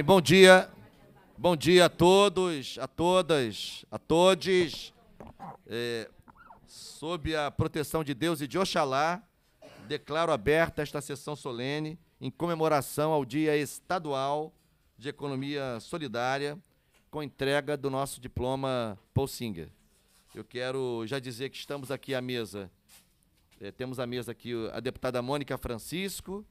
Bem, bom dia. Bom dia a todos, a todas, a todes. É, sob a proteção de Deus e de Oxalá, declaro aberta esta sessão solene em comemoração ao Dia Estadual de Economia Solidária, com entrega do nosso diploma Paul Singer. Eu quero já dizer que estamos aqui à mesa. É, temos à mesa aqui a deputada Mônica Francisco,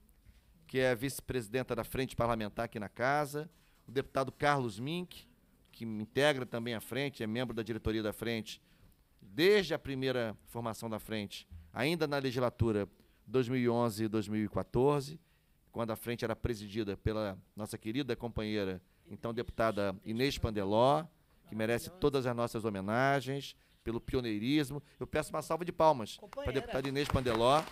que é vice-presidenta da Frente Parlamentar aqui na casa, o deputado Carlos Mink, que integra também a frente, é membro da diretoria da frente, desde a primeira formação da frente, ainda na legislatura 2011 e 2014, quando a frente era presidida pela nossa querida companheira, então deputada Inês Pandeló, que merece todas as nossas homenagens, pelo pioneirismo. Eu peço uma salva de palmas para a deputada Inês Pandeló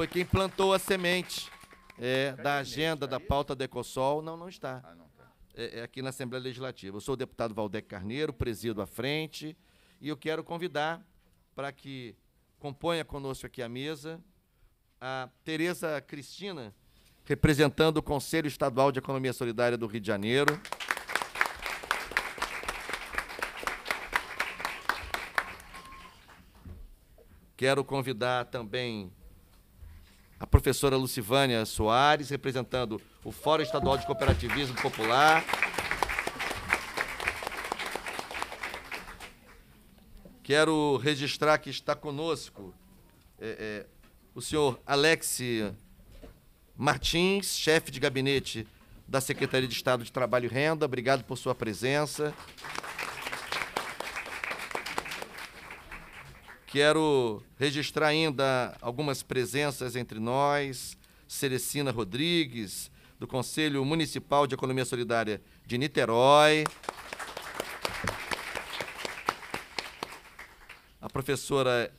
foi quem plantou a semente é, da agenda da pauta da Ecosol. Não, não está. Ah, tá. É, é, aqui na Assembleia Legislativa. Eu sou o deputado Valdec Carneiro, presido à frente, e eu quero convidar para que componha conosco aqui a mesa a Tereza Cristina, representando o Conselho Estadual de Economia Solidária do Rio de Janeiro. Quero convidar também a professora Lucivânia Soares, representando o Fórum Estadual de Cooperativismo Popular. Quero registrar que está conosco é, é, o senhor Alex Martins, chefe de gabinete da Secretaria de Estado de Trabalho e Renda. Obrigado por sua presença. Quero registrar ainda algumas presenças entre nós. Cerecina Rodrigues, do Conselho Municipal de Economia Solidária de Niterói. A professora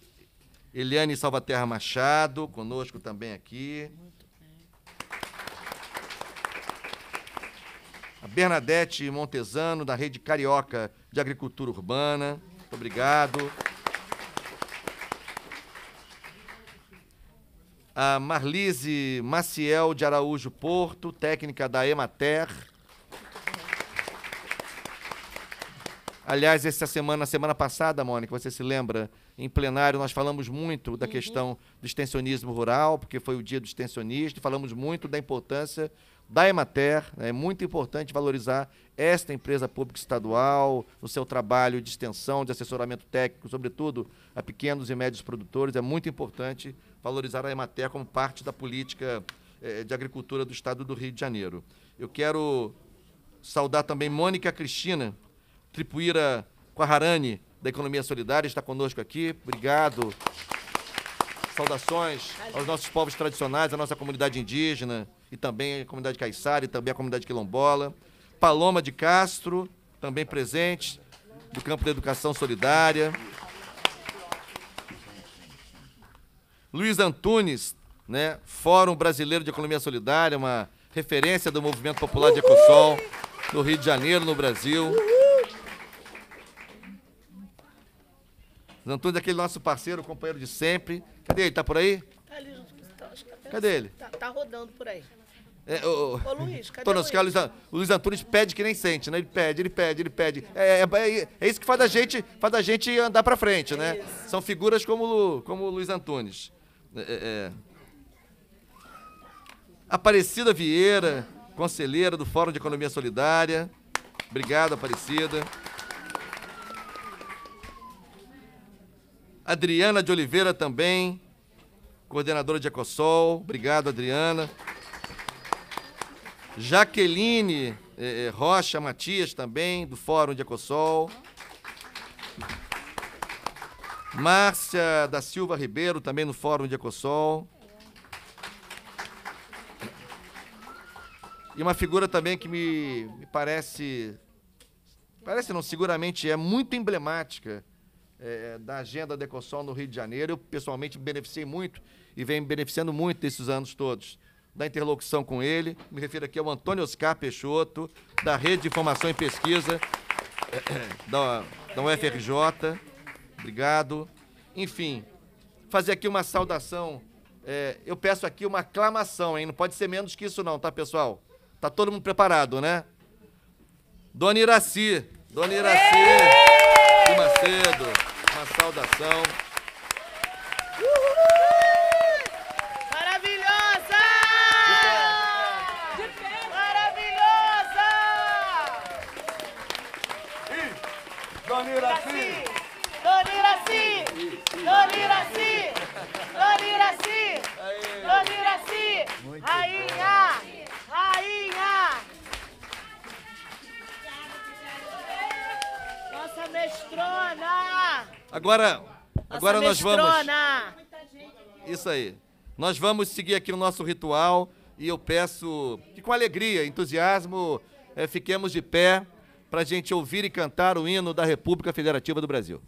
Eliane Salvaterra Machado, conosco também aqui. A Bernadette Montesano, da Rede Carioca de Agricultura Urbana. Muito obrigado. A Marlise Maciel de Araújo Porto, técnica da Emater. Aliás, essa semana, semana passada, Mônica, você se lembra, em plenário nós falamos muito da uhum. questão do extensionismo rural, porque foi o dia do extensionista, e falamos muito da importância da Emater. Né? É muito importante valorizar esta empresa pública estadual, no seu trabalho de extensão, de assessoramento técnico, sobretudo a pequenos e médios produtores. É muito importante valorizar a Emater como parte da política eh, de agricultura do estado do Rio de Janeiro. Eu quero saudar também Mônica Cristina, Tripuíra Quararani, da Economia Solidária, está conosco aqui. Obrigado. Saudações aos nossos povos tradicionais, à nossa comunidade indígena e também a comunidade caiçara e também a comunidade quilombola. Paloma de Castro, também presente, do campo da educação solidária. Luiz Antunes, né, Fórum Brasileiro de Economia Solidária, uma referência do movimento popular de Ecosol no Rio de Janeiro, no Brasil. Luiz Antunes é aquele nosso parceiro, companheiro de sempre. Cadê ele? Tá por aí? Tá ali junto. Cadê ele? Tá, tá rodando por aí. É, o, Ô, Luiz, cadê o Luiz? Luiz, o Luiz Antunes pede que nem sente, né? Ele pede, ele pede, ele pede. É, é, é, é isso que faz a gente, faz a gente andar para frente, né? São figuras como, como o Luiz Antunes. É, é, é, Aparecida Vieira, conselheira do Fórum de Economia Solidária. Obrigado, Aparecida. Adriana de Oliveira também, coordenadora de Ecosol. Obrigado, Adriana. Jaqueline eh, Rocha Matias também, do Fórum de Ecosol. Márcia da Silva Ribeiro, também no Fórum de Ecosol. E uma figura também que me, me parece, parece não, seguramente é muito emblemática é, da agenda da Ecosol no Rio de Janeiro. Eu pessoalmente me beneficiei muito e venho beneficiando muito desses anos todos da interlocução com ele. Me refiro aqui ao Antônio Oscar Peixoto, da Rede de Informação e Pesquisa da, da UFRJ. Obrigado. Enfim, fazer aqui uma saudação. É, eu peço aqui uma aclamação, hein? Não pode ser menos que isso, não, tá, pessoal? Tá todo mundo preparado, né? Dona Iraci. Dona Iraci. De Macedo. Uma saudação. vamos. Isso aí. Nós vamos seguir aqui o nosso ritual e eu peço que, com alegria, entusiasmo, é, fiquemos de pé para a gente ouvir e cantar o hino da República Federativa do Brasil.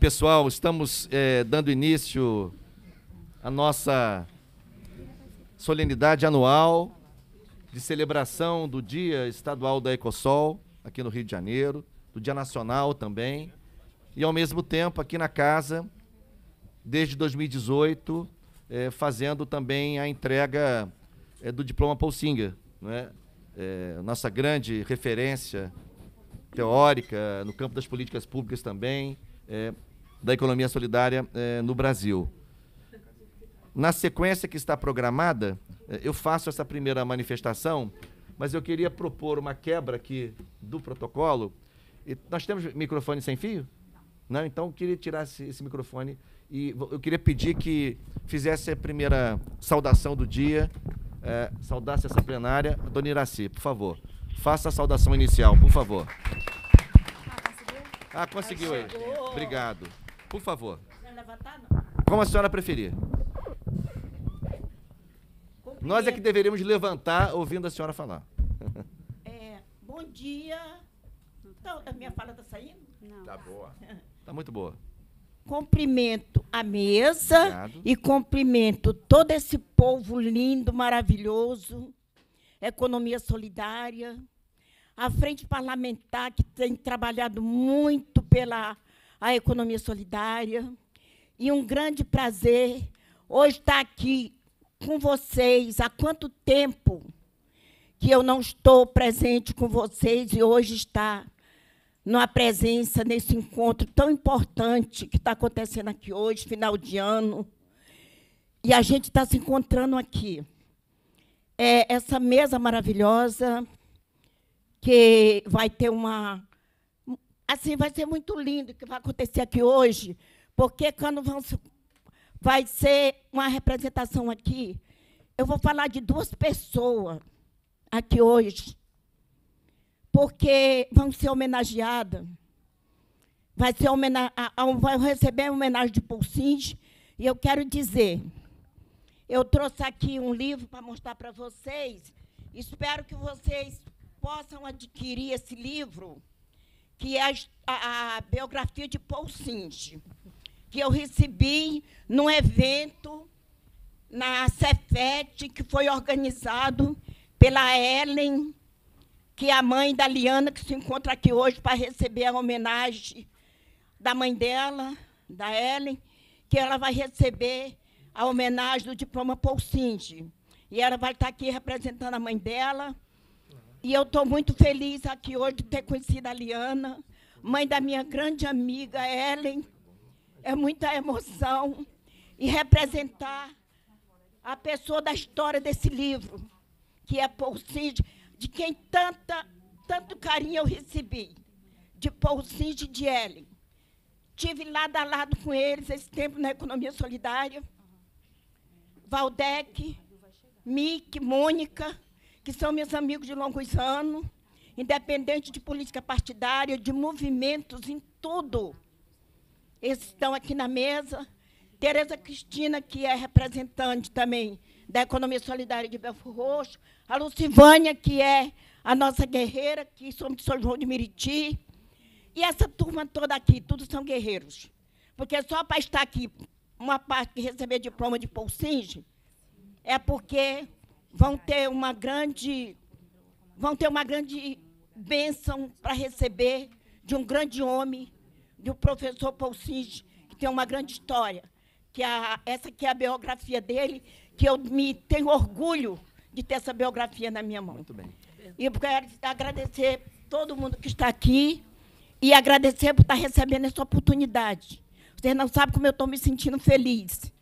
pessoal, estamos é, dando início à nossa solenidade anual de celebração do Dia Estadual da Ecosol, aqui no Rio de Janeiro, do Dia Nacional também, e ao mesmo tempo aqui na casa, desde 2018, é, eh, fazendo também a entrega é, do diploma Polsinga, né? nossa grande referência teórica no campo das políticas públicas também. É, da economia solidária é, no Brasil. Na sequência que está programada, é, eu faço essa primeira manifestação, mas eu queria propor uma quebra aqui do protocolo. E nós temos microfone sem fio? Não, então eu queria tirar esse, esse microfone e eu queria pedir que fizesse a primeira saudação do dia, é, saudasse essa plenária. Dona Iraci, por favor, faça a saudação inicial, por favor. Ah, conseguiu aí. Obrigado. Por favor. Como a senhora preferir. Nós é que deveríamos levantar ouvindo a senhora falar. É, bom dia. Então, a minha fala está saindo? Não. Tá boa. Tá muito boa. Cumprimento a mesa Obrigado. e cumprimento todo esse povo lindo, maravilhoso, economia solidária, a frente parlamentar que tem trabalhado muito pela a economia solidária. E um grande prazer hoje estar aqui com vocês. Há quanto tempo que eu não estou presente com vocês e hoje está numa presença nesse encontro tão importante que está acontecendo aqui hoje, final de ano. E a gente está se encontrando aqui. É, essa mesa maravilhosa, que vai ter uma. Assim, vai ser muito lindo o que vai acontecer aqui hoje, porque quando vão, vai ser uma representação aqui, eu vou falar de duas pessoas aqui hoje porque vão ser homenageadas. Vai, ser homena vai receber homenagem de Pulsins. E eu quero dizer, eu trouxe aqui um livro para mostrar para vocês. Espero que vocês possam adquirir esse livro, que é a, a, biografia de Paul Singe, que eu recebi num evento na Cefet, que foi organizado pela Ellen que é a mãe da Liana, que se encontra aqui hoje para receber a homenagem da mãe dela, da Ellen, que ela vai receber a homenagem do diploma Paul Cindy. E ela vai estar aqui representando a mãe dela. E eu estou muito feliz aqui hoje de ter conhecido a Liana, mãe da minha grande amiga Ellen. É muita emoção. E representar a pessoa da história desse livro, que é Paul Cindy de quem tanta, tanto carinho eu recebi, de Paulzinho e de Ellen. Tive lado a lado com eles esse tempo na economia solidária. Valdec, Mick, Mônica, que são meus amigos de longos anos, independente de política partidária, de movimentos, em tudo. Eles estão aqui na mesa. Tereza Cristina, que é representante também da Economia Solidária de Belfort Roxo, a Lucivânia, que é a nossa guerreira, que somos de São João de Meriti, e essa turma toda aqui, todos são guerreiros. Porque só para estar aqui, uma parte que receber diploma de Polsinge, é porque vão ter uma grande vão ter uma grande bênção para receber de um grande homem, do professor Polsinge, que tem uma grande história, que a, essa aqui é a biografia dele, que eu me tenho orgulho de ter essa biografia na minha mão. Muito bem. E eu quero agradecer todo mundo que está aqui e agradecer por estar recebendo essa oportunidade. Vocês não sabem como eu estou me sentindo feliz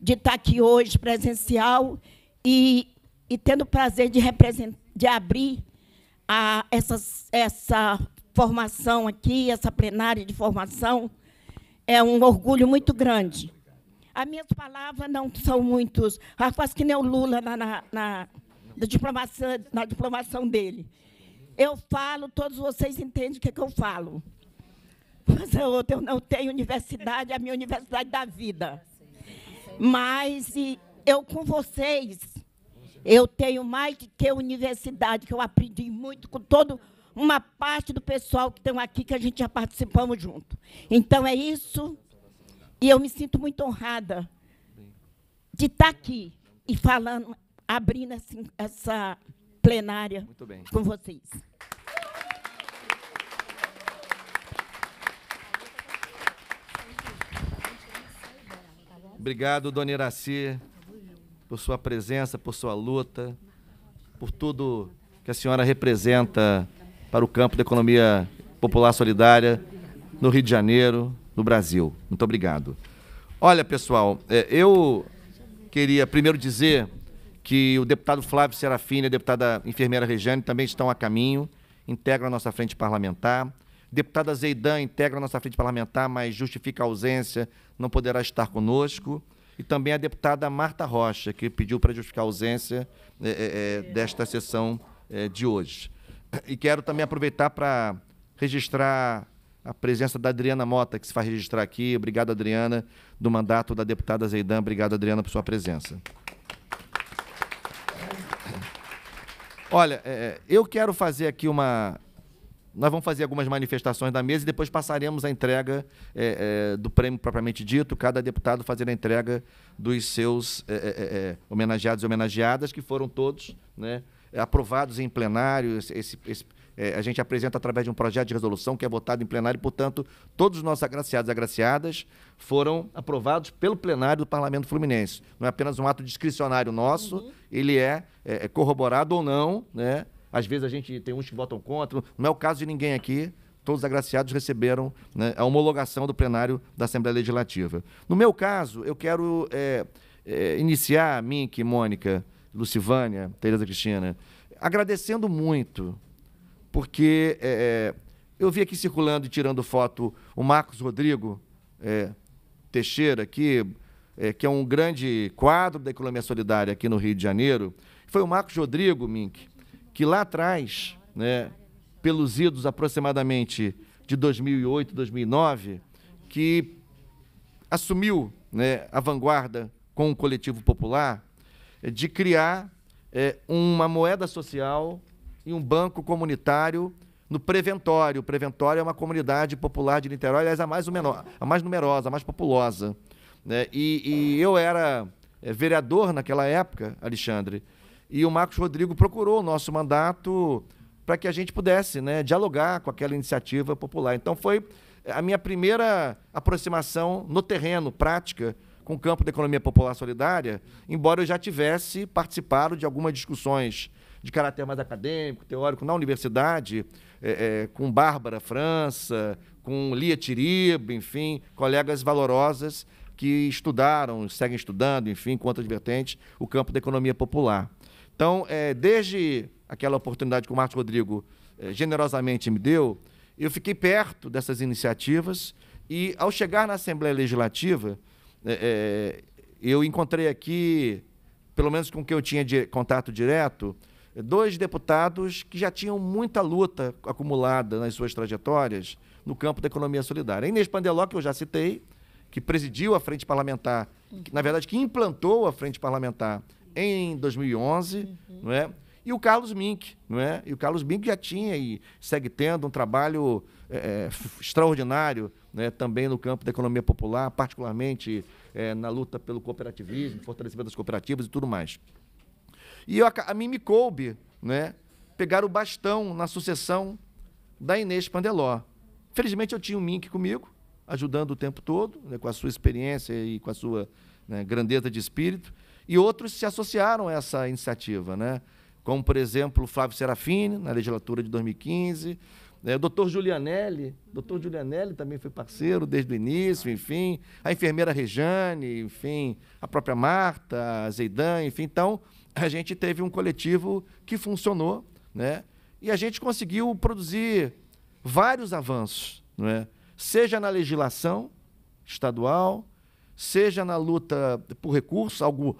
de estar aqui hoje, presencial, e, e tendo o prazer de, de abrir a, essa, formação aqui, essa plenária de formação. É um orgulho muito grande. As minhas palavras não são muitos. Quase que nem o Lula na, na, na, na, diplomação, na diplomação dele. Eu falo, todos vocês entendem o que, é que eu falo. Mas eu, eu não tenho universidade, é a minha universidade da vida. Mas e, eu com vocês, eu tenho mais do que universidade, que eu aprendi muito com todo uma parte do pessoal que estão aqui, que a gente já participamos junto. Então, é isso. E eu me sinto muito honrada de estar aqui e falando, abrindo assim, essa plenária com vocês. Obrigado, dona Iraci, por sua presença, por sua luta, por tudo que a senhora representa para o campo da economia popular solidária no Rio de Janeiro, no Brasil. Muito obrigado. Olha, pessoal, é, eu queria primeiro dizer que o deputado Flávio Serafini e a deputada enfermeira Rejane também estão a caminho, integram a nossa frente parlamentar. Deputada Zeidan integra a nossa frente parlamentar, mas justifica a ausência, não poderá estar conosco. E também a deputada Marta Rocha, que pediu para justificar a ausência é, é, é desta sessão é, de hoje. E quero também aproveitar para registrar a presença da Adriana Mota, que se faz registrar aqui. Obrigado, Adriana, do mandato da deputada Zeidan. Obrigado, Adriana, por sua presença. Olha, é, eu quero fazer aqui uma. Nós vamos fazer algumas manifestações da mesa e depois passaremos a entrega é, é, do prêmio propriamente dito, cada deputado fazer a entrega dos seus é, é, é, homenageados e homenageadas, que foram todos né, aprovados em plenário. Esse, esse, é, a gente apresenta através de um projeto de resolução que é votado em plenário, e, portanto, todos os nossos agraciados e agraciadas foram aprovados pelo plenário do Parlamento Fluminense. Não é apenas um ato discricionário nosso, uhum. ele é, é, é, corroborado ou não, né? Às vezes a gente tem uns que votam contra, não é o caso de ninguém aqui. Todos os agraciados receberam né, a homologação do plenário da Assembleia Legislativa. No meu caso, eu quero é, é, iniciar, Mink, Mônica, Lucivânia, Tereza Cristina, agradecendo muito porque é, é, eu vi aqui circulando e tirando foto o Marcos Rodrigo é, Teixeira, é, que é um grande quadro da economia solidária aqui no Rio de Janeiro. Foi o Marcos Rodrigo, Mink, que lá atrás, né, pelos idos aproximadamente de 2008, 2009, que assumiu né, a vanguarda com o coletivo popular de criar é, uma moeda social em um banco comunitário no Preventório. O Preventório é uma comunidade popular de Niterói, aliás, a mais, menor, a mais numerosa, a mais populosa. Né? E, e, eu era é, vereador naquela época, Alexandre, e o Marcos Rodrigo procurou o nosso mandato para que a gente pudesse né, dialogar com aquela iniciativa popular. Então, foi a minha primeira aproximação no terreno, prática, com o campo da economia popular solidária, embora eu já tivesse participado de algumas discussões de caráter mais acadêmico, teórico, na universidade, é, é, com Bárbara França, com Lia Tiriba, enfim, colegas valorosas que estudaram, seguem estudando, enfim, com outras vertentes, o campo da economia popular. Então, é, desde aquela oportunidade que o Marcos Rodrigo é, generosamente me deu, eu fiquei perto dessas iniciativas e, ao chegar na Assembleia Legislativa, é, é, eu encontrei aqui, pelo menos com quem eu tinha de, contato direto, dois deputados que já tinham muita luta acumulada nas suas trajetórias no campo da economia solidária. A Inês Pandeló, que eu já citei, que presidiu a frente parlamentar, que, na verdade, que implantou a frente parlamentar em 2011, uhum. não é? E o Carlos Mink, não é? E o Carlos Mink já tinha e segue tendo um trabalho é, extraordinário né, também no campo da economia popular, particularmente é, na luta pelo cooperativismo, fortalecimento das cooperativas e tudo mais. E eu, a mim me coube né, pegar o bastão na sucessão da Inês Pandeló. Felizmente eu tinha o Mink comigo, ajudando o tempo todo, né, com a sua experiência e com a sua né, grandeza de espírito, e outros se associaram a essa iniciativa, né? como, por exemplo, Flávio Serafini, na legislatura de 2015, né, o doutor Julianelli, doutor Julianelli também foi parceiro desde o início, enfim, a enfermeira Rejane, enfim, a própria Marta, a Zeidan, enfim, então a gente teve um coletivo que funcionou, né? E a gente conseguiu produzir vários avanços, não é? Seja na legislação estadual, seja na luta por recursos, algo,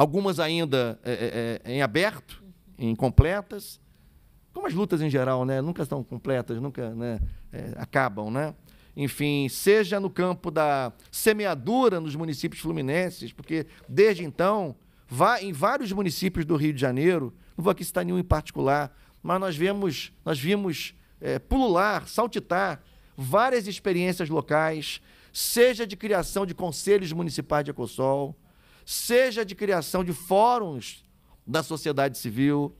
algumas ainda é, é, é, em aberto, incompletas, como as lutas em geral, né? Nunca estão completas, nunca né? É, acabam, né? Enfim, seja no campo da semeadura nos municípios fluminenses, porque desde então em vários municípios do Rio de Janeiro, não vou aqui citar nenhum em particular, mas nós vemos, nós vimos é, pulular, saltitar várias experiências locais, seja de criação de conselhos municipais de Ecosol, seja de criação de fóruns da sociedade civil,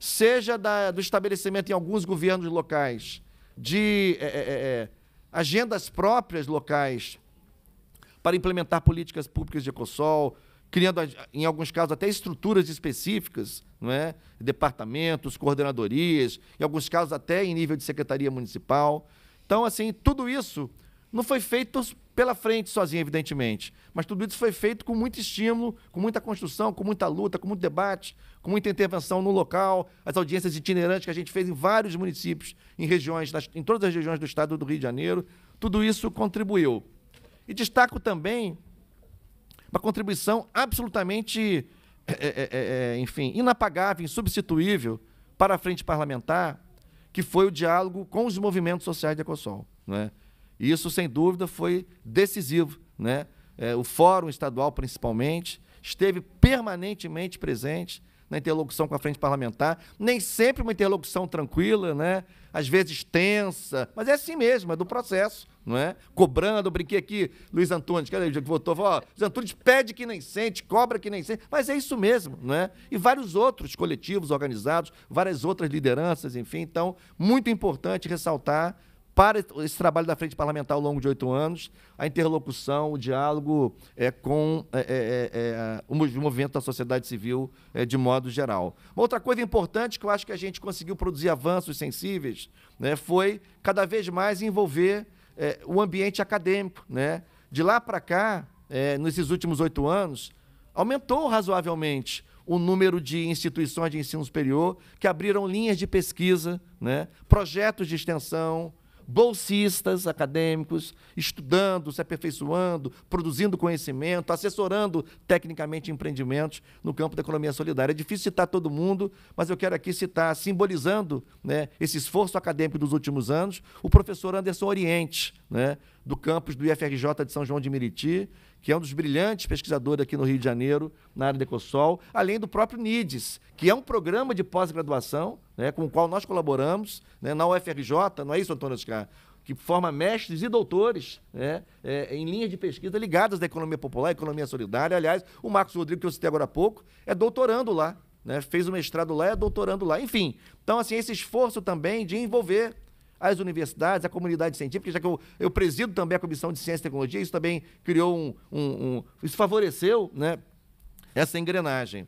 seja da, do estabelecimento em alguns governos locais de é, é, é agendas próprias locais para implementar políticas públicas de Ecosol, criando, em alguns casos, até estruturas específicas, não é? departamentos, coordenadorias, em alguns casos até em nível de secretaria municipal. Então, assim, tudo isso não foi feito pela frente sozinho, evidentemente, mas tudo isso foi feito com muito estímulo, com muita construção, com muita luta, com muito debate, com muita intervenção no local, as audiências itinerantes que a gente fez em vários municípios, em regiões, em todas as regiões do estado do Rio de Janeiro, tudo isso contribuiu. E destaco também uma contribuição absolutamente, é, é, é, enfim, inapagável, insubstituível para a frente parlamentar, que foi o diálogo com os movimentos sociais de Ecosol. Né? E isso, sem dúvida, foi decisivo. Né? o Fórum Estadual, principalmente, esteve permanentemente presente na interlocução com a frente parlamentar, nem sempre uma interlocução tranquila, né? às vezes tensa, mas é assim mesmo, é do processo, não é? Cobrando, eu brinquei aqui, Luiz Antunes, que que votou, falou, ó, Luiz Antunes pede que nem sente, cobra que nem sente, mas é isso mesmo, não é? E vários outros coletivos organizados, várias outras lideranças, enfim, então, muito importante ressaltar para esse trabalho da frente parlamentar ao longo de oito anos, a interlocução, o diálogo é, com é, é, é, é o movimento da sociedade civil é, de modo geral. Uma outra coisa importante que eu acho que a gente conseguiu produzir avanços sensíveis né, foi cada vez mais envolver o ambiente acadêmico. Né? De lá para cá, nesses últimos oito anos, aumentou razoavelmente o número de instituições de ensino superior que abriram linhas de pesquisa, né, projetos de extensão, bolsistas acadêmicos, estudando, se aperfeiçoando, produzindo conhecimento, assessorando tecnicamente empreendimentos no campo da economia solidária. É difícil citar todo mundo, mas eu quero aqui citar, simbolizando né, esse esforço acadêmico dos últimos anos, o professor Anderson Oriente, né, do campus do IFRJ de São João de Meriti, que é um dos brilhantes pesquisadores aqui no Rio de Janeiro, na área do Ecosol, além do próprio NIDES, que é um programa de pós-graduação né, com o qual nós colaboramos né, na UFRJ, não é isso, Antônio Oscar? Que forma mestres e doutores né, é, em linhas de pesquisa ligadas à economia popular, à economia solidária. Aliás, o Marcos Rodrigues, que eu citei agora há pouco, é doutorando lá, né, fez o mestrado lá é doutorando lá. Enfim, então, assim, esse esforço também de envolver as universidades, a comunidade científica, já que eu, eu presido também a Comissão de Ciência e Tecnologia, isso também criou um. um, um isso favoreceu né, essa engrenagem.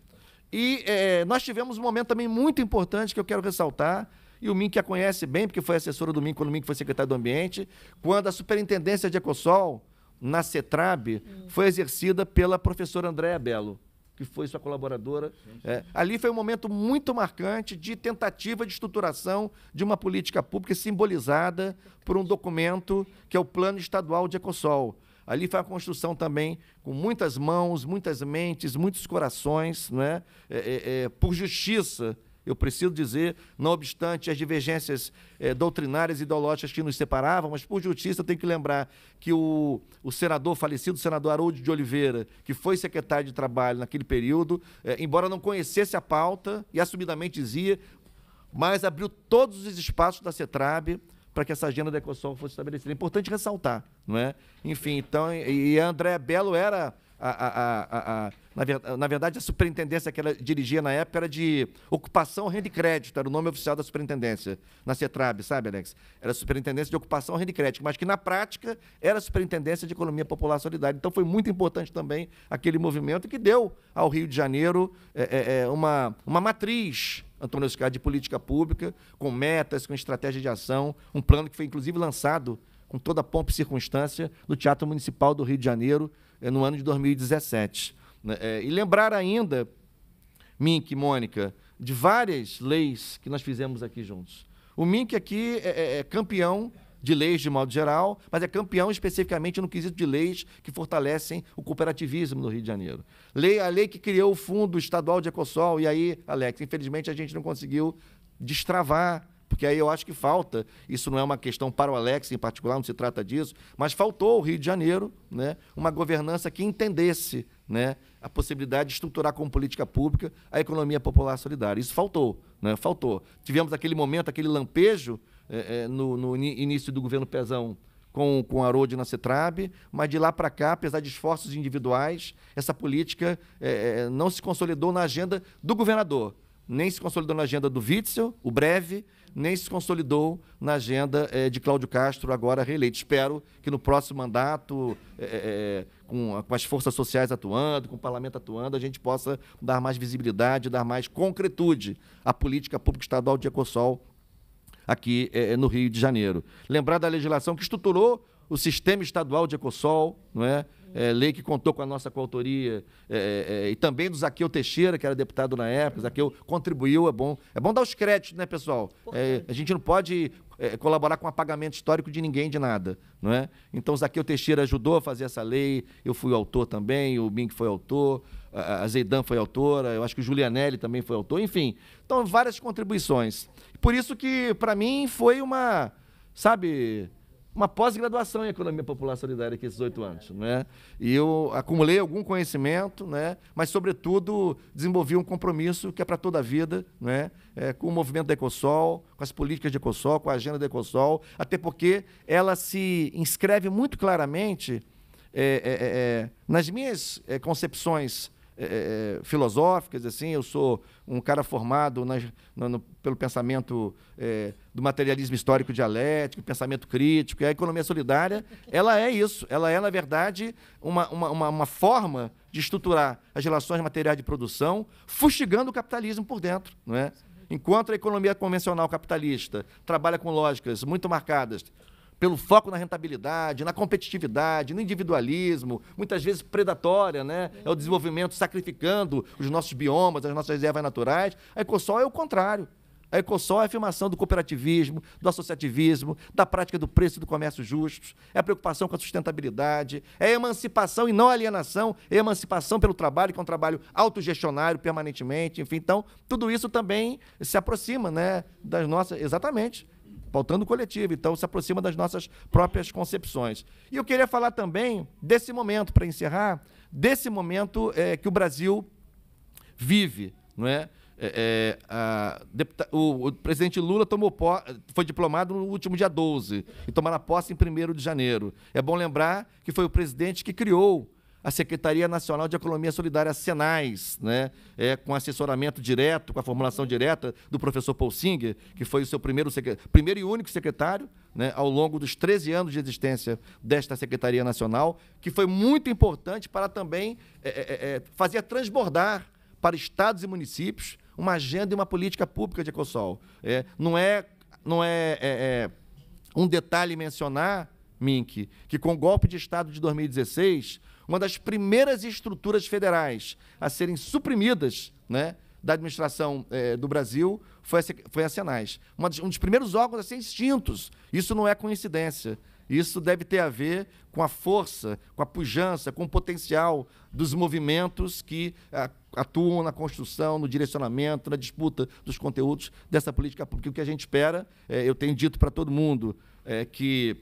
E é, nós tivemos um momento também muito importante que eu quero ressaltar, e o Mink a conhece bem, porque foi assessora do Mink quando o Mink foi secretário do Ambiente, quando a superintendência de Ecosol, na CETRAB, hum. foi exercida pela professora Andréa Belo que foi sua colaboradora. É, ali foi um momento muito marcante de tentativa de estruturação de uma política pública simbolizada por um documento que é o Plano Estadual de Ecosol. Ali foi a construção também com muitas mãos, muitas mentes, muitos corações, não é? é, é, é por justiça eu preciso dizer, não obstante as divergências eh, doutrinárias e ideológicas que nos separavam, mas por justiça eu tenho que lembrar que o, o senador, falecido senador Haroldo de Oliveira, que foi secretário de Trabalho naquele período, eh, embora não conhecesse a pauta e assumidamente dizia, mas abriu todos os espaços da CETRAB para que essa agenda da Ecosol fosse estabelecida. É importante ressaltar, não é? Enfim, então, e a Andréa Belo era a, a, a, a na, na, verdade, a superintendência que ela dirigia na época era de ocupação, renda e crédito, era o nome oficial da superintendência, na CETRAB, sabe, Alex? Era superintendência de ocupação, renda e crédito, mas que na prática era superintendência de economia popular solidária. Então foi muito importante também aquele movimento que deu ao Rio de Janeiro é, é, é uma, uma matriz Antônio Oscar, de política pública, com metas, com estratégia de ação, um plano que foi inclusive lançado com toda a pompa e circunstância no Teatro Municipal do Rio de Janeiro é, no ano de 2017. Né? É, e lembrar ainda, Mink, Mônica, de várias leis que nós fizemos aqui juntos. O Mink aqui é, é, é, campeão de leis de modo geral, mas é campeão especificamente no quesito de leis que fortalecem o cooperativismo no Rio de Janeiro. Lei, a lei que criou o Fundo Estadual de Ecosol, e aí, Alex, infelizmente a gente não conseguiu destravar porque aí eu acho que falta, isso não é uma questão para o Alex em particular, não se trata disso, mas faltou ao Rio de Janeiro né, uma governança que entendesse né, a possibilidade de estruturar como política pública a economia popular solidária. Isso faltou, né, faltou. Tivemos aquele momento, aquele lampejo é, é, no, no, início do governo Pezão com, com Haroldo na CETRAB, mas de lá para cá, apesar de esforços individuais, essa política é, é, não se consolidou na agenda do governador nem se consolidou na agenda do Witzel, o breve, nem se consolidou na agenda eh, de Cláudio Castro, agora reeleito. Espero que no próximo mandato, eh, eh, com, com as forças sociais atuando, com o parlamento atuando, a gente possa dar mais visibilidade, dar mais concretude à política pública estadual de Ecosol aqui no Rio de Janeiro. Lembrar da legislação que estruturou o sistema estadual de Ecosol, não é? É, lei que contou com a nossa coautoria, é, é, e também do Zaqueu Teixeira, que era deputado na época. Zaqueu contribuiu, é bom. É bom dar os créditos, né, pessoal? É, a gente não pode é, colaborar com o apagamento histórico de ninguém, de nada. Não é? Então, Zaqueu Teixeira ajudou a fazer essa lei, eu fui autor também, o Bink foi autor, a Zeidan foi autora, eu acho que o Julianelli também foi autor, enfim. Então, várias contribuições. Por isso que, para mim, foi uma, sabe uma pós-graduação em economia popular solidária aqui esses oito anos, né? E eu acumulei algum conhecimento, né? Mas sobretudo desenvolvi um compromisso que é para toda a vida, né? É, com o movimento da Ecosol, com as políticas de Ecosol, com a agenda da Ecosol, até porque ela se inscreve muito claramente é, é, é, é nas minhas é, concepções é, filosóficas, assim, eu sou um cara formado na, no, no, pelo pensamento é, do materialismo histórico dialético, pensamento crítico, e a economia solidária, ela é isso, ela é, na verdade, uma, uma, uma forma de estruturar as relações materiais de produção, fustigando o capitalismo por dentro, não é? Enquanto a economia convencional capitalista trabalha com lógicas muito marcadas pelo foco na rentabilidade, na competitividade, no individualismo, muitas vezes predatória, né? É o desenvolvimento sacrificando os nossos biomas, as nossas reservas naturais. A Ecosol é o contrário. A Ecosol é a afirmação do cooperativismo, do associativismo, da prática do preço do comércio justos, é a preocupação com a sustentabilidade, é a emancipação e não alienação, é a emancipação pelo trabalho, que é um trabalho autogestionário permanentemente, enfim. Então, tudo isso também se aproxima né, das nossas. Exatamente pautando coletivo, então se aproxima das nossas próprias concepções. E eu queria falar também desse momento, para encerrar, desse momento é, que o Brasil vive, não é? É, é, o, o, presidente Lula tomou foi diplomado no último dia 12 e tomará posse em 1 de janeiro. É bom lembrar que foi o presidente que criou a Secretaria Nacional de Economia Solidária, Senais, né? é, com assessoramento direto, com a formulação direta do professor Paul Singer, que foi o seu primeiro, primeiro e único secretário né, ao longo dos 13 anos de existência desta Secretaria Nacional, que foi muito importante para também é, é, é fazer transbordar para estados e municípios uma agenda e uma política pública de Ecosol. É, não é, não é, é, é um detalhe mencionar, Mink, que com o golpe de Estado de 2016 uma das primeiras estruturas federais a serem suprimidas né, da administração eh, do Brasil foi a, foi a Senais. um dos primeiros órgãos a ser extintos. Isso não é coincidência. Isso deve ter a ver com a força, com a pujança, com o potencial dos movimentos que a, atuam na construção, no direcionamento, na disputa dos conteúdos dessa política pública. O que a gente espera, eh, eu tenho dito para todo mundo, é que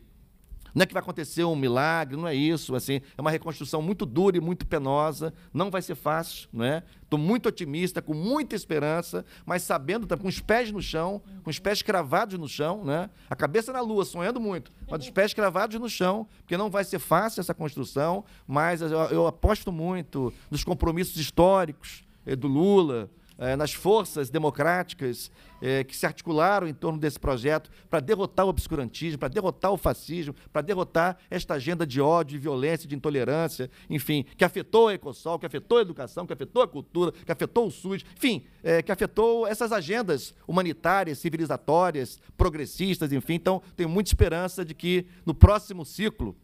não é que vai acontecer um milagre, não é isso. Assim, é uma reconstrução muito dura e muito penosa. Não vai ser fácil, não é? Estou muito otimista, com muita esperança, mas sabendo, com os pés no chão, com os pés cravados no chão, né? A cabeça na lua, sonhando muito, mas os pés cravados no chão, porque não vai ser fácil essa construção, mas eu, eu aposto muito nos compromissos históricos eh, do Lula, eh, nas forças democráticas eh, que se articularam em torno desse projeto para derrotar o obscurantismo, para derrotar o fascismo, para derrotar esta agenda de ódio, de violência, de intolerância, enfim, que afetou a Ecosol, que afetou a educação, que afetou a cultura, que afetou o SUS, enfim, eh, que afetou essas agendas humanitárias, civilizatórias, progressistas, enfim. Então, tenho muita esperança de que no próximo ciclo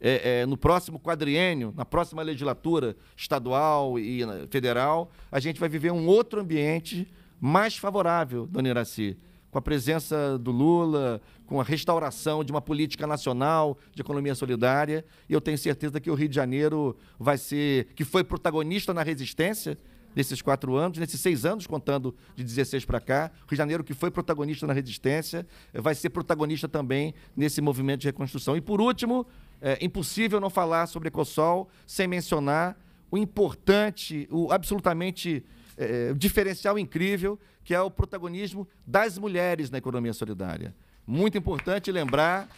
é, é, no próximo quadriênio, na próxima legislatura estadual e federal, a gente vai viver um outro ambiente mais favorável, dona Iraci, com a presença do Lula, com a restauração de uma política nacional de economia solidária. E eu tenho certeza que o Rio de Janeiro vai ser, que foi protagonista na resistência nesses quatro anos, nesses seis anos, contando de 16 para cá. Rio de Janeiro, que foi protagonista na resistência, vai ser protagonista também nesse movimento de reconstrução. E, por último, é impossível não falar sobre Ecosol sem mencionar o importante, o absolutamente é, diferencial incrível, que é o protagonismo das mulheres na economia solidária. Muito importante lembrar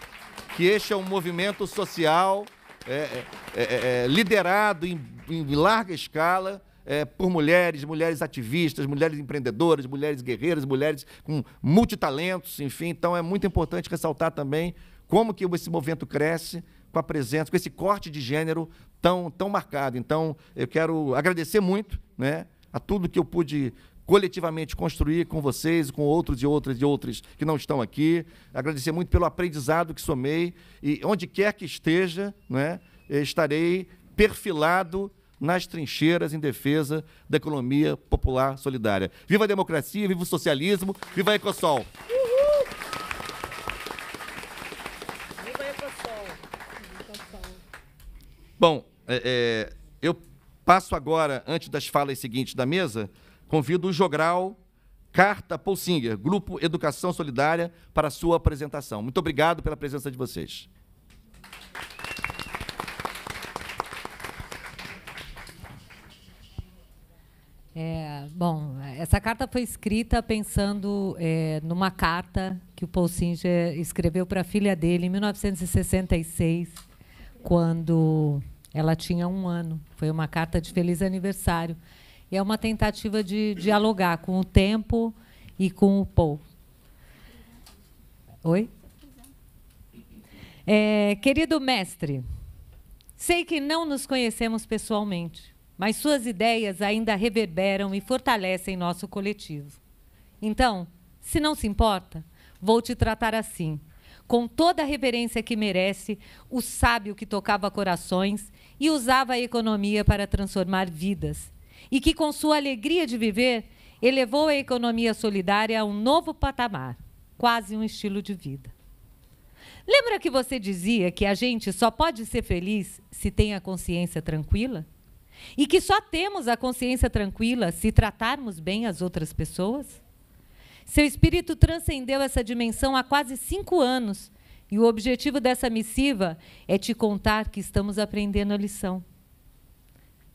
que este é um movimento social é, é, é, é liderado em, em larga escala é, por mulheres, mulheres ativistas, mulheres empreendedoras, mulheres guerreiras, mulheres com multitalentos, enfim. Então é muito importante ressaltar também como que esse movimento cresce com a presença, com esse corte de gênero tão, tão marcado. Então, eu quero agradecer muito né, a tudo que eu pude coletivamente construir com vocês, com outros e outras e outras que não estão aqui. Agradecer muito pelo aprendizado que somei e onde quer que esteja, né, estarei perfilado nas trincheiras em defesa da economia popular solidária. Viva a democracia, viva o socialismo, viva a Ecosol! Viva a Ecosol. Bom, é, é, eu passo agora, antes das falas seguintes da mesa, convido o Jogral Carta Paulsinger, Grupo Educação Solidária, para a sua apresentação. Muito obrigado pela presença de vocês. É, bom, essa carta foi escrita pensando é, numa carta que o Paul Singer escreveu para a filha dele em 1966, quando ela tinha um ano. Foi uma carta de feliz aniversário. E é uma tentativa de dialogar com o tempo e com o Paul. Oi? É, querido mestre, sei que não nos conhecemos pessoalmente mas suas ideias ainda reverberam e fortalecem nosso coletivo. Então, se não se importa, vou te tratar assim, com toda a reverência que merece, o sábio que tocava corações e usava a economia para transformar vidas, e que, com sua alegria de viver, elevou a economia solidária a um novo patamar, quase um estilo de vida. Lembra que você dizia que a gente só pode ser feliz se tem a consciência tranquila? E que só temos a consciência tranquila se tratarmos bem as outras pessoas? Seu espírito transcendeu essa dimensão há quase cinco anos. E o objetivo dessa missiva é te contar que estamos aprendendo a lição.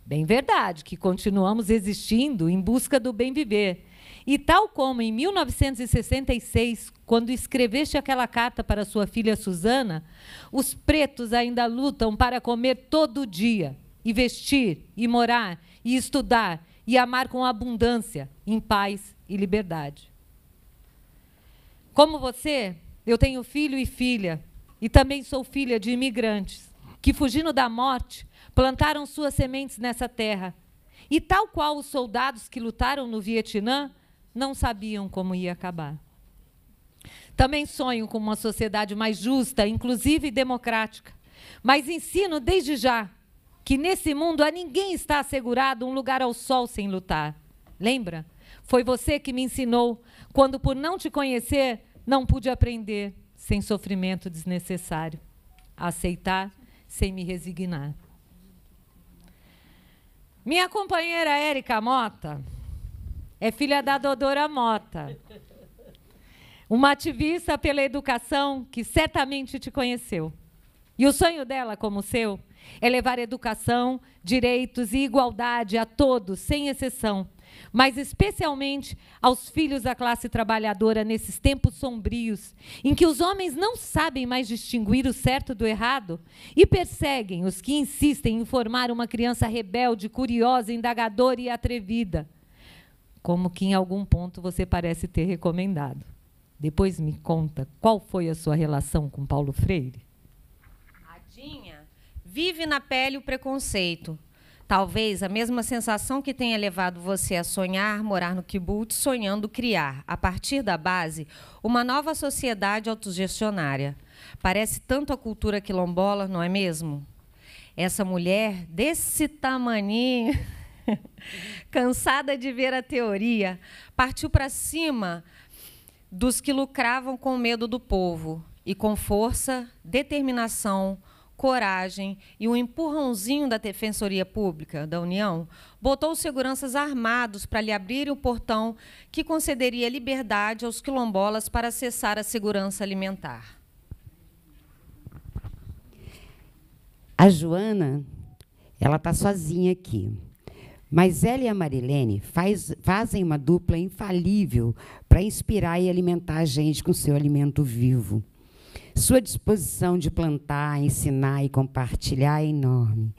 Bem verdade que continuamos existindo em busca do bem viver. E tal como em 1966, quando escreveste aquela carta para sua filha Susana, os pretos ainda lutam para comer todo dia e vestir, e morar, e estudar, e amar com abundância, em paz e liberdade. Como você, eu tenho filho e filha, e também sou filha de imigrantes, que fugindo da morte, plantaram suas sementes nessa terra. E tal qual os soldados que lutaram no Vietnã, não sabiam como ia acabar. Também sonho com uma sociedade mais justa, inclusiva e democrática. Mas ensino desde já que nesse mundo a ninguém está assegurado um lugar ao sol sem lutar. Lembra? Foi você que me ensinou, quando por não te conhecer, não pude aprender, sem sofrimento desnecessário, aceitar sem me resignar. Minha companheira Érica Mota é filha da Dodora Mota, uma ativista pela educação que certamente te conheceu. E o sonho dela, como o seu, é levar educação, direitos e igualdade a todos, sem exceção, mas especialmente aos filhos da classe trabalhadora nesses tempos sombrios, em que os homens não sabem mais distinguir o certo do errado e perseguem os que insistem em formar uma criança rebelde, curiosa, indagadora e atrevida, como que em algum ponto você parece ter recomendado. Depois me conta qual foi a sua relação com Paulo Freire vive na pele o preconceito. Talvez a mesma sensação que tenha levado você a sonhar morar no kibbutz, sonhando criar, a partir da base, uma nova sociedade autogestionária. Parece tanto a cultura quilombola, não é mesmo? Essa mulher desse tamaninho, cansada de ver a teoria, partiu para cima dos que lucravam com medo do povo e com força, determinação, coragem e um empurrãozinho da Defensoria Pública da União, botou seguranças armados para lhe abrir o portão que concederia liberdade aos quilombolas para acessar a segurança alimentar. A Joana, ela está sozinha aqui. Mas ela e a Marilene faz, fazem uma dupla infalível para inspirar e alimentar a gente com seu alimento vivo. Sua disposição de plantar, ensinar e compartilhar é enorme.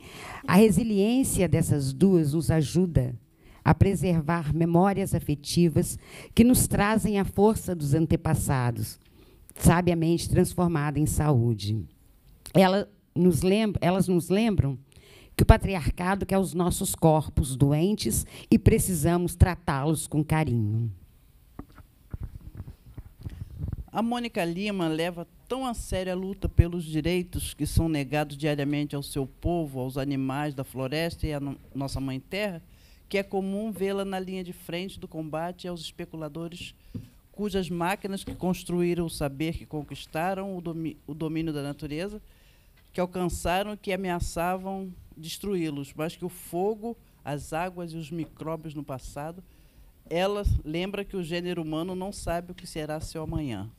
A resiliência dessas duas nos ajuda a preservar memórias afetivas que nos trazem a força dos antepassados, sabiamente transformada em saúde. Ela nos lembra, elas nos lembram que o patriarcado quer os nossos corpos doentes e precisamos tratá-los com carinho. A Mônica Lima leva tão a sério a luta pelos direitos que são negados diariamente ao seu povo, aos animais da floresta e à no nossa mãe terra, que é comum vê-la na linha de frente do combate aos especuladores cujas máquinas que construíram o saber que conquistaram o, domi o domínio da natureza, que alcançaram e que ameaçavam destruí-los, mas que o fogo, as águas e os micróbios no passado, ela lembra que o gênero humano não sabe o que será seu amanhã.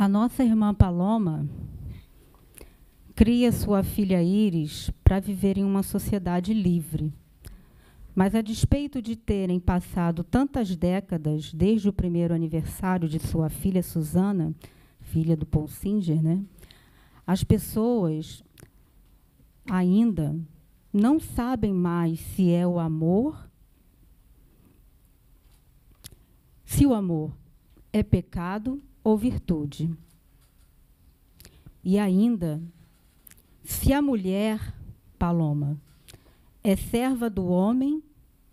A nossa irmã Paloma cria sua filha Iris para viver em uma sociedade livre. Mas, a despeito de terem passado tantas décadas desde o primeiro aniversário de sua filha Susana, filha do Paul Singer, né, as pessoas ainda não sabem mais se é o amor, se o amor é pecado ou virtude. E ainda, se a mulher, Paloma, é serva do homem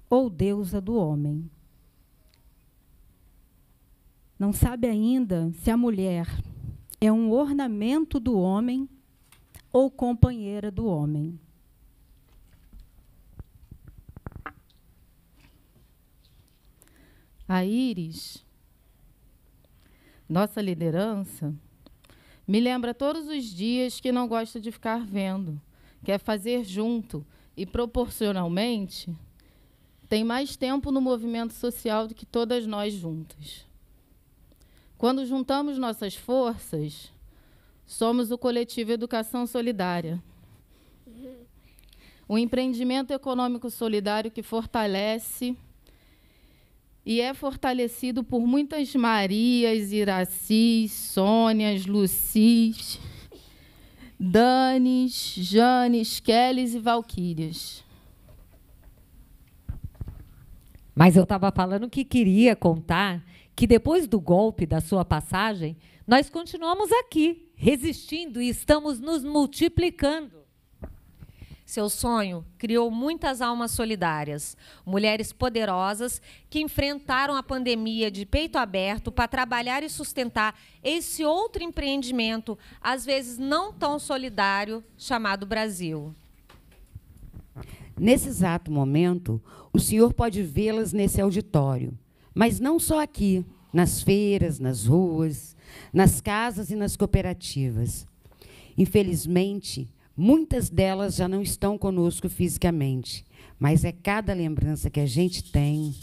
ou deusa do homem. Não sabe ainda se a mulher é um ornamento do homem ou companheira do homem. A Íris nossa liderança, me lembra todos os dias que não gosta de ficar vendo, quer fazer junto e proporcionalmente tem mais tempo no movimento social do que todas nós juntas. Quando juntamos nossas forças, somos o coletivo Educação Solidária. Um empreendimento econômico solidário que fortalece e é fortalecido por muitas Marias, Iracis, Sônias, Lucis, Danes, Janes, Kellys e Valquírias. Mas eu estava falando que queria contar que depois do golpe da sua passagem, nós continuamos aqui, resistindo e estamos nos multiplicando. Seu sonho criou muitas almas solidárias, mulheres poderosas que enfrentaram a pandemia de peito aberto para trabalhar e sustentar esse outro empreendimento, às vezes não tão solidário, chamado Brasil. Nesse exato momento, o senhor pode vê-las nesse auditório, mas não só aqui, nas feiras, nas ruas, nas casas e nas cooperativas. Infelizmente, Muitas delas já não estão conosco fisicamente, mas é cada lembrança que a gente tem.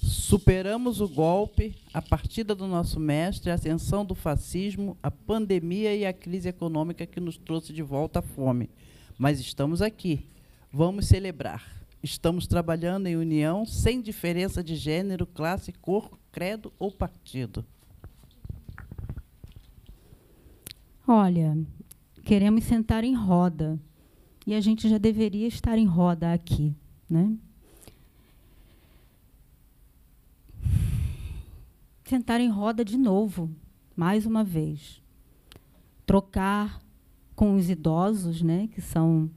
Superamos o golpe, a partida do nosso mestre, a ascensão do fascismo, a pandemia e a crise econômica que nos trouxe de volta à fome. Mas estamos aqui. Vamos celebrar. Estamos trabalhando em união, sem diferença de gênero, classe, cor, credo ou partido. Olha, queremos sentar em roda. E a gente já deveria estar em roda aqui. Né? Sentar em roda de novo, mais uma vez. Trocar com os idosos, né, que são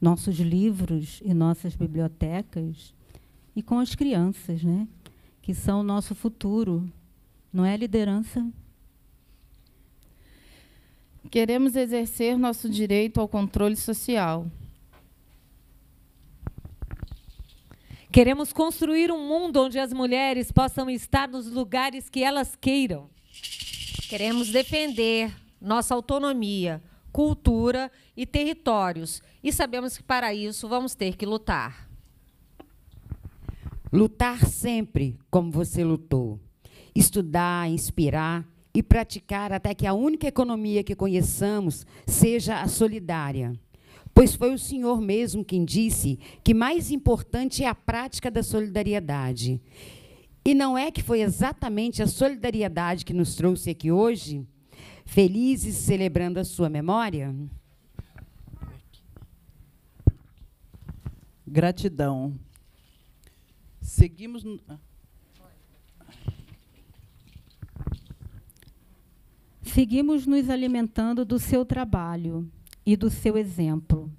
nossos livros e nossas bibliotecas, e com as crianças, né, que são o nosso futuro. Não é liderança Queremos exercer nosso direito ao controle social. Queremos construir um mundo onde as mulheres possam estar nos lugares que elas queiram. Queremos defender nossa autonomia, cultura e territórios. E sabemos que para isso vamos ter que lutar. Lutar sempre como você lutou. Estudar, inspirar e praticar até que a única economia que conheçamos seja a solidária. Pois foi o Senhor mesmo quem disse que mais importante é a prática da solidariedade. E não é que foi exatamente a solidariedade que nos trouxe aqui hoje, felizes celebrando a sua memória? Gratidão. Seguimos. No... Seguimos nos alimentando do seu trabalho e do seu exemplo,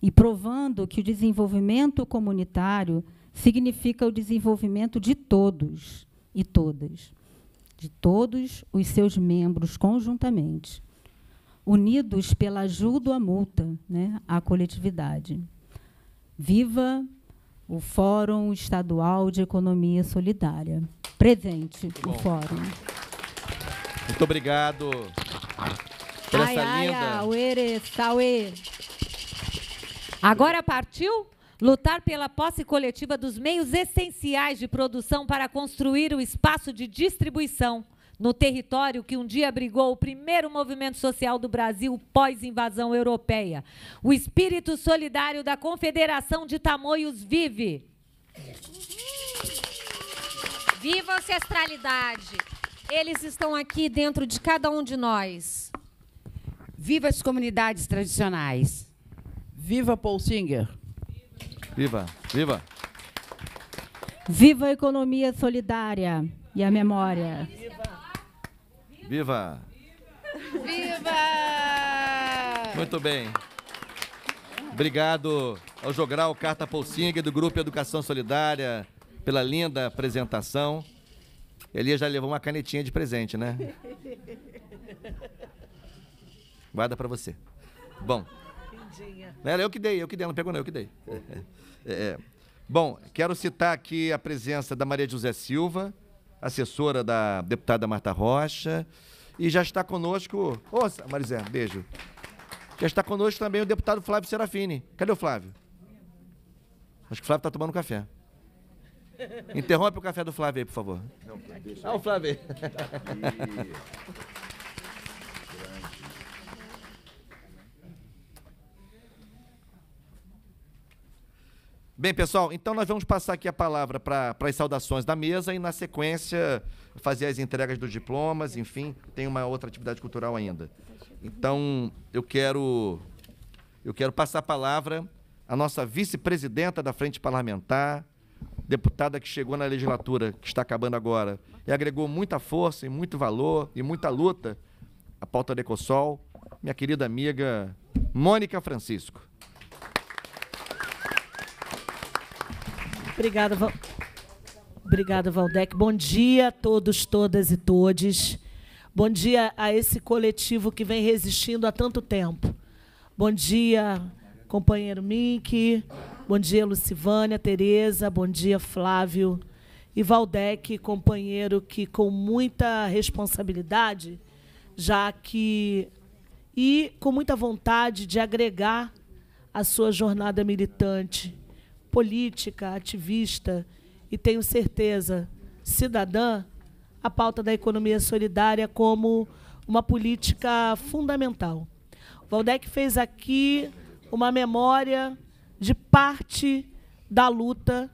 e provando que o desenvolvimento comunitário significa o desenvolvimento de todos e todas, de todos os seus membros conjuntamente, unidos pela ajuda à multa, né, à coletividade. Viva o Fórum Estadual de Economia Solidária. Presente o Bom. Fórum. Muito obrigado por Ai, essa ai, linda. uere, sauê. Agora partiu lutar pela posse coletiva dos meios essenciais de produção para construir o espaço de distribuição no território que um dia abrigou o primeiro movimento social do Brasil pós-invasão europeia. O espírito solidário da Confederação de Tamoios vive. Viva a ancestralidade! Eles estão aqui dentro de cada um de nós. Viva as comunidades tradicionais. Viva Paul Singer. Viva, viva. Viva a economia solidária e a memória. Viva. Viva! Muito bem. Obrigado ao Jogral Carta Polsinga do Grupo Educação Solidária pela linda apresentação. Elias já levou uma canetinha de presente, né? Guarda pra você. Bom. Era eu que dei, eu que dei, não pegou não, eu que dei. É, é, é. Bom, quero citar aqui a presença da Maria José Silva, assessora da deputada Marta Rocha, e já está conosco... Ô, Marizé, beijo. Já está conosco também o deputado Flávio Serafini. Cadê o Flávio? Acho que o Flávio está tomando café. Interrompe o café do Flávio aí, por favor. Ah, o Flávio. Bem, pessoal, então nós vamos passar aqui a palavra para as saudações da mesa e, na sequência, fazer as entregas dos diplomas, enfim, tem uma outra atividade cultural ainda. Então, eu quero, eu quero passar a palavra à nossa vice-presidenta da Frente Parlamentar, deputada que chegou na legislatura, que está acabando agora, e agregou muita força e muito valor e muita luta à pauta do Ecosol, minha querida amiga Mônica Francisco. Obrigada, Val... Obrigada, Valdec. Bom dia a todos, todas e todes. Bom dia a esse coletivo que vem resistindo há tanto tempo. Bom dia, companheiro Mink. Bom dia, Lucivânia, Tereza. Bom dia, Flávio. E Valdec, companheiro que com muita responsabilidade, já que e com muita vontade de agregar a sua jornada militante política, ativista e tenho certeza cidadã, a pauta da economia solidária como uma política fundamental. Valdec fez aqui uma memória de parte da luta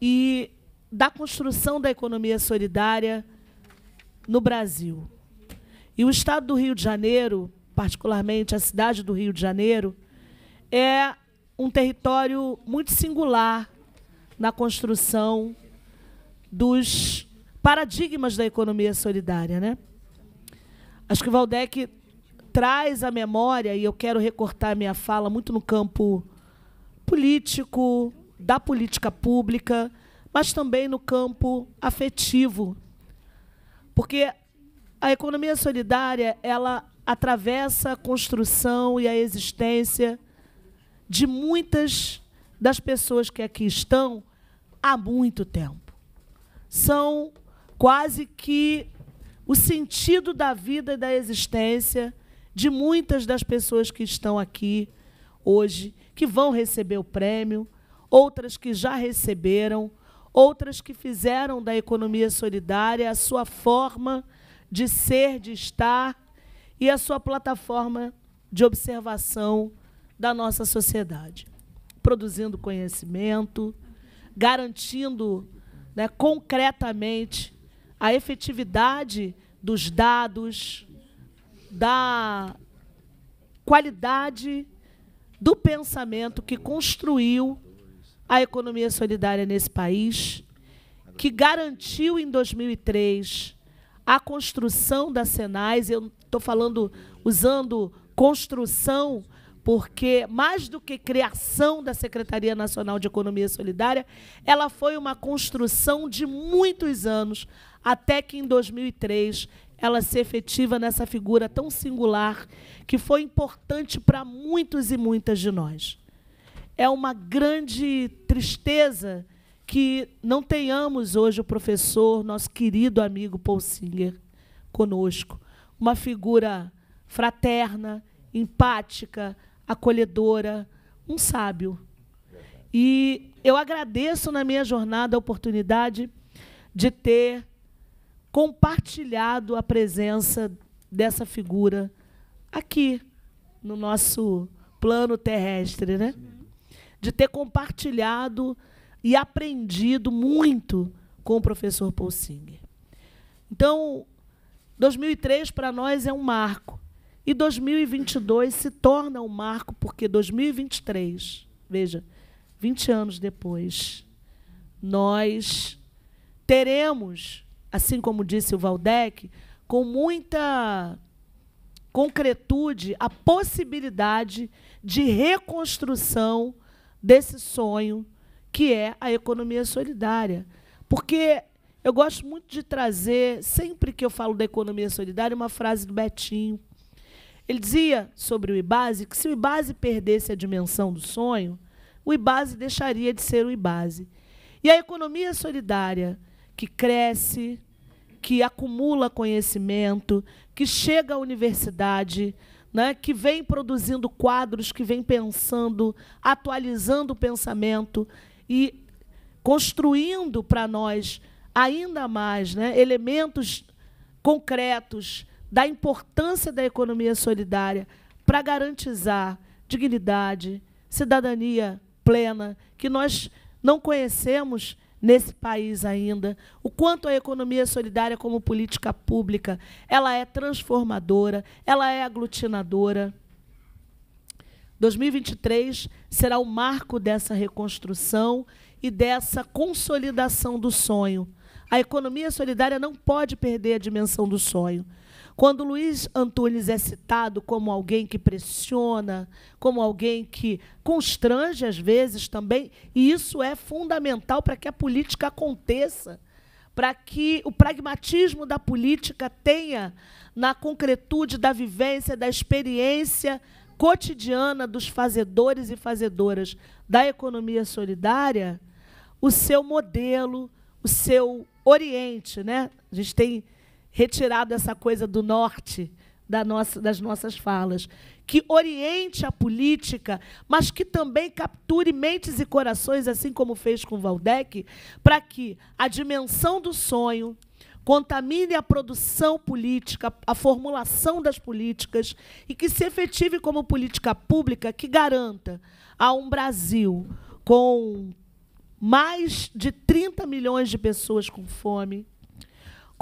e da construção da economia solidária no Brasil. E o estado do Rio de Janeiro, particularmente a cidade do Rio de Janeiro, é um território muito singular na construção dos paradigmas da economia solidária, né? Acho que Valdec traz a memória e eu quero recortar minha fala muito no campo político, da política pública, mas também no campo afetivo. Porque a economia solidária, ela atravessa a construção e a existência de muitas das pessoas que aqui estão há muito tempo. São quase que o sentido da vida e da existência de muitas das pessoas que estão aqui hoje, que vão receber o prêmio, outras que já receberam, outras que fizeram da economia solidária a sua forma de ser, de estar e a sua plataforma de observação da nossa sociedade, produzindo conhecimento, garantindo né, concretamente a efetividade dos dados, da qualidade do pensamento que construiu a economia solidária nesse país, que garantiu em 2003 a construção da Senais. Eu estou falando, usando construção, porque mais do que criação da Secretaria Nacional de Economia Solidária, ela foi uma construção de muitos anos, até que em 2003 ela se efetiva nessa figura tão singular que foi importante para muitos e muitas de nós. É uma grande tristeza que não tenhamos hoje o professor, nosso querido amigo Paul Singer, conosco. Uma figura fraterna, empática, acolhedora, um sábio. E eu agradeço na minha jornada a oportunidade de ter compartilhado a presença dessa figura aqui no nosso plano terrestre, né? De ter compartilhado e aprendido muito com o professor Paul Singer. Então, 2003 para nós é um marco. E 2022 se torna um marco porque 2023, veja, 20 anos depois, nós teremos, assim como disse o Valdec, com muita concretude a possibilidade de reconstrução desse sonho que é a economia solidária. Porque eu gosto muito de trazer, sempre que eu falo da economia solidária, uma frase do Betinho. Ele dizia sobre o IBASE que se o IBASE perdesse a dimensão do sonho, o IBASE deixaria de ser o IBASE. E a economia solidária, que cresce, que acumula conhecimento, que chega à universidade, né, que vem produzindo quadros, que vem pensando, atualizando o pensamento e construindo para nós ainda mais né, elementos concretos da importância da economia solidária para garantizar dignidade, cidadania plena, que nós não conhecemos nesse país ainda, o quanto a economia solidária como política pública, ela é transformadora, ela é aglutinadora. 2023 será o marco dessa reconstrução e dessa consolidação do sonho. A economia solidária não pode perder a dimensão do sonho. Quando Luiz Antunes é citado como alguém que pressiona, como alguém que constrange às vezes também, e isso é fundamental para que a política aconteça, para que o pragmatismo da política tenha na concretude da vivência, da experiência cotidiana dos fazedores e fazedoras da economia solidária, o seu modelo, o seu oriente, né? A gente tem retirado essa coisa do norte da nossa, das nossas falas, que oriente a política, mas que também capture mentes e corações, assim como fez com Valdec, para que a dimensão do sonho contamine a produção política, a formulação das políticas e que se efetive como política pública que garanta a um Brasil com mais de 30 milhões de pessoas com fome,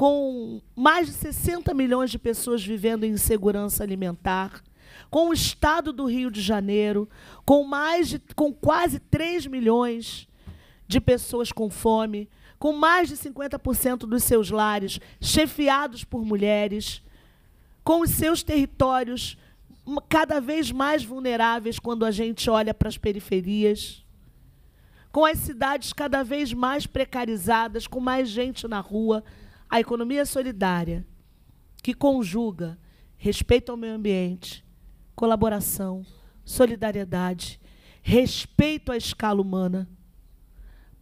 com mais de 60 milhões de pessoas vivendo em insegurança alimentar, com o estado do Rio de Janeiro, com mais de, com quase 3 milhões de pessoas com fome, com mais de 50% dos seus lares chefiados por mulheres, com os seus territórios cada vez mais vulneráveis quando a gente olha para as periferias, com as cidades cada vez mais precarizadas, com mais gente na rua, a economia solidária, que conjuga respeito ao meio ambiente, colaboração, solidariedade, respeito à escala humana,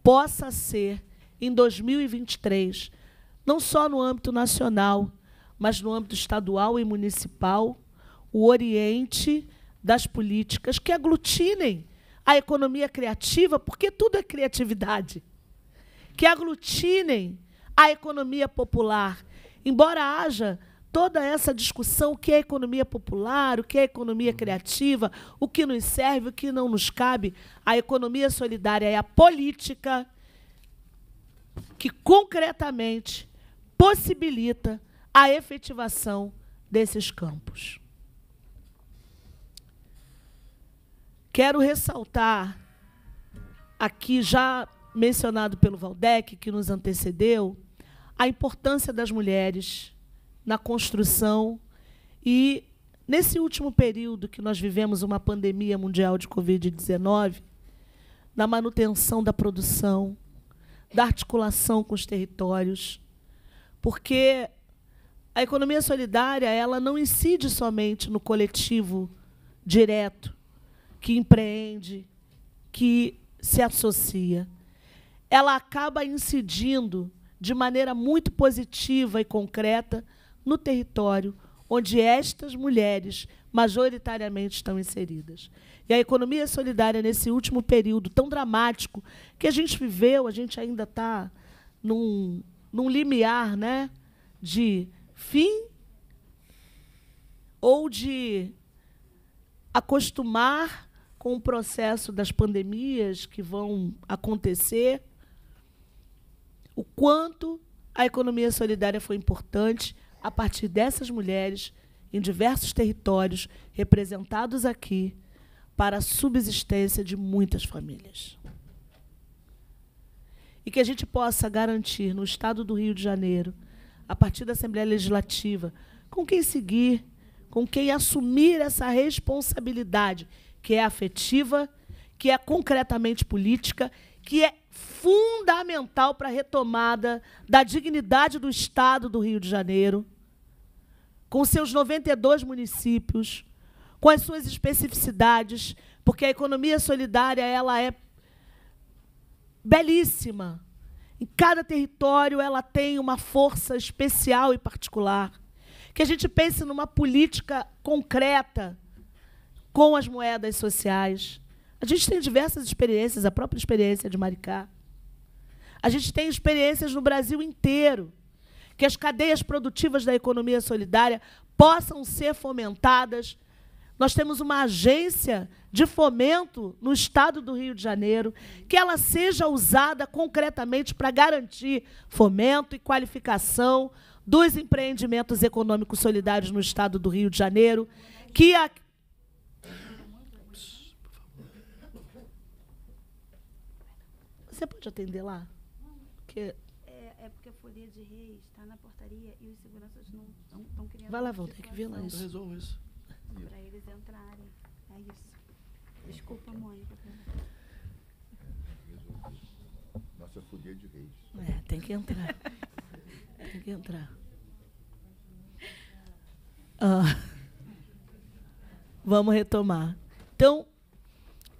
possa ser, em 2023, não só no âmbito nacional, mas no âmbito estadual e municipal, o oriente das políticas que aglutinem a economia criativa, porque tudo é criatividade, que aglutinem a economia popular. Embora haja toda essa discussão o que é economia popular, o que é economia criativa, o que nos serve, o que não nos cabe, a economia solidária é a política que concretamente possibilita a efetivação desses campos. Quero ressaltar aqui já mencionado pelo Valdec, que nos antecedeu, a importância das mulheres na construção e nesse último período que nós vivemos uma pandemia mundial de Covid-19, na manutenção da produção, da articulação com os territórios, porque a economia solidária ela não incide somente no coletivo direto que empreende, que se associa. Ela acaba incidindo de maneira muito positiva e concreta no território onde estas mulheres majoritariamente estão inseridas. E a economia solidária, nesse último período tão dramático que a gente viveu, a gente ainda está num, num limiar né, de fim ou de acostumar com o processo das pandemias que vão acontecer, o quanto a economia solidária foi importante a partir dessas mulheres em diversos territórios representados aqui para a subsistência de muitas famílias. E que a gente possa garantir no estado do Rio de Janeiro, a partir da Assembleia Legislativa, com quem seguir, com quem assumir essa responsabilidade, que é afetiva, que é concretamente política, que é fundamental para a retomada da dignidade do Estado do Rio de Janeiro, com seus 92 municípios, com as suas especificidades, porque a economia solidária ela é belíssima. Em cada território ela tem uma força especial e particular. Que a gente pense numa política concreta com as moedas sociais. A gente tem diversas experiências, a própria experiência de Maricá. A gente tem experiências no Brasil inteiro. Que as cadeias produtivas da economia solidária possam ser fomentadas. Nós temos uma agência de fomento no estado do Rio de Janeiro, que ela seja usada concretamente para garantir fomento e qualificação dos empreendimentos econômicos solidários no estado do Rio de Janeiro, que a, Você pode atender lá? Porque... É, é porque a Folia de Reis está na portaria e os seguranças não estão querendo. Vai lá, Walter, que vê lá isso. Resolve isso. Para eles entrarem. É isso. Desculpa, Mônica. Nossa folia de reis. É, tem que entrar. tem que entrar. Ah, vamos retomar. Então,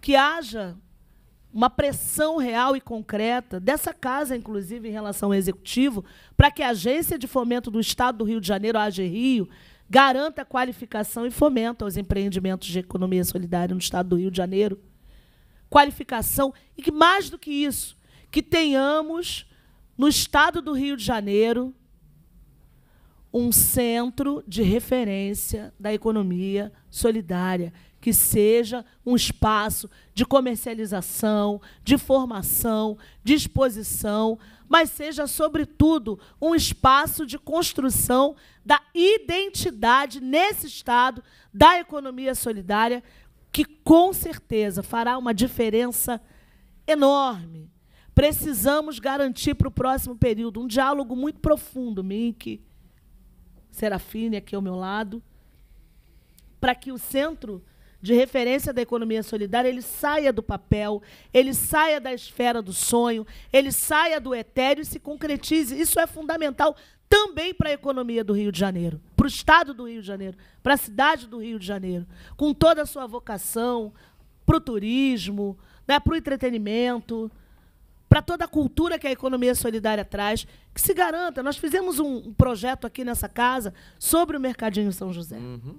que haja uma pressão real e concreta dessa casa, inclusive, em relação ao executivo, para que a Agência de Fomento do Estado do Rio de Janeiro, a AG Rio, garanta qualificação e fomento aos empreendimentos de economia solidária no Estado do Rio de Janeiro. Qualificação e que, mais do que isso, que tenhamos no Estado do Rio de Janeiro um centro de referência da economia solidária, que seja um espaço de comercialização, de formação, de exposição, mas seja, sobretudo, um espaço de construção da identidade nesse Estado da economia solidária, que com certeza fará uma diferença enorme. Precisamos garantir para o próximo período um diálogo muito profundo, Mink, Serafine, aqui ao meu lado, para que o centro de referência da economia solidária, ele saia do papel, ele saia da esfera do sonho, ele saia do etéreo e se concretize. Isso é fundamental também para a economia do Rio de Janeiro, para o estado do Rio de Janeiro, para a cidade do Rio de Janeiro, com toda a sua vocação para o turismo, né, para o entretenimento, para toda a cultura que a economia solidária traz, que se garanta. Nós fizemos um, um projeto aqui nessa casa sobre o Mercadinho São José. Uhum.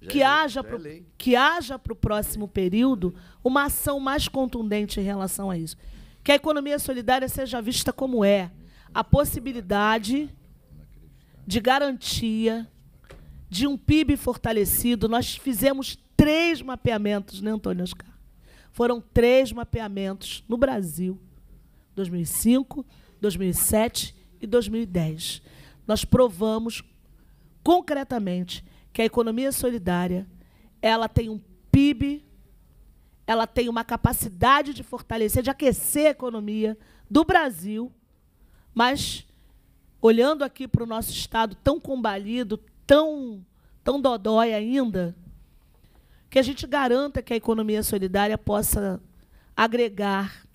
Que, haja pro, que haja para o próximo período uma ação mais contundente em relação a isso. Que a economia solidária seja vista como é a possibilidade de garantia de um PIB fortalecido. Nós fizemos três mapeamentos, né, Antônio Oscar? Foram três mapeamentos no Brasil: 2005, 2007 e 2010. Nós provamos concretamente que a economia solidária ela tem um PIB ela tem uma capacidade de fortalecer, de aquecer a economia do Brasil, mas olhando aqui para o nosso estado tão combalido, tão, tão dodói ainda, que a gente garanta que a economia solidária possa agregar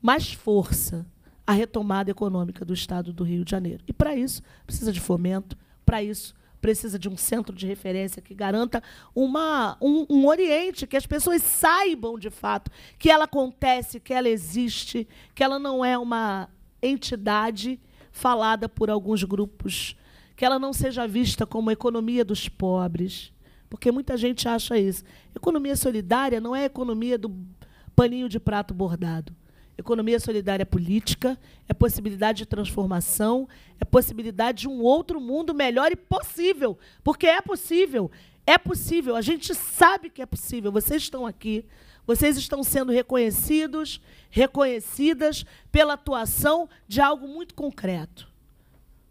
mais força à retomada econômica do estado do Rio de Janeiro. E para isso precisa de fomento, para isso precisa de um centro de referência que garanta uma, um, um oriente, que as pessoas saibam de fato que ela acontece, que ela existe, que ela não é uma entidade falada por alguns grupos, que ela não seja vista como a economia dos pobres, porque muita gente acha isso. Economia solidária não é a economia do paninho de prato bordado. Economia solidária política, é possibilidade de transformação, é possibilidade de um outro mundo melhor e possível, porque é possível. É possível, a gente sabe que é possível. Vocês estão aqui, vocês estão sendo reconhecidos, reconhecidas pela atuação de algo muito concreto,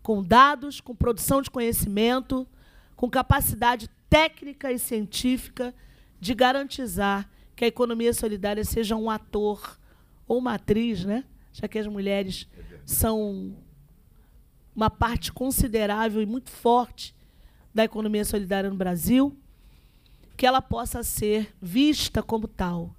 com dados, com produção de conhecimento, com capacidade técnica e científica de garantizar que a economia solidária seja um ator ou matriz, né? já que as mulheres são uma parte considerável e muito forte da economia solidária no Brasil, que ela possa ser vista como tal,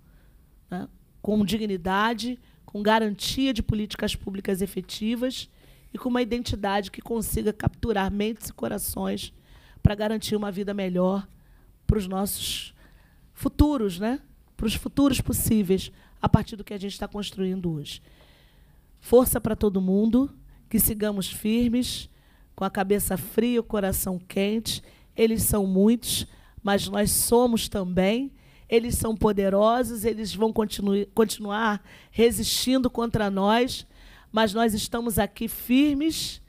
né? com dignidade, com garantia de políticas públicas efetivas e com uma identidade que consiga capturar mentes e corações para garantir uma vida melhor para os nossos futuros, né? para os futuros possíveis, a partir do que a gente está construindo hoje. Força para todo mundo, que sigamos firmes, com a cabeça fria, o coração quente. Eles são muitos, mas nós somos também. Eles são poderosos, eles vão continu continuar resistindo contra nós, mas nós estamos aqui firmes,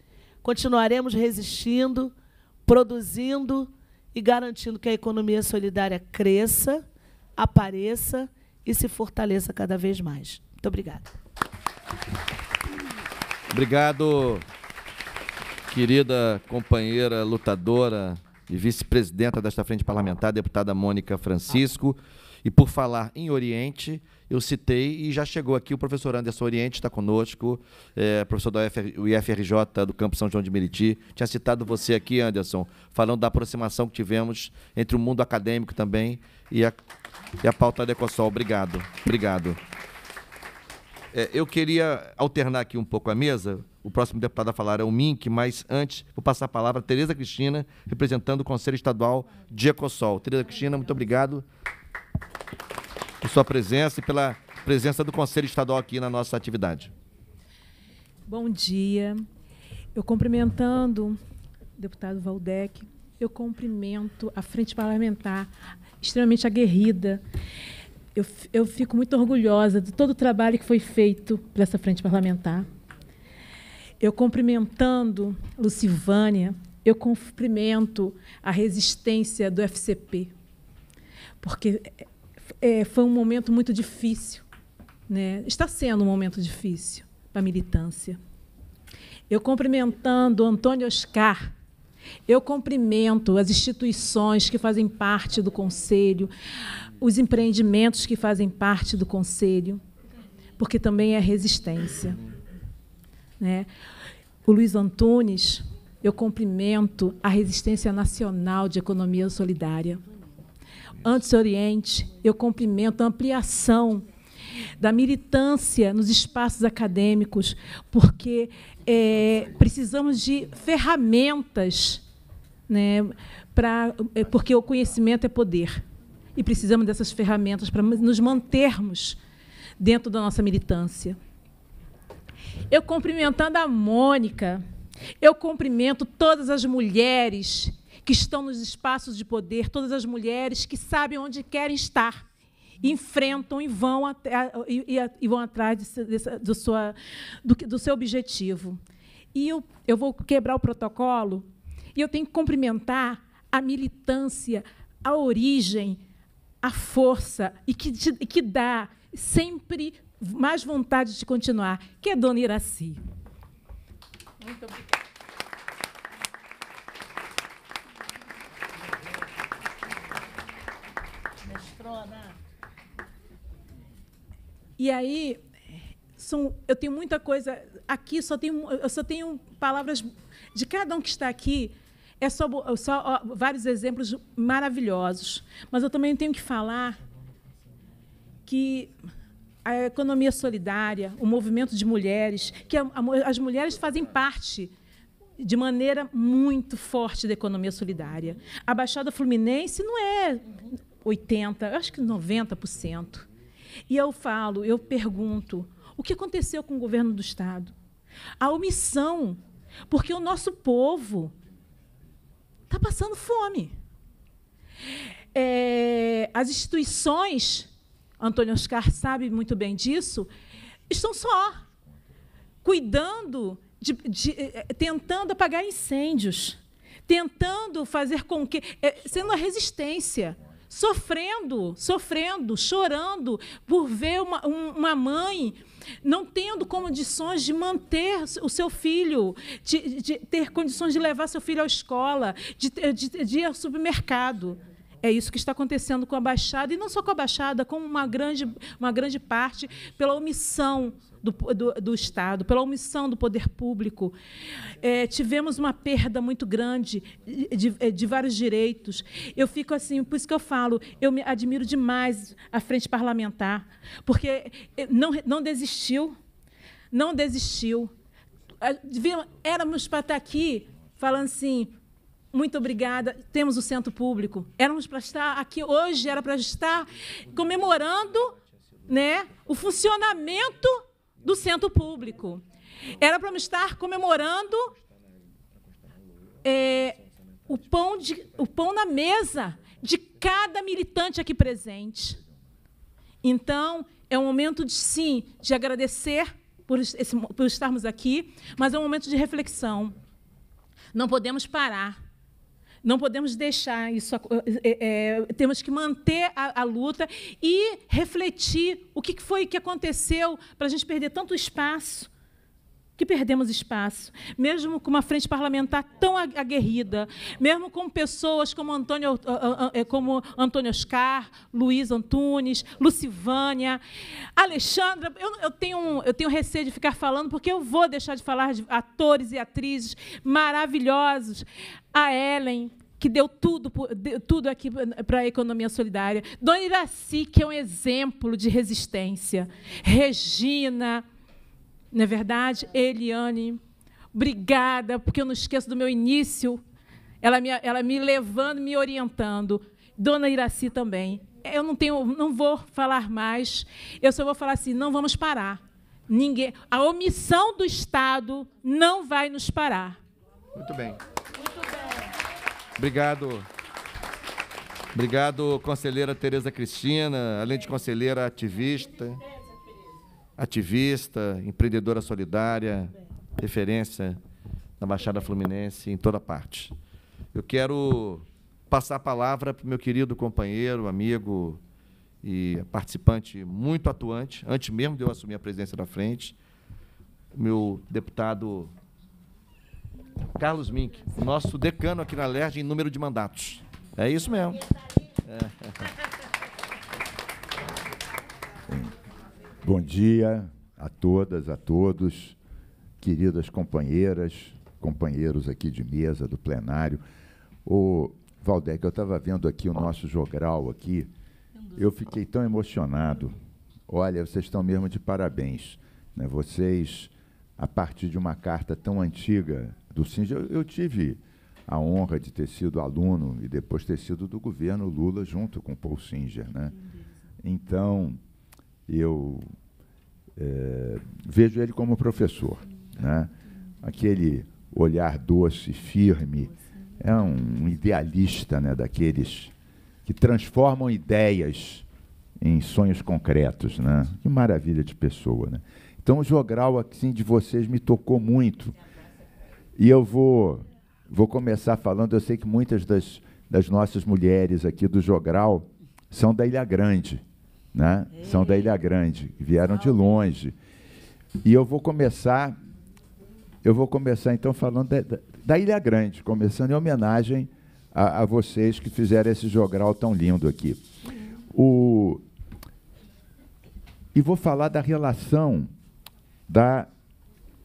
continuaremos resistindo, produzindo e garantindo que a economia solidária cresça, apareça e se fortaleça cada vez mais. Muito obrigada. Obrigado, querida companheira lutadora e vice-presidenta desta frente parlamentar, deputada Mônica Francisco. E por falar em Oriente, eu citei e já chegou aqui o professor Anderson Oriente, está conosco, é, professor do IFRJ do Campo São João de Meriti. Tinha citado você aqui, Anderson, falando da aproximação que tivemos entre o mundo acadêmico também e a, e a pauta da Ecosol. Obrigado. Obrigado. É, eu queria alternar aqui um pouco a mesa. O próximo deputado a falar é o Mink, mas antes vou passar a palavra a Tereza Cristina, representando o Conselho Estadual de Ecosol. Tereza Cristina, muito obrigado por sua presença e pela presença do Conselho Estadual aqui na nossa atividade. Bom dia. Eu cumprimentando o deputado Valdec, eu cumprimento a frente parlamentar extremamente aguerrida. Eu, eu fico muito orgulhosa de todo o trabalho que foi feito por essa frente parlamentar. Eu cumprimentando Lucivânia, eu cumprimento a resistência do FCP, porque é, foi um momento muito difícil. Né? Está sendo um momento difícil para a militância. Eu cumprimentando Antônio Oscar, eu cumprimento as instituições que fazem parte do Conselho, os empreendimentos que fazem parte do Conselho, porque também é resistência. Né? O Luiz Antunes, eu cumprimento a resistência nacional de economia solidária. Antes Oriente, eu cumprimento a ampliação da militância nos espaços acadêmicos, porque é, precisamos de ferramentas, né, pra, é, porque o conhecimento é poder. E precisamos dessas ferramentas para nos mantermos dentro da nossa militância. Eu cumprimentando a Mônica, eu cumprimento todas as mulheres que estão nos espaços de poder, todas as mulheres que sabem onde querem estar, enfrentam e vão, até, e, e, vão atrás de, de, do, sua, do, do, seu objetivo. E eu, eu vou quebrar o protocolo e eu tenho que cumprimentar a militância, a origem, a força e que, que dá sempre mais vontade de continuar, que é Dona Iraci. Muito obrigada. E aí, são, eu tenho muita coisa. Aqui só tenho, eu só tenho palavras de cada um que está aqui. É só, só ó, vários exemplos maravilhosos. Mas eu também tenho que falar que a economia solidária, o movimento de mulheres, que a, a, as mulheres fazem parte de maneira muito forte da economia solidária. A Baixada Fluminense não é 80, eu acho que 90%. E eu falo, eu pergunto, o que aconteceu com o governo do Estado? A omissão, porque o nosso povo está passando fome. É, as instituições, Antônio Oscar sabe muito bem disso, estão só cuidando, de, de, eh, tentando apagar incêndios, tentando fazer com que. É, sendo a resistência sofrendo, sofrendo, chorando por ver uma, uma mãe não tendo condições de manter o seu filho, de, de ter condições de levar seu filho à escola, de, de, de ir ao supermercado. É isso que está acontecendo com a Baixada, e não só com a Baixada, como uma grande, uma grande parte pela omissão do, do, do Estado, pela omissão do poder público. É, tivemos uma perda muito grande de, de, vários direitos. Eu fico assim, por isso que eu falo, eu me admiro demais a frente parlamentar, porque não, não desistiu, não desistiu. Éramos para estar aqui falando assim, muito obrigada. Temos o centro público. Éramos para estar aqui hoje, era para estar comemorando né, o funcionamento do centro público. Era para estar comemorando é, o, pão de, o pão na mesa de cada militante aqui presente. Então, é um momento, de, sim, de agradecer por, esse, por estarmos aqui, mas é um momento de reflexão. Não podemos parar. Não podemos deixar isso. É, é, temos que manter a, a, luta e refletir o que foi que aconteceu para a gente perder tanto espaço. Que perdemos espaço, mesmo com uma frente parlamentar tão aguerrida, mesmo com pessoas como Antônio, como Antônio Oscar, Luiz Antunes, Lucivânia, Alexandra. Eu, eu, tenho, eu tenho receio de ficar falando, porque eu vou deixar de falar de atores e atrizes maravilhosos a Ellen, que deu tudo, tudo aqui para a economia solidária. Dona Iraci, que é um exemplo de resistência. Regina, não é verdade? Eliane, obrigada, porque eu não esqueço do meu início. Ela me, ela me levando, me orientando. Dona Iraci também. Eu não tenho, não vou falar mais. Eu só vou falar assim: não vamos parar. Ninguém, a omissão do Estado não vai nos parar. Muito bem. Obrigado. Obrigado, conselheira Tereza Cristina, além de conselheira ativista, ativista, empreendedora solidária, referência na Baixada Fluminense em toda parte. Eu quero passar a palavra para o meu querido companheiro, amigo e participante muito atuante, antes mesmo de eu assumir a presidência da frente, meu deputado Carlos Mink, nosso decano aqui na LERJ em número de mandatos. É isso mesmo. É. Bom dia a todas, a todos, queridas companheiras, companheiros aqui de mesa do plenário. O Valdec, eu estava vendo aqui o nosso jogral aqui, eu fiquei tão emocionado. Olha, vocês estão mesmo de parabéns. Né? Vocês, a partir de uma carta tão antiga do Singer. Eu, eu, tive a honra de ter sido aluno e depois ter sido do governo Lula junto com Paul Singer. Né? Então, eu é, vejo ele como professor. Né? Aquele olhar doce, firme, é um idealista né, daqueles que transformam ideias em sonhos concretos. Né? Que maravilha de pessoa. Né? Então, o jogral assim, de vocês me tocou muito e eu vou, vou começar falando, eu sei que muitas das, das nossas mulheres aqui do Jogral são da Ilha Grande, né? São da Ilha Grande, vieram de longe. E eu vou começar, eu vou começar então falando da, da Ilha Grande, começando em homenagem a, a, vocês que fizeram esse jogral tão lindo aqui. O, e vou falar da relação da,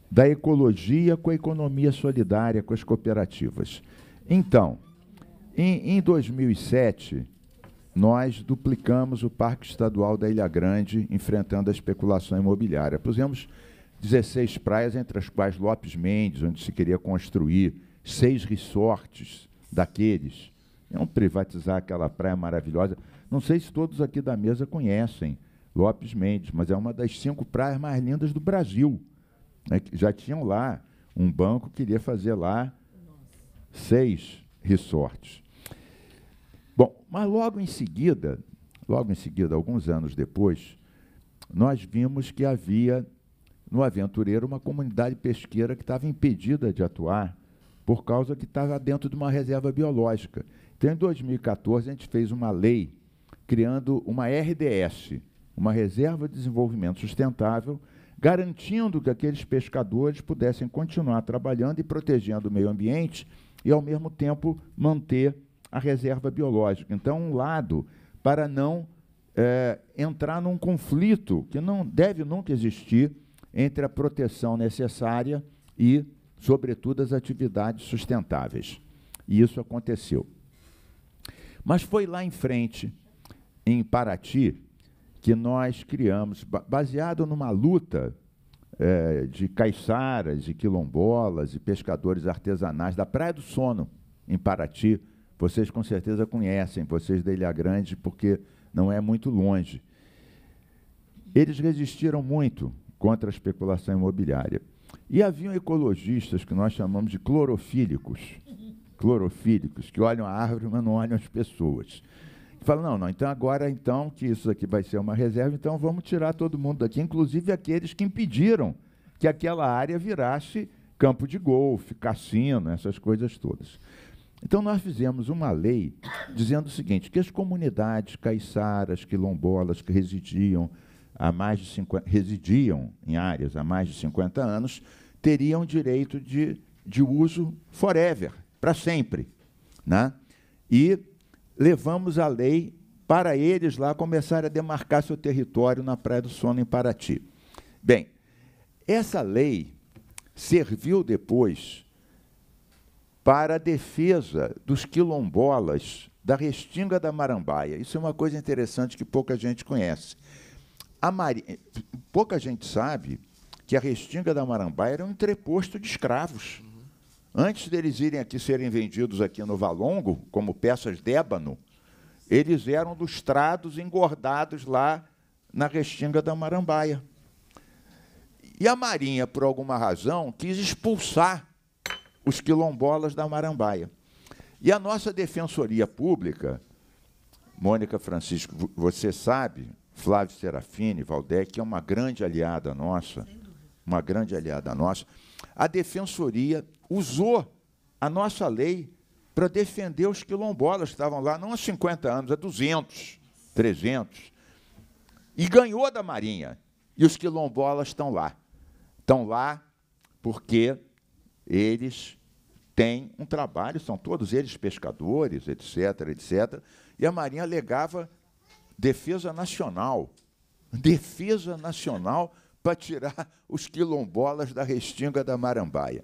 da ecologia com a economia solidária, com as cooperativas. Então, em, em 2007, nós duplicamos o Parque Estadual da Ilha Grande, enfrentando a especulação imobiliária. Pusemos 16 praias, entre as quais Lopes Mendes, onde se queria construir seis resorts daqueles. Iam privatizar aquela praia maravilhosa. Não sei se todos aqui da mesa conhecem Lopes Mendes, mas é uma das cinco praias mais lindas do Brasil. Né? Já tinham lá um banco que queria fazer lá seis resorts. Bom, mas logo em seguida, logo em seguida, alguns anos depois, nós vimos que havia no Aventureiro uma comunidade pesqueira que estava impedida de atuar por causa que estava dentro de uma reserva biológica. Então, em 2014, a gente fez uma lei criando uma RDS, uma Reserva de Desenvolvimento Sustentável, garantindo que aqueles pescadores pudessem continuar trabalhando e protegendo o meio ambiente e, ao mesmo tempo, manter a reserva biológica. Então, um lado para não é, entrar num conflito que não deve nunca existir entre a proteção necessária e, sobretudo, as atividades sustentáveis. E isso aconteceu. Mas foi lá em frente, em Paraty, que nós criamos, baseado numa luta é, de caiçaras e quilombolas e pescadores artesanais da Praia do Sono, em Paraty. Vocês com certeza conhecem, vocês da Ilha Grande, porque não é muito longe. Eles resistiram muito contra a especulação imobiliária. E haviam ecologistas que nós chamamos de clorofílicos, clorofílicos, que olham a árvore, mas não olham as pessoas. Fala, não, não, então agora então que isso aqui vai ser uma reserva, então vamos tirar todo mundo daqui, inclusive aqueles que impediram que aquela área virasse campo de golfe, cassino, essas coisas todas. Então nós fizemos uma lei dizendo o seguinte, que as comunidades caiçaras, quilombolas que residiam há mais de 50, residiam em áreas há mais de 50 anos, teriam direito de, de uso forever, para sempre. Né? E levamos a lei para eles lá começarem a demarcar seu território na Praia do Sono, em Paraty. Bem, essa lei serviu depois para a defesa dos quilombolas da Restinga da Marambaia. Isso é uma coisa interessante que pouca gente conhece. Mari... Pouca gente sabe que a Restinga da Marambaia era um entreposto de escravos. Antes deles irem aqui serem vendidos aqui no Valongo, como peças d'ébano, eles eram lustrados, engordados lá na restinga da Marambaia. E a Marinha, por alguma razão, quis expulsar os quilombolas da Marambaia. E a nossa Defensoria Pública, Mônica Francisco, você sabe, Flávio Serafini, Valdec, é uma grande aliada nossa, uma grande aliada nossa, a Defensoria usou a nossa lei para defender os quilombolas que estavam lá, não há 50 anos, há 200, 300. E ganhou da Marinha. E os quilombolas estão lá. Estão lá porque eles têm um trabalho, são todos eles pescadores, etc., etc. E a Marinha alegava defesa nacional. Defesa nacional para tirar os quilombolas da restinga da Marambaia.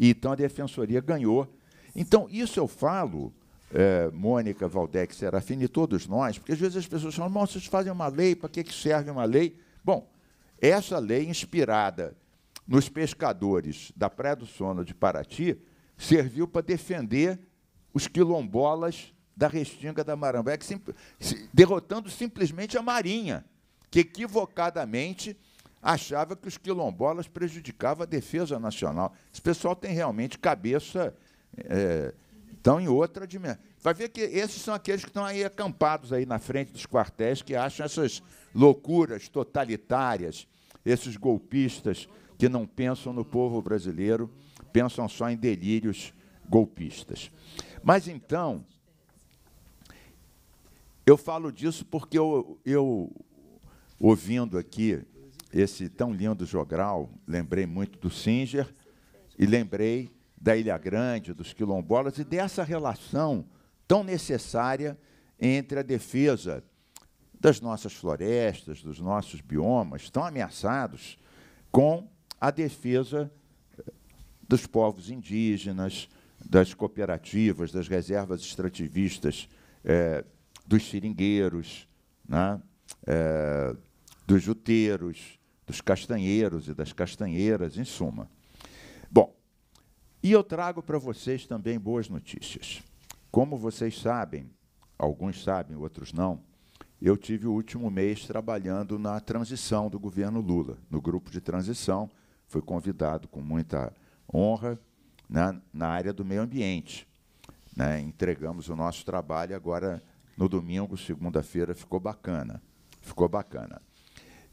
E então a defensoria ganhou. Então, isso eu falo, é, Mônica, Valdec, Serafine, todos nós, porque às vezes as pessoas falam, mas vocês fazem uma lei, para que, que serve uma lei? Bom, essa lei inspirada nos pescadores da Praia do Sono de Paraty serviu para defender os quilombolas da Restinga da Marambaia, sim, derrotando simplesmente a Marinha, que equivocadamente achava que os quilombolas prejudicavam a defesa nacional. Esse pessoal tem realmente cabeça. É, estão em outra dimensão. Vai ver que esses são aqueles que estão aí acampados aí na frente dos quartéis, que acham essas loucuras totalitárias, esses golpistas que não pensam no povo brasileiro, pensam só em delírios golpistas. Mas então, eu falo disso porque eu, eu ouvindo aqui esse tão lindo jogral, lembrei muito do Singer e lembrei da Ilha Grande, dos quilombolas e dessa relação tão necessária entre a defesa das nossas florestas, dos nossos biomas, estão ameaçados com a defesa eh, dos povos indígenas, das cooperativas, das reservas extrativistas, é, dos seringueiros, né, é, dos juteiros, dos castanheiros e das castanheiras, em suma. Bom, e eu trago para vocês também boas notícias. Como vocês sabem, alguns sabem, outros não, eu tive o último mês trabalhando na transição do governo Lula, no grupo de transição. Fui convidado com muita honra né, na área do meio ambiente. Né, entregamos o nosso trabalho agora no domingo, segunda-feira, ficou bacana. Ficou bacana.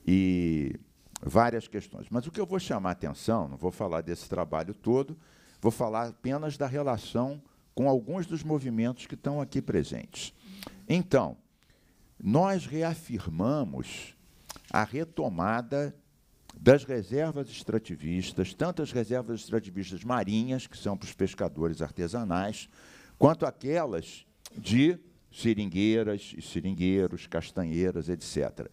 E várias questões. Mas o que eu vou chamar a atenção, não vou falar desse trabalho todo, vou falar apenas da relação com alguns dos movimentos que estão aqui presentes. Então, nós reafirmamos a retomada das reservas extrativistas, tanto as reservas extrativistas marinhas, que são para os pescadores artesanais, quanto aquelas de seringueiras e seringueiros, castanheiras, etc.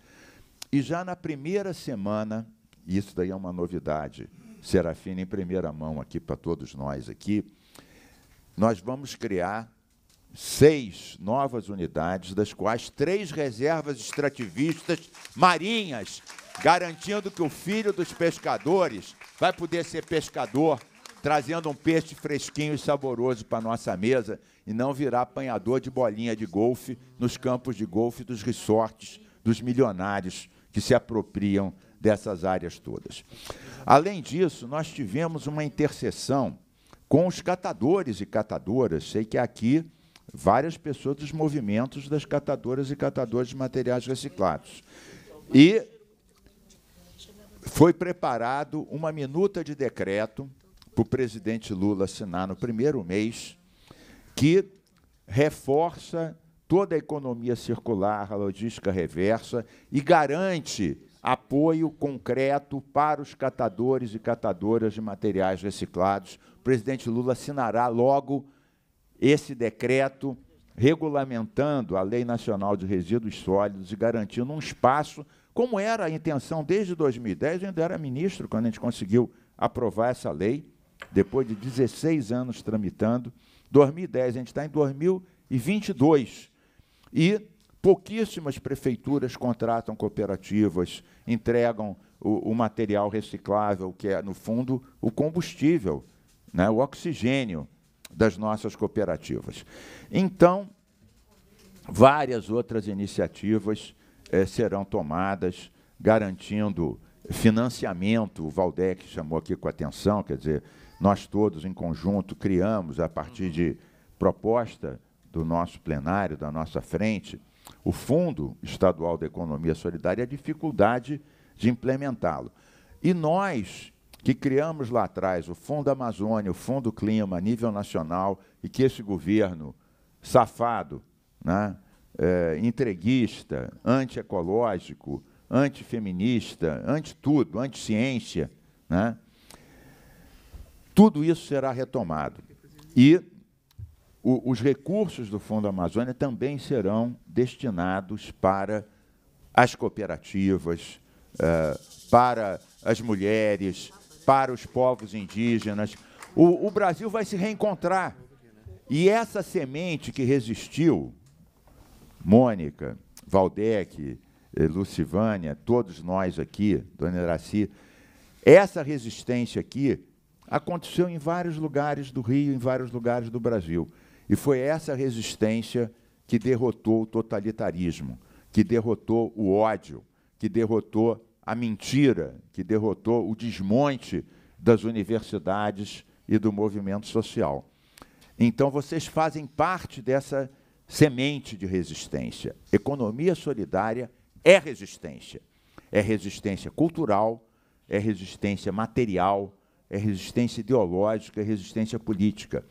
E já na primeira semana, isso daí é uma novidade, Serafina em primeira mão aqui para todos nós aqui, nós vamos criar seis novas unidades, das quais três reservas extrativistas marinhas, garantindo que o filho dos pescadores vai poder ser pescador, trazendo um peixe fresquinho e saboroso para a nossa mesa e não virar apanhador de bolinha de golfe nos campos de golfe dos resorts dos milionários que se apropriam dessas áreas todas. Além disso, nós tivemos uma interseção com os catadores e catadoras. Sei que aqui várias pessoas dos movimentos das catadoras e catadores de materiais reciclados. E foi preparado uma minuta de decreto para o presidente Lula assinar no primeiro mês, que reforça toda a economia circular, a logística reversa e garante apoio concreto para os catadores e catadoras de materiais reciclados. O presidente Lula assinará logo esse decreto regulamentando a Lei Nacional de Resíduos Sólidos e garantindo um espaço, como era a intenção desde 2010, eu ainda era ministro quando a gente conseguiu aprovar essa lei, depois de 16 anos tramitando. 2010, a gente está em 2022. E pouquíssimas prefeituras contratam cooperativas, entregam o, o material reciclável, que é, no fundo, o combustível, né, o oxigênio das nossas cooperativas. Então, várias outras iniciativas eh, serão tomadas, garantindo financiamento. O Valdec chamou aqui com atenção, quer dizer, nós todos em conjunto criamos, a partir de proposta do nosso plenário, da nossa frente, o Fundo Estadual da Economia Solidária e a dificuldade de implementá-lo. E nós que criamos lá atrás o Fundo Amazônia, o Fundo Clima a nível nacional, e que esse governo safado, né, é, entreguista, antiecológico, antifeminista, anti-tudo, anti-ciência, né, tudo isso será retomado. E o, os recursos do Fundo Amazônia também serão destinados para as cooperativas, uh, para as mulheres, para os povos indígenas. O, o Brasil vai se reencontrar. E essa semente que resistiu, Mônica, Valdec, eh, Lucivânia, todos nós aqui, Dona Iraci, essa resistência aqui aconteceu em vários lugares do Rio, em vários lugares do Brasil. E foi essa resistência que derrotou o totalitarismo, que derrotou o ódio, que derrotou a mentira que derrotou o desmonte das universidades e do movimento social. Então, vocês fazem parte dessa semente de resistência. Economia solidária é resistência. É resistência cultural, é resistência material, é resistência ideológica, é resistência política.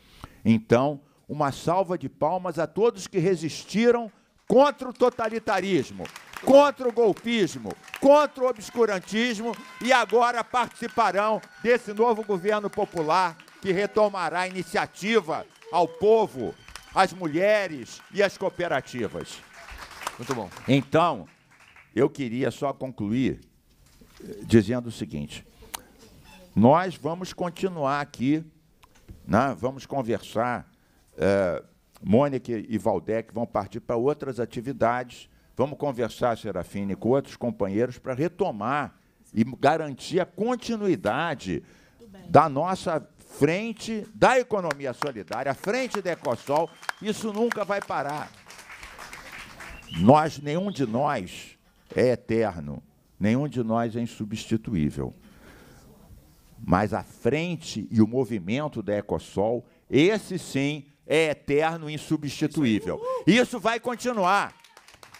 Então, uma salva de palmas a todos que resistiram contra o totalitarismo, contra o golpismo, contra o obscurantismo e agora participarão desse novo governo popular que retomará a iniciativa ao povo, às mulheres e às cooperativas. Muito bom. Então, eu queria só concluir eh, dizendo o seguinte: nós vamos continuar aqui, né, vamos conversar. Eh, Mônica e Valdec vão partir para outras atividades. Vamos conversar, Serafine, com outros companheiros para retomar e garantir a continuidade da nossa frente da economia solidária, a frente da Ecosol. Isso nunca vai parar. Nós, nenhum de nós é eterno, nenhum de nós é insubstituível. Mas a frente e o movimento da Ecosol, esse sim é eterno e insubstituível. Isso vai continuar.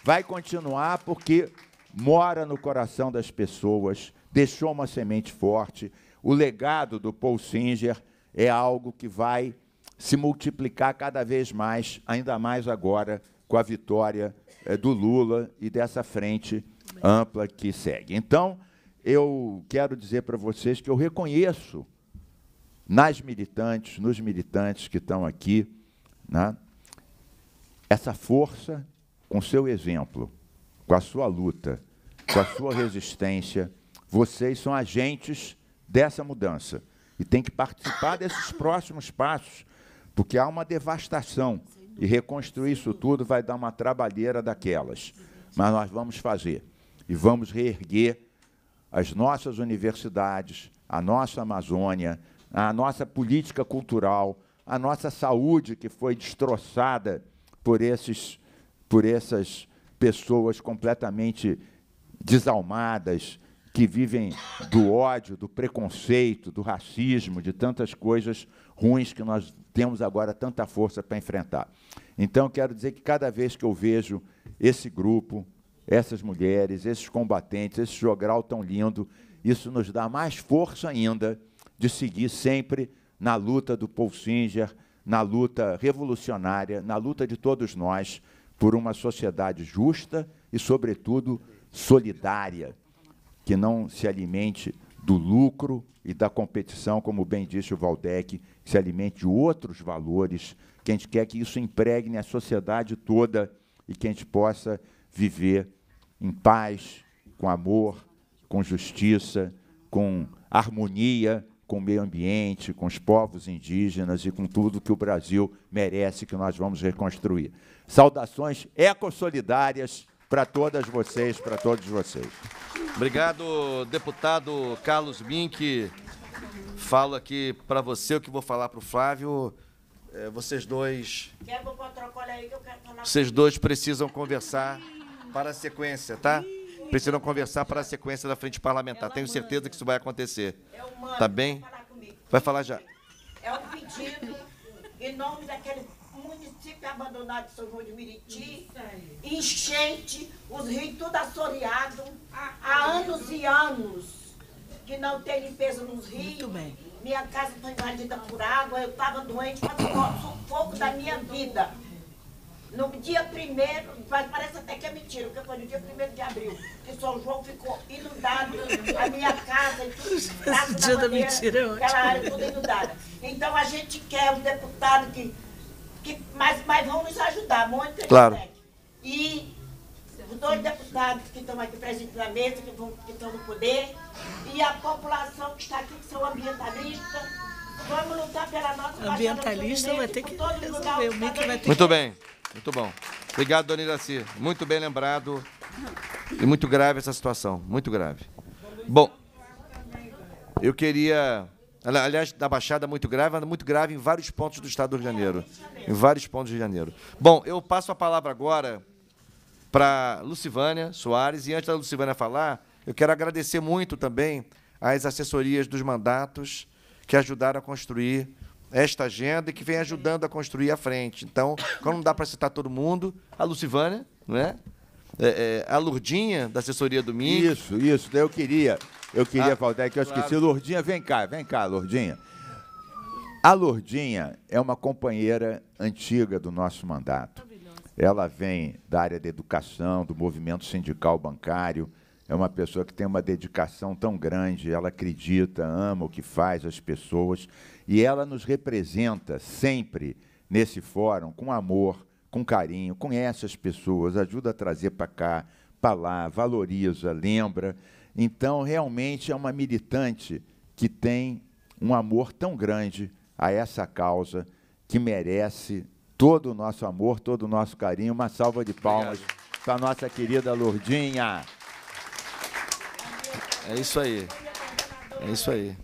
Vai continuar porque mora no coração das pessoas, deixou uma semente forte. O legado do Paul Singer é algo que vai se multiplicar cada vez mais, ainda mais agora com a vitória eh, do Lula e dessa frente ampla que segue. Então, eu quero dizer para vocês que eu reconheço nas militantes, nos militantes que estão aqui, né, essa força com seu exemplo, com a sua luta, com a sua resistência. Vocês são agentes dessa mudança e tem que participar desses próximos passos, porque há uma devastação e reconstruir isso tudo vai dar uma trabalheira daquelas. Mas nós vamos fazer e vamos reerguer as nossas universidades, a nossa Amazônia, a nossa política cultural, a nossa saúde que foi destroçada por esses por essas pessoas completamente desalmadas que vivem do ódio, do preconceito, do racismo, de tantas coisas ruins que nós temos agora tanta força para enfrentar. Então, quero dizer que cada vez que eu vejo esse grupo, essas mulheres, esses combatentes, esse jogral tão lindo, isso nos dá mais força ainda de seguir sempre na luta do Paul Singer, na luta revolucionária, na luta de todos nós por uma sociedade justa e, sobretudo, solidária, que não se alimente do lucro e da competição, como bem disse o Valdec, se alimente de outros valores, que a gente quer que isso impregne a sociedade toda e que a gente possa viver em paz, com amor, com justiça, com harmonia com o meio ambiente, com os povos indígenas e com tudo que o Brasil merece que nós vamos reconstruir. Saudações ecossolidárias para todas vocês, para todos vocês. Obrigado, deputado Carlos Mink. Falo aqui para você o que vou falar para o Flávio. É, vocês dois, Quer o protocolo aí que eu quero falar vocês dois precisam conversar para a sequência, tá? Precisam conversar para a sequência da frente parlamentar. Tenho certeza que isso vai acontecer. Tá bem? Vai falar já. É um pedido em nome daquele município abandonado de São João de Meriti, enchente, os rios tudo assoreado, há anos e anos que não tem limpeza nos rios. Minha casa foi invadida por água, eu estava doente, passei o sufoco da minha vida. No dia primeiro, mas parece até que é mentira, porque foi no dia primeiro de abril, que São João ficou inundado, a minha casa e tudo, Esse dia da Bandeira, mentira é ótimo. aquela área toda inundada. Então a gente quer um deputado que, que mas, mas vão nos ajudar, Mônica e Claro. E os dois deputados que estão aqui presentes na mesa, que, vão, que estão no poder, e a população que está aqui, que são ambientalistas, vamos lutar pela nossa Ambientalista vai ter que resolver. O Mickey vai ter Muito bem, muito bom. Obrigado, dona Iraci. Muito bem lembrado. E muito grave essa situação, muito grave. Bom, eu queria. ali- Aliás, da Baixada muito grave, mas muito grave em vários pontos do Estado do Rio de Janeiro. Em vários pontos do Rio de Janeiro. Bom, eu passo a palavra agora para Lucivânia Soares. E antes da Lucivânia falar, eu quero agradecer muito também às assessorias dos mandatos que ajudaram a construir esta agenda e que vem ajudando a construir a frente. Então, como não dá para citar todo mundo, a Lucivânia, não é? É, é, a Lurdinha, da assessoria do MIC. Isso, isso. Daí eu queria, eu queria, Ah, Valdec, eu claro. esqueci. Lourdinha, vem cá, vem cá, Lourdinha. A Lourdinha é uma companheira antiga do nosso mandato. Ela vem da área da educação, do movimento sindical bancário. É uma pessoa que tem uma dedicação tão grande, ela acredita, ama o que faz, as pessoas. E ela nos representa sempre nesse fórum com amor, com carinho, conhece as pessoas, ajuda a trazer para cá, para lá, valoriza, lembra. Então, realmente é uma militante que tem um amor tão grande a essa causa que merece todo o nosso amor, todo o nosso carinho. Uma salva de palmas para a nossa querida Lourdinha. É isso aí. É isso aí.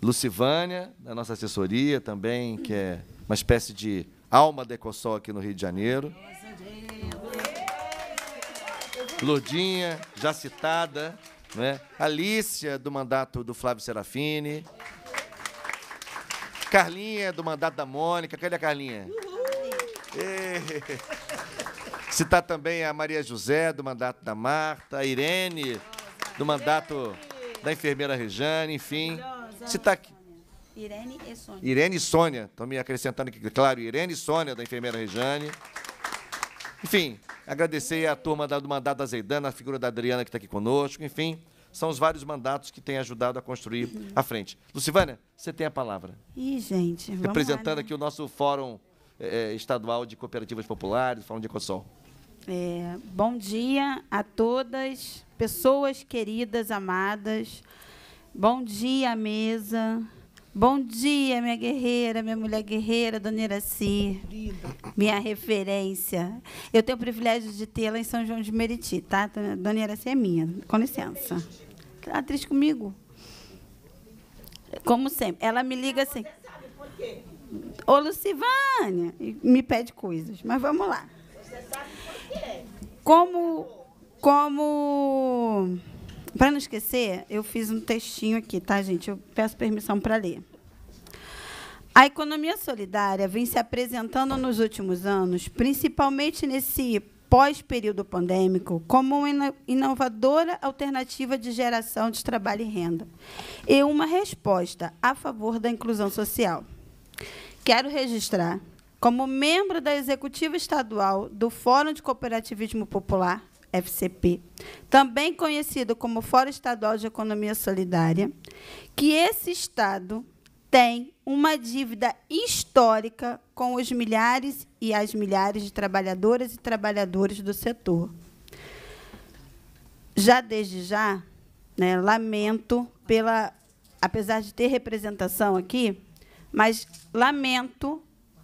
Lucivânia, da nossa assessoria também, que é uma espécie de alma da Ecossol aqui no Rio de Janeiro. Lourdinha, já citada, né? Alícia, do mandato do Flávio Serafini. Carlinha, do mandato da Mônica. Cadê a Carlinha? Citar também a Maria José, do mandato da Marta, a Irene, do mandato da enfermeira Rejane, enfim. Citar aqui. Irene e Sônia. Irene e Sônia, estão me acrescentando aqui, claro, Irene e Sônia, da enfermeira Rejane. Enfim, agradecer à turma da- do mandato da Zeidana, a figura da Adriana que está aqui conosco, enfim, são os vários mandatos que têm ajudado a construir a frente. Lucivânia, você tem a palavra. Ih, gente, vamos representando lá, né? aqui o nosso Fórum eh, Estadual de Cooperativas Populares, Fórum de Ecossol. É, bom dia a todas, pessoas queridas, amadas. Bom dia, mesa. Bom dia, minha guerreira, minha mulher guerreira, Dona Iraci. Minha referência. Eu tenho o privilégio de tê-la em São João de Meriti, tá? Dona Iraci é minha, com licença. Tá triste comigo? Como sempre. Ela me liga assim. Ô, Lucivânia, e me pede coisas, mas vamos lá. Como, como, para não esquecer, eu fiz um textinho aqui, tá, gente? Eu peço permissão para ler. A economia solidária vem se apresentando nos últimos anos, principalmente nesse pós-período pandêmico, como uma ino- inovadora alternativa de geração de trabalho e renda e uma resposta a favor da inclusão social. Quero registrar, como membro da executiva estadual do Fórum de Cooperativismo Popular, FCP, também conhecido como Fórum Estadual de Economia Solidária, que esse Estado tem uma dívida histórica com os milhares e as milhares de trabalhadoras e trabalhadores do setor. Já desde já, né, lamento pela, apesar de ter representação aqui, mas lamento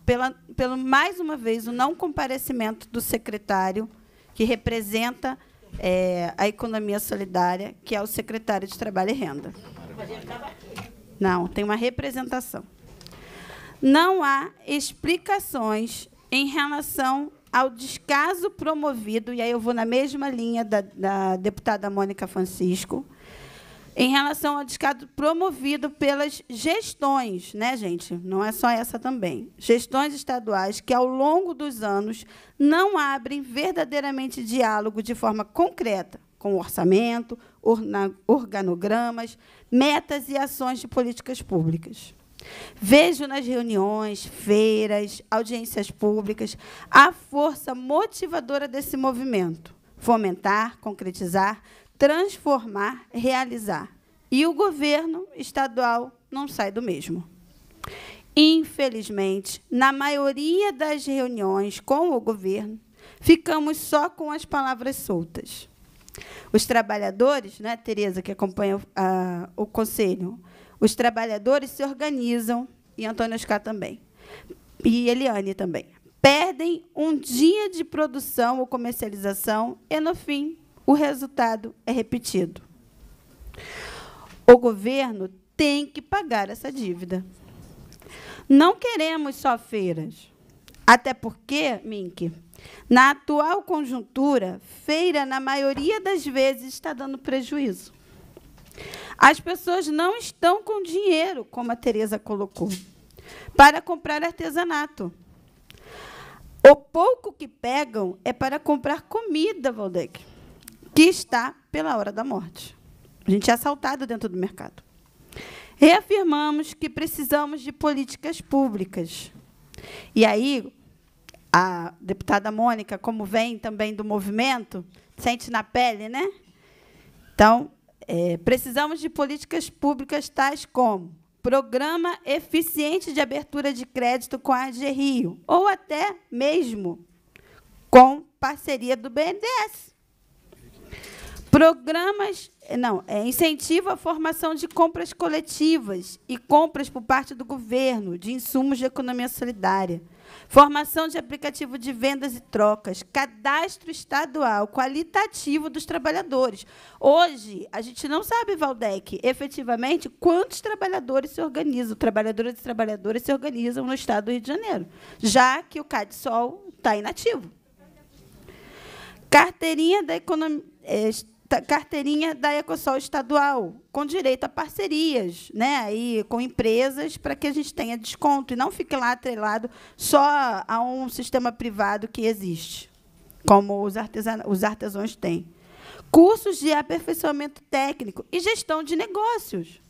pela, pelo mais uma vez o não comparecimento do secretário que representa eh, a economia solidária, que é o secretário de Trabalho e Renda. Não, tem uma representação. Não há explicações em relação ao descaso promovido, e aí eu vou na mesma linha da, da deputada Mônica Francisco, em relação ao descaso promovido pelas gestões, né, gente? Não é só essa também. Gestões estaduais que, ao longo dos anos, não abrem verdadeiramente diálogo de forma concreta com orçamento, organogramas, metas e ações de políticas públicas. Vejo nas reuniões, feiras, audiências públicas a força motivadora desse movimento: fomentar, concretizar, transformar, realizar. E o governo estadual não sai do mesmo. Infelizmente, na maioria das reuniões com o governo, ficamos só com as palavras soltas. Os trabalhadores, né, Tereza, que acompanha ah, o conselho, os trabalhadores se organizam, e Antônio Oscar também, e Eliane também. Perdem um dia de produção ou comercialização e, no fim, o resultado é repetido. O governo tem que pagar essa dívida. Não queremos só feiras. Até porque, Mink, na atual conjuntura, feira, na maioria das vezes, está dando prejuízo. As pessoas não estão com dinheiro, como a Tereza colocou, para comprar artesanato. O pouco que pegam é para comprar comida, Valdec, que está pela hora da morte. A gente é assaltado dentro do mercado. Reafirmamos que precisamos de políticas públicas. E aí, a deputada Mônica, como vem também do movimento, sente na pele, né? Então, é, precisamos de políticas públicas tais como Programa Eficiente de Abertura de Crédito com a AG Rio, ou até mesmo com parceria do BNDES. Programas, não, é, incentivo à formação de compras coletivas e compras por parte do governo de insumos de economia solidária. Formação de aplicativo de vendas e trocas, cadastro estadual qualitativo dos trabalhadores. Hoje, a gente não sabe, Valdec, efetivamente, quantos trabalhadores se organizam, trabalhadoras e trabalhadoras se organizam no estado do Rio de Janeiro, já que o CADSOL está inativo. Carteirinha da economia. É, carteirinha da Ecosol estadual, com direito a parcerias, né, aí, com empresas, para que a gente tenha desconto e não fique lá atrelado só a um sistema privado que existe, como os, os artesãos têm. Cursos de aperfeiçoamento técnico e gestão de negócios.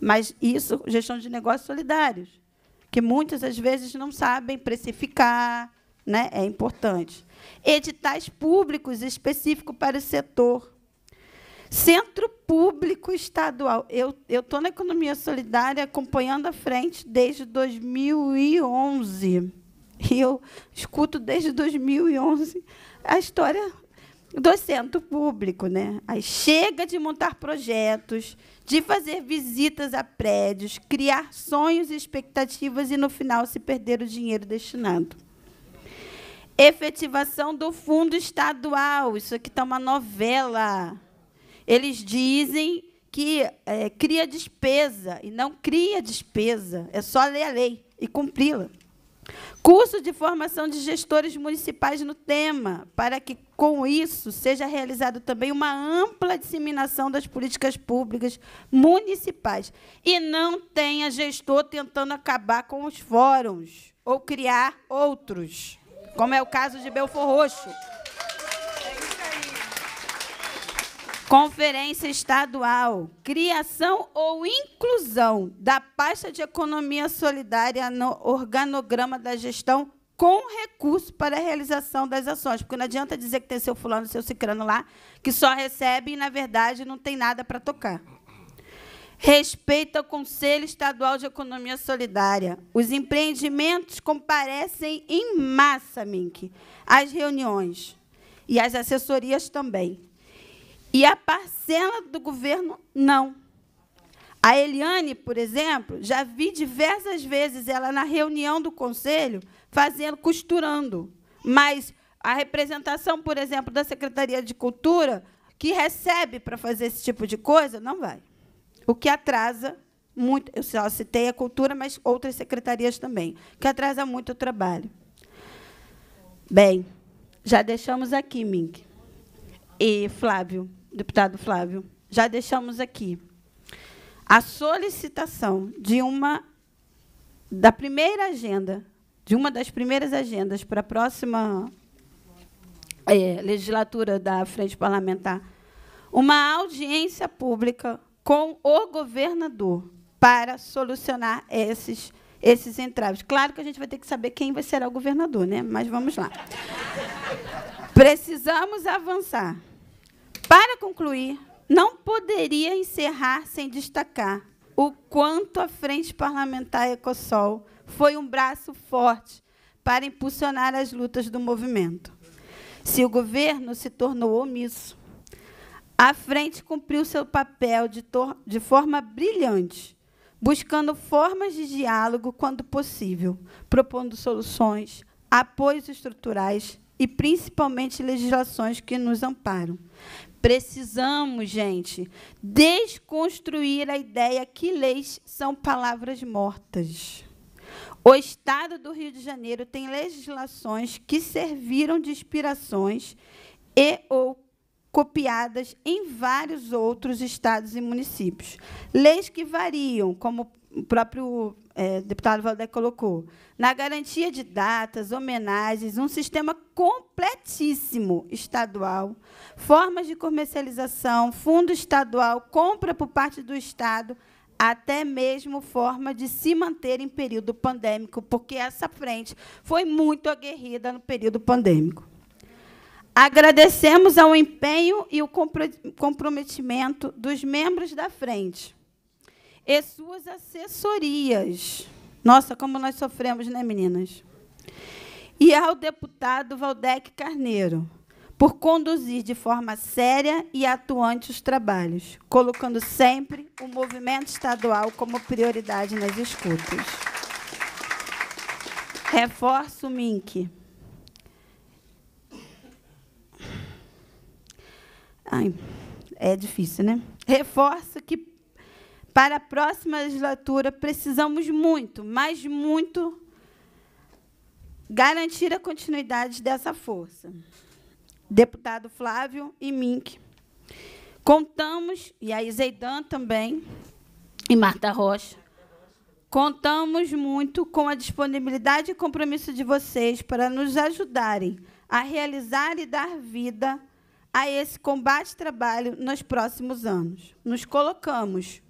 Mas isso, gestão de negócios solidários, que muitas às vezes não sabem precificar, né, é importante. Editais públicos específicos para o setor Centro Público Estadual. Eu estou na economia solidária acompanhando a frente desde 2011. E eu escuto desde 2011 a história do centro público. Né? Aí chega de montar projetos, de fazer visitas a prédios, criar sonhos e expectativas e, no final, se perder o dinheiro destinado. Efetivação do fundo estadual. Isso aqui está uma novela eles dizem que é, cria despesa e não cria despesa, é só ler a lei e cumpri-la. Curso de formação de gestores municipais no tema, para que, com isso, seja realizado também uma ampla disseminação das políticas públicas municipais. E não tenha gestor tentando acabar com os fóruns ou criar outros, como é o caso de Belfor Roxo. Conferência Estadual, criação ou inclusão da pasta de economia solidária no organograma da gestão com recurso para a realização das ações. Porque não adianta dizer que tem seu fulano, seu cicrano lá, que só recebe e, na verdade, não tem nada para tocar. Respeita o Conselho Estadual de Economia Solidária. Os empreendimentos comparecem em massa, Mink, às reuniões. E as assessorias também. E a parcela do governo, não. A Eliane, por exemplo, já vi diversas vezes ela na reunião do conselho fazendo, costurando. Mas a representação, por exemplo, da Secretaria de Cultura, que recebe para fazer esse tipo de coisa, não vai. O que atrasa muito, eu só citei a cultura, mas outras secretarias também, que atrasa muito o trabalho. Bem, já deixamos aqui, Mink. E Flávio, deputado Flávio, já deixamos aqui a solicitação de uma da primeira agenda, de uma das primeiras agendas para a próxima é, legislatura da Frente Parlamentar, uma audiência pública com o governador para solucionar esses esses entraves. Claro que a gente vai ter que saber quem vai ser o governador, né? Mas vamos lá. Precisamos avançar. Para concluir, não poderia encerrar sem destacar o quanto a Frente Parlamentar Ecosol foi um braço forte para impulsionar as lutas do movimento. Se o governo se tornou omisso, a frente cumpriu seu papel de, de forma brilhante, buscando formas de diálogo quando possível, propondo soluções, apoios estruturais e, principalmente, legislações que nos amparam. Precisamos, gente, desconstruir a ideia que leis são palavras mortas. O Estado do Rio de Janeiro tem legislações que serviram de inspirações e ou copiadas em vários outros estados e municípios. Leis que variam, como o próprio é, deputado Valdec colocou, na garantia de datas, homenagens, um sistema completíssimo estadual, formas de comercialização, fundo estadual, compra por parte do Estado, até mesmo forma de se manter em período pandêmico, porque essa frente foi muito aguerrida no período pandêmico. Agradecemos ao empenho e o comprometimento dos membros da frente e suas assessorias. Nossa, como nós sofremos, né, meninas? e ao deputado Valdec Carneiro, por conduzir de forma séria e atuante os trabalhos, colocando sempre o movimento estadual como prioridade nas escutas. Reforço o MINC. Ai, é difícil, né? Reforço que para a próxima legislatura precisamos muito, mas muito, garantir a continuidade dessa força. Deputado Flávio e Mink. Contamos, e a Iseidan também, e Marta Rocha, contamos muito com a disponibilidade e compromisso de vocês para nos ajudarem a realizar e dar vida a esse combate-trabalho nos próximos anos. Nos colocamos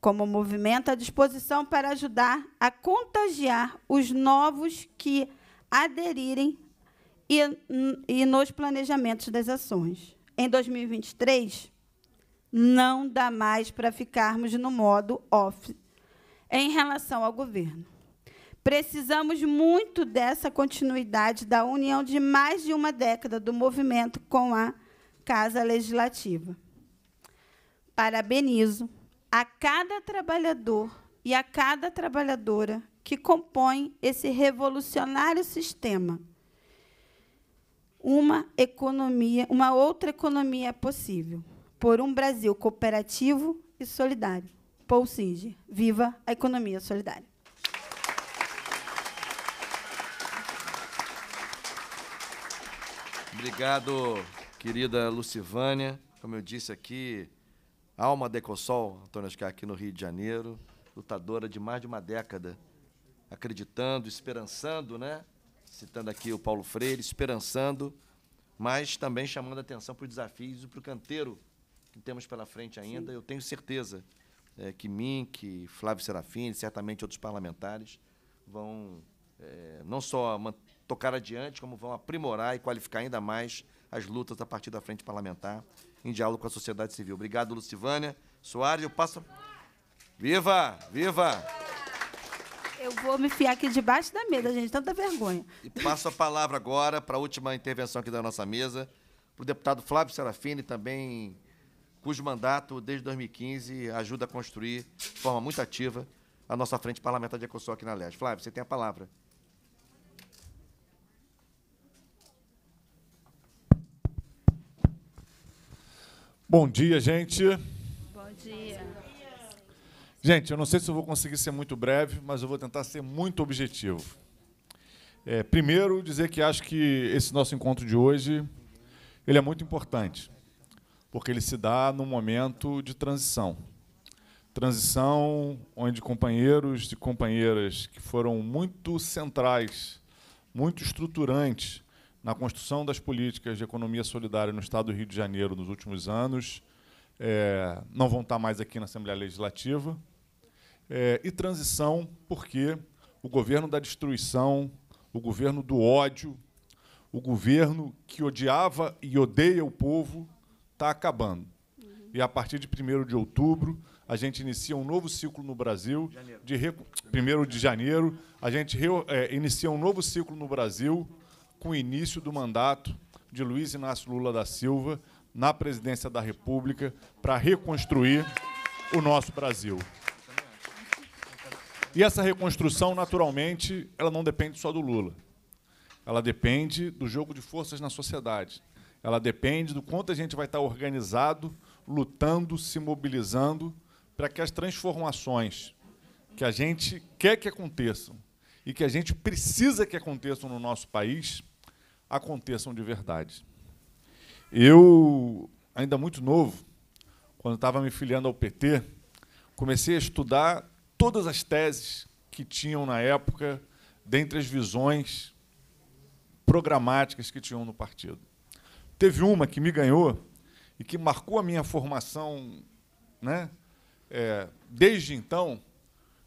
como movimento à disposição para ajudar a contagiar os novos que aderirem e, e nos planejamentos das ações. Em 2023, não dá mais para ficarmos no modo off em relação ao governo. Precisamos muito dessa continuidade da união de mais de uma década do movimento com a Casa Legislativa. Parabenizo a cada trabalhador e a cada trabalhadora que compõe esse revolucionário sistema. Uma economia, uma outra economia é possível, por um Brasil cooperativo e solidário. Paul Singer, viva a economia solidária. Obrigado, querida Lucivânia. Como eu disse aqui, alma da Ecosol, Antônio Oscar, aqui no Rio de Janeiro, lutadora de mais de uma década, acreditando, esperançando, né? Citando aqui o Paulo Freire, esperançando, mas também chamando a atenção para os desafios e para o canteiro que temos pela frente ainda. Sim. Eu tenho certeza é, que Mink, Flávio Serafim, certamente outros parlamentares, vão é, não só tocar adiante, como vão aprimorar e qualificar ainda mais as lutas a partir da frente parlamentar, em diálogo com a sociedade civil. Obrigado, Lucivânia. Soares, eu passo. Viva! Viva! Eu vou me fiar aqui debaixo da mesa, gente, tanta vergonha. E passo a palavra agora para a última intervenção aqui da nossa mesa, para o deputado Flávio Serafini, também cujo mandato, desde 2015, ajuda a construir, de forma muito ativa, a nossa frente parlamentar de Ecosol aqui na Leste. Flávio, você tem a palavra. Bom dia, gente. Bom dia. Gente, eu não sei se eu vou conseguir ser muito breve, mas eu vou tentar ser muito objetivo. É, primeiro, dizer que acho que esse nosso encontro de hoje ele é muito importante, porque ele se dá num momento de transição. Transição onde companheiros e companheiras que foram muito centrais, muito estruturantes na construção das políticas de economia solidária no Estado do Rio de Janeiro nos últimos anos, é, não vão estar mais aqui na Assembleia Legislativa, é, e transição porque o governo da destruição, o governo do ódio, o governo que odiava e odeia o povo está acabando. Uhum. E a partir de 1 de outubro, a gente inicia um novo ciclo no Brasil. Janeiro. De 1 de janeiro, a gente é, inicia um novo ciclo no Brasil com o início do mandato de Luiz Inácio Lula da Silva na presidência da República para reconstruir o nosso Brasil. E essa reconstrução, naturalmente, ela não depende só do Lula. Ela depende do jogo de forças na sociedade. Ela depende do quanto a gente vai estar organizado, lutando, se mobilizando para que as transformações que a gente quer que aconteçam e que a gente precisa que aconteçam no nosso país aconteçam de verdade. Eu, ainda muito novo, quando estava me filiando ao PT, comecei a estudar todas as teses que tinham na época, dentre as visões programáticas que tinham no partido. Teve uma que me ganhou e que marcou a minha formação, né, é, desde então,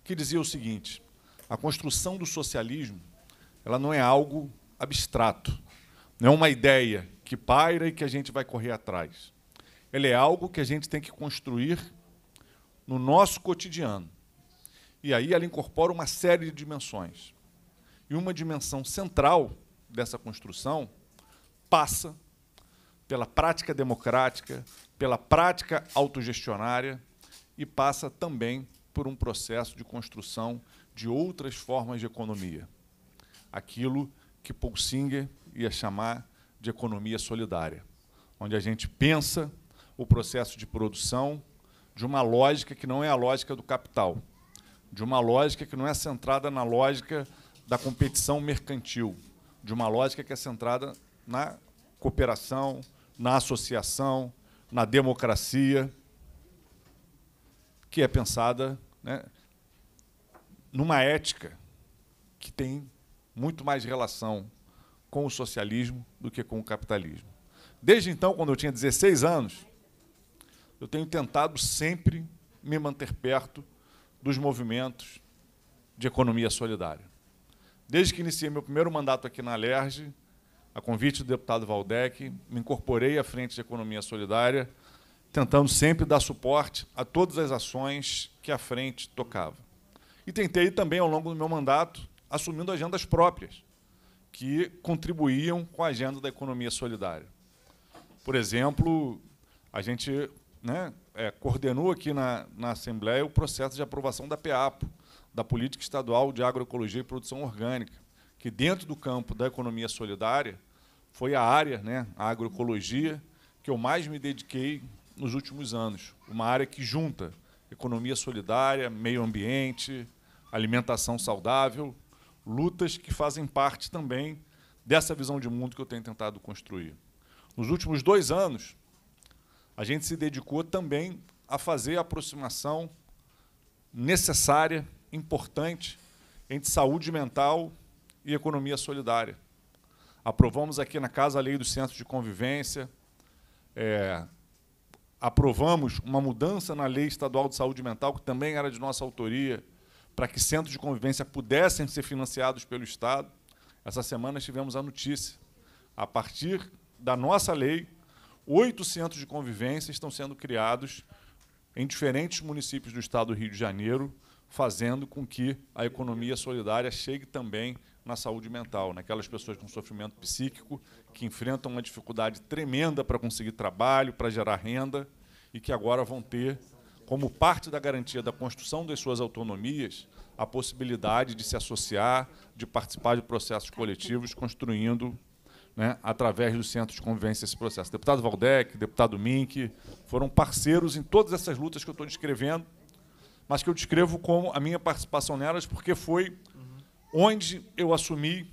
que dizia o seguinte: a construção do socialismo ela não é algo abstrato, não é uma ideia que paira e que a gente vai correr atrás. Ele é algo que a gente tem que construir no nosso cotidiano. E aí ela incorpora uma série de dimensões. E uma dimensão central dessa construção passa pela prática democrática, pela prática autogestionária e passa também por um processo de construção de outras formas de economia. Aquilo que Paul Singer ia chamar de economia solidária, onde a gente pensa o processo de produção de uma lógica que não é a lógica do capital, de uma lógica que não é centrada na lógica da competição mercantil, de uma lógica que é centrada na cooperação, na associação, na democracia, que é pensada né, numa ética que tem muito mais relação com o socialismo do que com o capitalismo. Desde então, quando eu tinha 16 anos, eu tenho tentado sempre me manter perto dos movimentos de economia solidária. Desde que iniciei meu primeiro mandato aqui na Alerj, a convite do deputado Valdec, me incorporei à frente de economia solidária, tentando sempre dar suporte a todas as ações que a frente tocava. E tentei também, ao longo do meu mandato, assumindo agendas próprias, que contribuíam com a agenda da economia solidária. Por exemplo, a gente né, é, coordenou aqui na, na Assembleia o processo de aprovação da PEAPO, da Política Estadual de Agroecologia e Produção Orgânica, que dentro do campo da economia solidária foi a área, né, a agroecologia, que eu mais me dediquei nos últimos anos. Uma área que junta economia solidária, meio ambiente, alimentação saudável, lutas que fazem parte também dessa visão de mundo que eu tenho tentado construir. Nos últimos dois anos, a gente se dedicou também a fazer a aproximação necessária, importante, entre saúde mental e economia solidária. Aprovamos aqui na Casa a Lei dos Centros de Convivência, é, aprovamos uma mudança na Lei Estadual de Saúde Mental, que também era de nossa autoria, para que centros de convivência pudessem ser financiados pelo Estado. Essa semana tivemos a notícia. A partir da nossa lei, oito centros de convivência estão sendo criados em diferentes municípios do Estado do Rio de Janeiro, fazendo com que a economia solidária chegue também na saúde mental, naquelas pessoas com sofrimento psíquico que enfrentam uma dificuldade tremenda para conseguir trabalho, para gerar renda e que agora vão ter, como parte da garantia da construção das suas autonomias, a possibilidade de se associar, de participar de processos coletivos, construindo, né, através dos centros de convivência, esse processo. Deputado Valdec, deputado Mink, foram parceiros em todas essas lutas que eu estou descrevendo, mas que eu descrevo como a minha participação nelas, porque foi onde eu assumi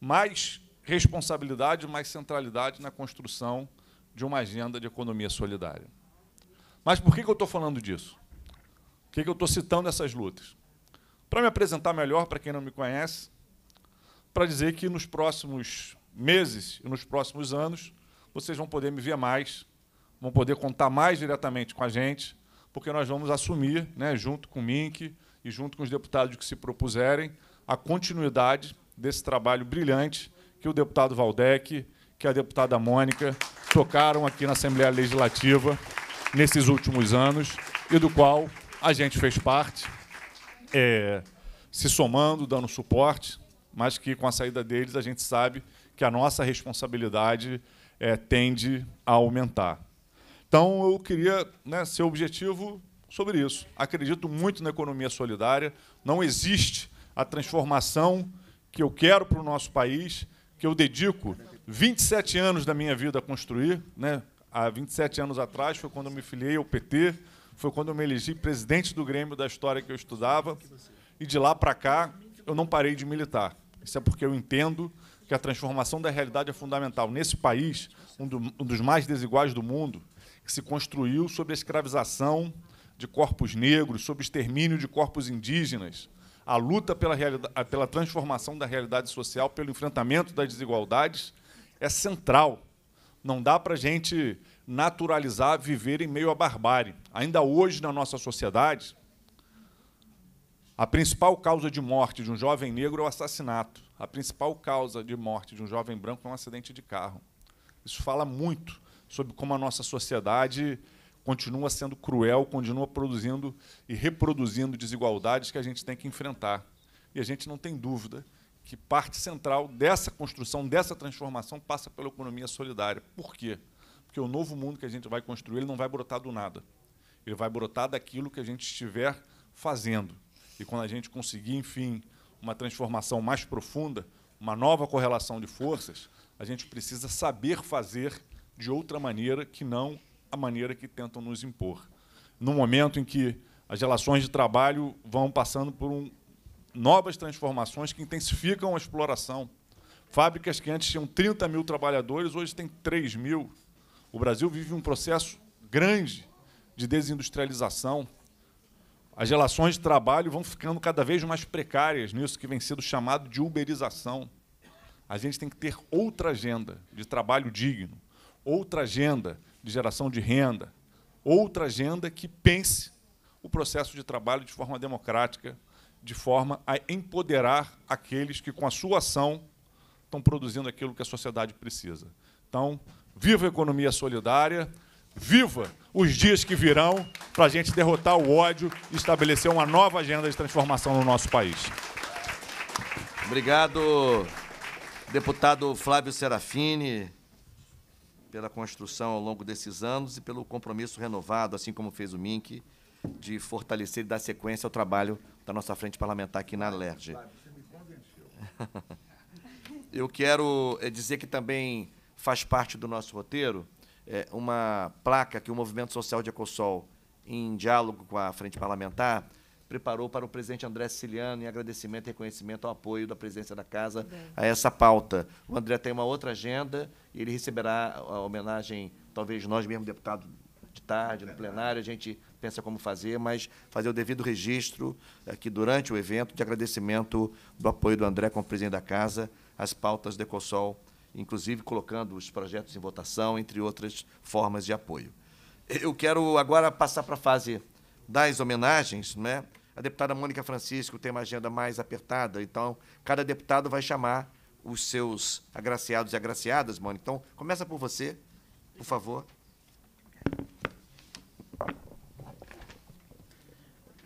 mais responsabilidade, mais centralidade na construção de uma agenda de economia solidária. Mas por que eu estou falando disso? Por que eu estou citando essas lutas? Para me apresentar melhor para quem não me conhece, para dizer que nos próximos meses e nos próximos anos vocês vão poder me ver mais, vão poder contar mais diretamente com a gente, porque nós vamos assumir, né, junto com o MINC e junto com os deputados que se propuserem, a continuidade desse trabalho brilhante que o deputado Valdec, que a deputada Mônica tocaram aqui na Assembleia Legislativa nesses últimos anos e do qual a gente fez parte, é, se somando, dando suporte, mas que com a saída deles a gente sabe que a nossa responsabilidade é, tende a aumentar. Então, eu queria né, ser objetivo sobre isso. Acredito muito na economia solidária. Não existe a transformação que eu quero para o nosso país, que eu dedico 27 anos da minha vida a construir. Né? Há 27 anos atrás foi quando eu me filiei ao PT, foi quando eu me elegi presidente do Grêmio da história que eu estudava. E de lá para cá, eu não parei de militar. Isso é porque eu entendo que a transformação da realidade é fundamental. Nesse país, um, do, um dos mais desiguais do mundo, que se construiu sobre a escravização de corpos negros, sobre o extermínio de corpos indígenas, a luta pela, pela transformação da realidade social, pelo enfrentamento das desigualdades, é central. Não dá para a gente naturalizar viver em meio à barbárie. Ainda hoje, na nossa sociedade, a principal causa de morte de um jovem negro é o assassinato. A principal causa de morte de um jovem branco é um acidente de carro. Isso fala muito sobre como a nossa sociedade continua sendo cruel, continua produzindo e reproduzindo desigualdades que a gente tem que enfrentar. E a gente não tem dúvida que parte central dessa construção, dessa transformação, passa pela economia solidária. Por quê? Porque o novo mundo que a gente vai construir ele não vai brotar do nada. Ele vai brotar daquilo que a gente estiver fazendo. E quando a gente conseguir, enfim, uma transformação mais profunda, uma nova correlação de forças, a gente precisa saber fazer de outra maneira que não a maneira que tentam nos impor. No momento em que as relações de trabalho vão passando por um, novas transformações que intensificam a exploração. Fábricas que antes tinham 30 mil trabalhadores, hoje tem 3 mil. O Brasil vive um processo grande de desindustrialização. As relações de trabalho vão ficando cada vez mais precárias nisso que vem sendo chamado de uberização. A gente tem que ter outra agenda de trabalho digno, outra agenda de geração de renda, outra agenda que pense o processo de trabalho de forma democrática, de forma a empoderar aqueles que, com a sua ação, estão produzindo aquilo que a sociedade precisa. Então, viva a economia solidária, viva os dias que virão para a gente derrotar o ódio e estabelecer uma nova agenda de transformação no nosso país. Obrigado, deputado Flávio Serafini, pela construção ao longo desses anos e pelo compromisso renovado, assim como fez o MINC, de fortalecer e dar sequência ao trabalho da nossa frente parlamentar aqui na LERJ. Eu quero eh, dizer que também faz parte do nosso roteiro é, uma placa que o Movimento Social de Ecosol, em diálogo com a frente parlamentar, preparou para o presidente André Siciliano em agradecimento e reconhecimento ao apoio da presidência da Casa a essa pauta. O André tem uma outra agenda e ele receberá a homenagem, talvez nós mesmo, deputado de tarde, no plenário, a gente pensa como fazer, mas fazer o devido registro aqui durante o evento de agradecimento do apoio do André como presidente da Casa às pautas do Ecosol, inclusive colocando os projetos em votação, entre outras formas de apoio. Eu quero agora passar para a fase das homenagens, né? A deputada Mônica Francisco tem uma agenda mais apertada, então cada deputado vai chamar os seus agraciados e agraciadas, Mônica. Então, começa por você, por favor.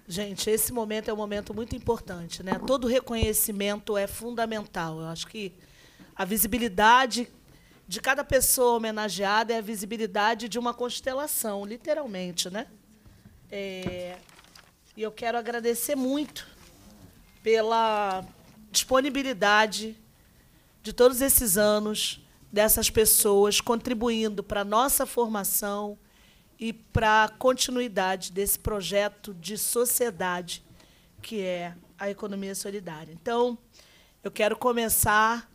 Gente, esse momento é um momento muito importante, né? Todo reconhecimento é fundamental. Eu acho que a visibilidade de cada pessoa homenageada é a visibilidade de uma constelação, literalmente, né? É, e eu quero agradecer muito pela disponibilidade de todos esses anos dessas pessoas contribuindo para a nossa formação, e para a continuidade desse projeto de sociedade que é a economia solidária. Então, eu quero começar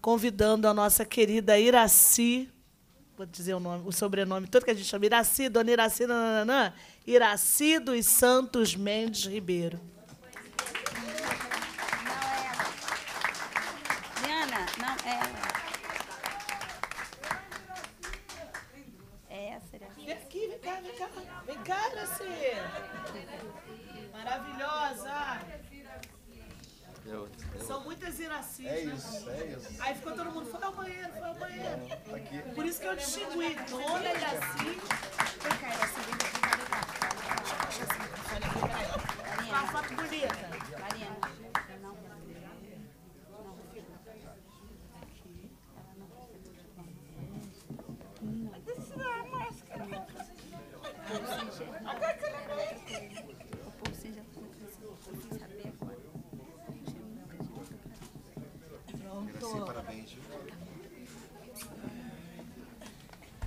convidando a nossa querida Iraci, vou dizer o nome, o sobrenome todo que a gente chama Iraci, dona Iraci, nananã, Iraci dos Santos Mendes Ribeiro. Diana, não, é ela. Vem aqui, vem cá, vem cá. Vem cá, Graci. Maravilhosa. Eu, eu... São muitas iracis. É né? isso, é isso. Aí ficou todo mundo, foi ao banheiro, foi ao banheiro. Tá aqui. Por isso que eu distingui. Dona Iraci. Vem cá, Iraci, vem cá, vem cá. Uma foto bonita. Mariana.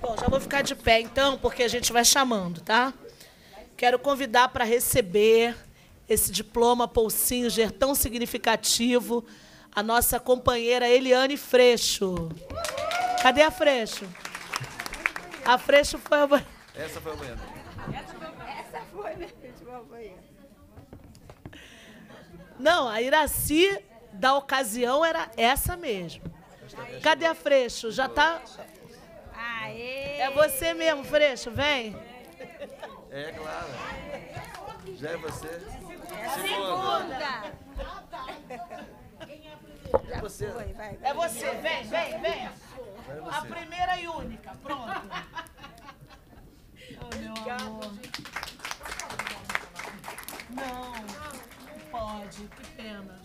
Bom, já vou ficar de pé então, porque a gente vai chamando, tá? Quero convidar para receber esse diploma Polsinger tão significativo a nossa companheira Eliane Freixo. Cadê a Freixo? A Freixo foi ao banheiro. Essa foi a banheira. Essa foi mesmo, ao banheiro. Não, a Iraci da ocasião era essa mesmo. Cadê a Freixo? Já tá. Aê! É você mesmo, Freixo, vem. É, claro. Já é você? É a segunda. É você. Foi, vai, vai. É você, vem, vem, vem. É A primeira e única, pronto. Oh, meu amor. Não, não pode, que pena.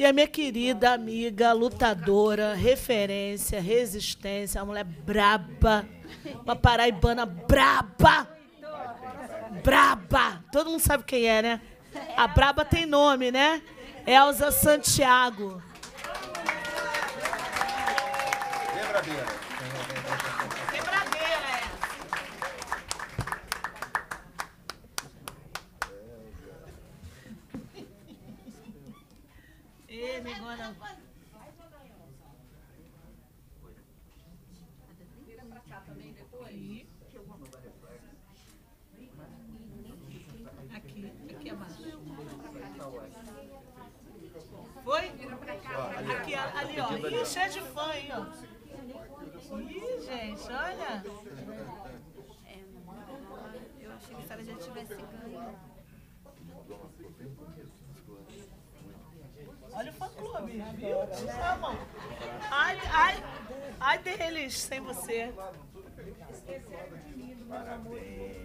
E a minha querida amiga, lutadora, referência, resistência, uma mulher braba, uma paraibana braba. Braba! Todo mundo sabe quem é, né? A braba tem nome, né? Elza Santiago. Quebradeira. 美国的 Te amam. Ai, ai, ai deles sem você. Esqueceram de mim, do meu amor.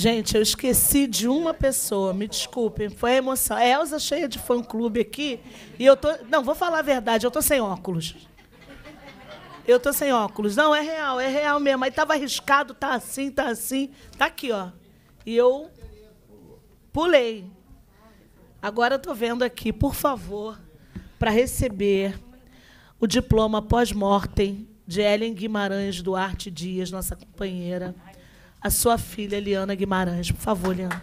Gente, eu esqueci de uma pessoa, me desculpem, foi a emoção. A Elza cheia de fã-clube aqui, e eu tô... Não, vou falar a verdade, eu tô sem óculos. Eu tô sem óculos. Não, é real, é real mesmo. Aí tava arriscado, tá assim, tá assim. Tá aqui, ó. E eu pulei. Agora eu tô vendo aqui, por favor, para receber o diploma pós-mortem de Ellen Guimarães Duarte Dias, nossa companheira, a sua filha Eliana Guimarães. Por favor, Eliana.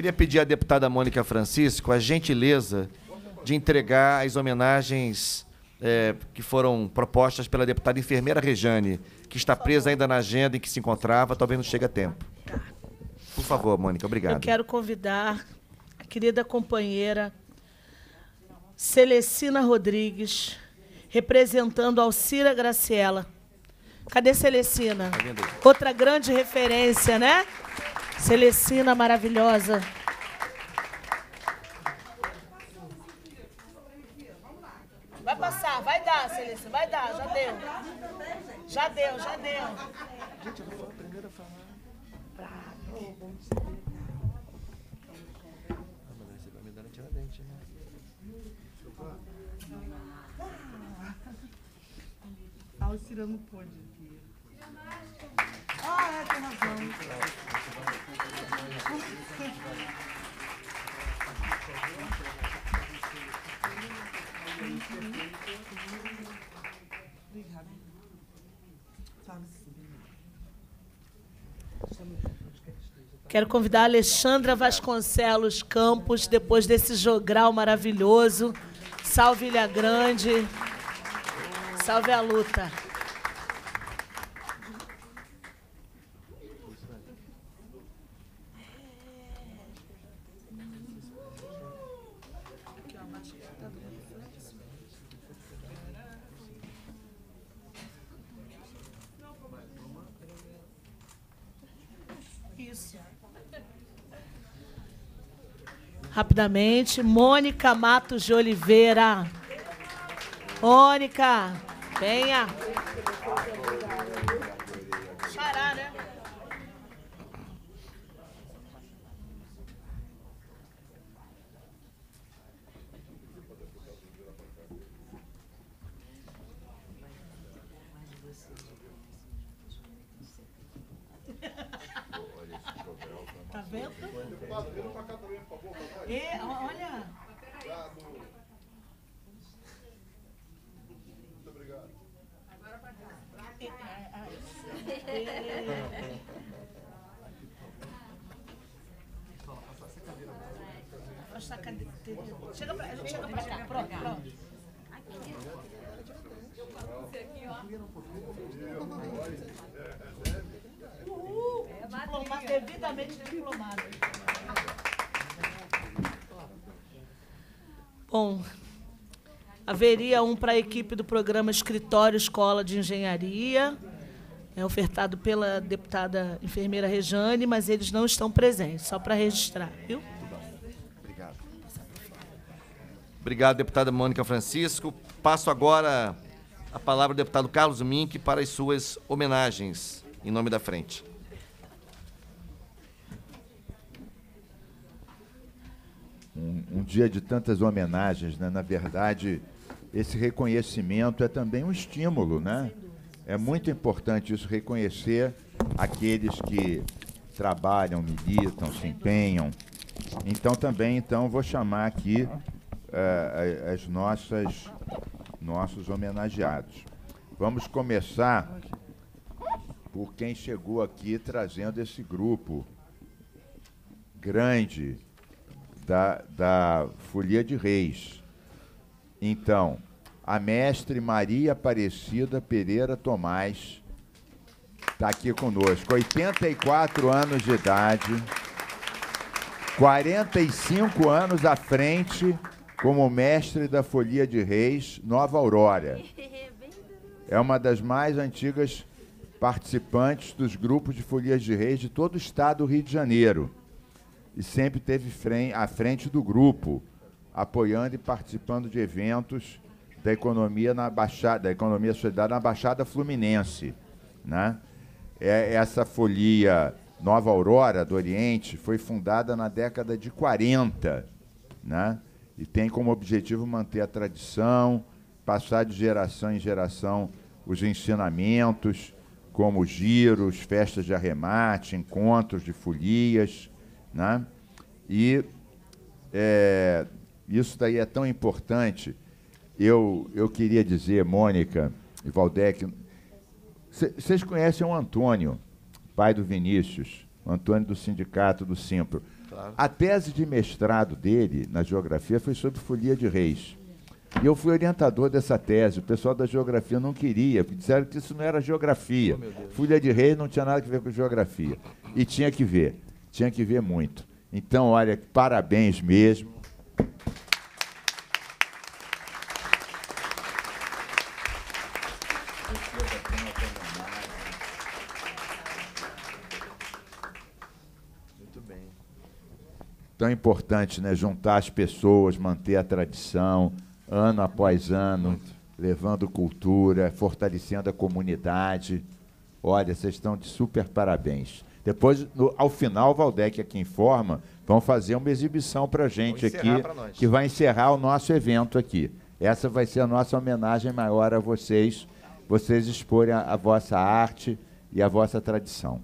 Queria pedir à deputada Mônica Francisco a gentileza de entregar as homenagens eh, que foram propostas pela deputada enfermeira Rejane, que está presa ainda na agenda em que se encontrava, talvez não chegue a tempo. Por favor, Mônica, obrigado. Eu quero convidar a querida companheira Celecina Rodrigues, representando Alcira Graciela. Cadê aí. Outra grande referência, né? Celecina maravilhosa. Vai passar, vai dar, Celecina, vai dar, já deu. Já deu, já deu. Gente, ela foi a primeira a falar. Bravo, Ah, Alcira não pôde. Ah, é, tem razão. Quero convidar a Alexandra Vasconcelos Campos, depois desse jogral maravilhoso. Salve Ilha Grande. Salve a luta. Rapidamente, Mônica Matos de Oliveira. Mônica, venha. Xará, né? E, olha. Afasta a cadeira. Chega pra, chega pra cá. Pronto, pronto. Uhul. Diplomado, devidamente diplomado. Bom, haveria um para a equipe do programa Escritório Escola de Engenharia, é ofertado pela deputada enfermeira Rejane, mas eles não estão presentes, só para registrar, viu? Obrigado. Obrigado, deputada Mônica Francisco. Passo agora a palavra ao deputado Carlos Mink para as suas homenagens, em nome da frente. Um, um dia de tantas homenagens, né? Na verdade, esse reconhecimento é também um estímulo, né? É muito importante isso, reconhecer aqueles que trabalham, militam, se empenham. Então também, então, vou chamar aqui eh, as nossas nossos homenageados. Vamos começar por quem chegou aqui trazendo esse grupo grande da, da Folia de Reis. Então, a mestre Maria Aparecida Pereira Tomás está aqui conosco. 84 anos de idade, 45 anos à frente como mestre da Folia de Reis Nova Aurora. É uma das mais antigas participantes dos grupos de Folias de Reis de todo o estado do Rio de Janeiro e sempre teve à frente do grupo, apoiando e participando de eventos da economia na Baixada, da economia solidária na Baixada Fluminense, né? É, essa folia Nova Aurora do Oriente foi fundada na década de 40, né? E tem como objetivo manter a tradição, passar de geração em geração os ensinamentos, como giros, festas de arremate, encontros de folias, né? E é, isso daí é tão importante. Eu, eu queria dizer, Mônica e Valdec, vocês conhecem o Antônio, pai do Vinícius, o Antônio do sindicato do Simpro. Claro. A tese de mestrado dele na geografia foi sobre folia de reis. E eu fui orientador dessa tese. O pessoal da geografia não queria, disseram que isso não era geografia. Oh, folia de reis não tinha nada a ver com geografia. E tinha que ver. Tinha que ver muito. Então, olha, parabéns mesmo. Muito bem. Tão importante, né? Juntar as pessoas, manter a tradição, ano após ano, Muito. levando cultura, fortalecendo a comunidade. Olha, vocês estão de super parabéns. Depois, no, ao final, o Valdec aqui informa, vão fazer uma exibição para a gente aqui, que vai encerrar o nosso evento aqui. Essa vai ser a nossa homenagem maior a vocês, vocês exporem a, a vossa arte e a vossa tradição.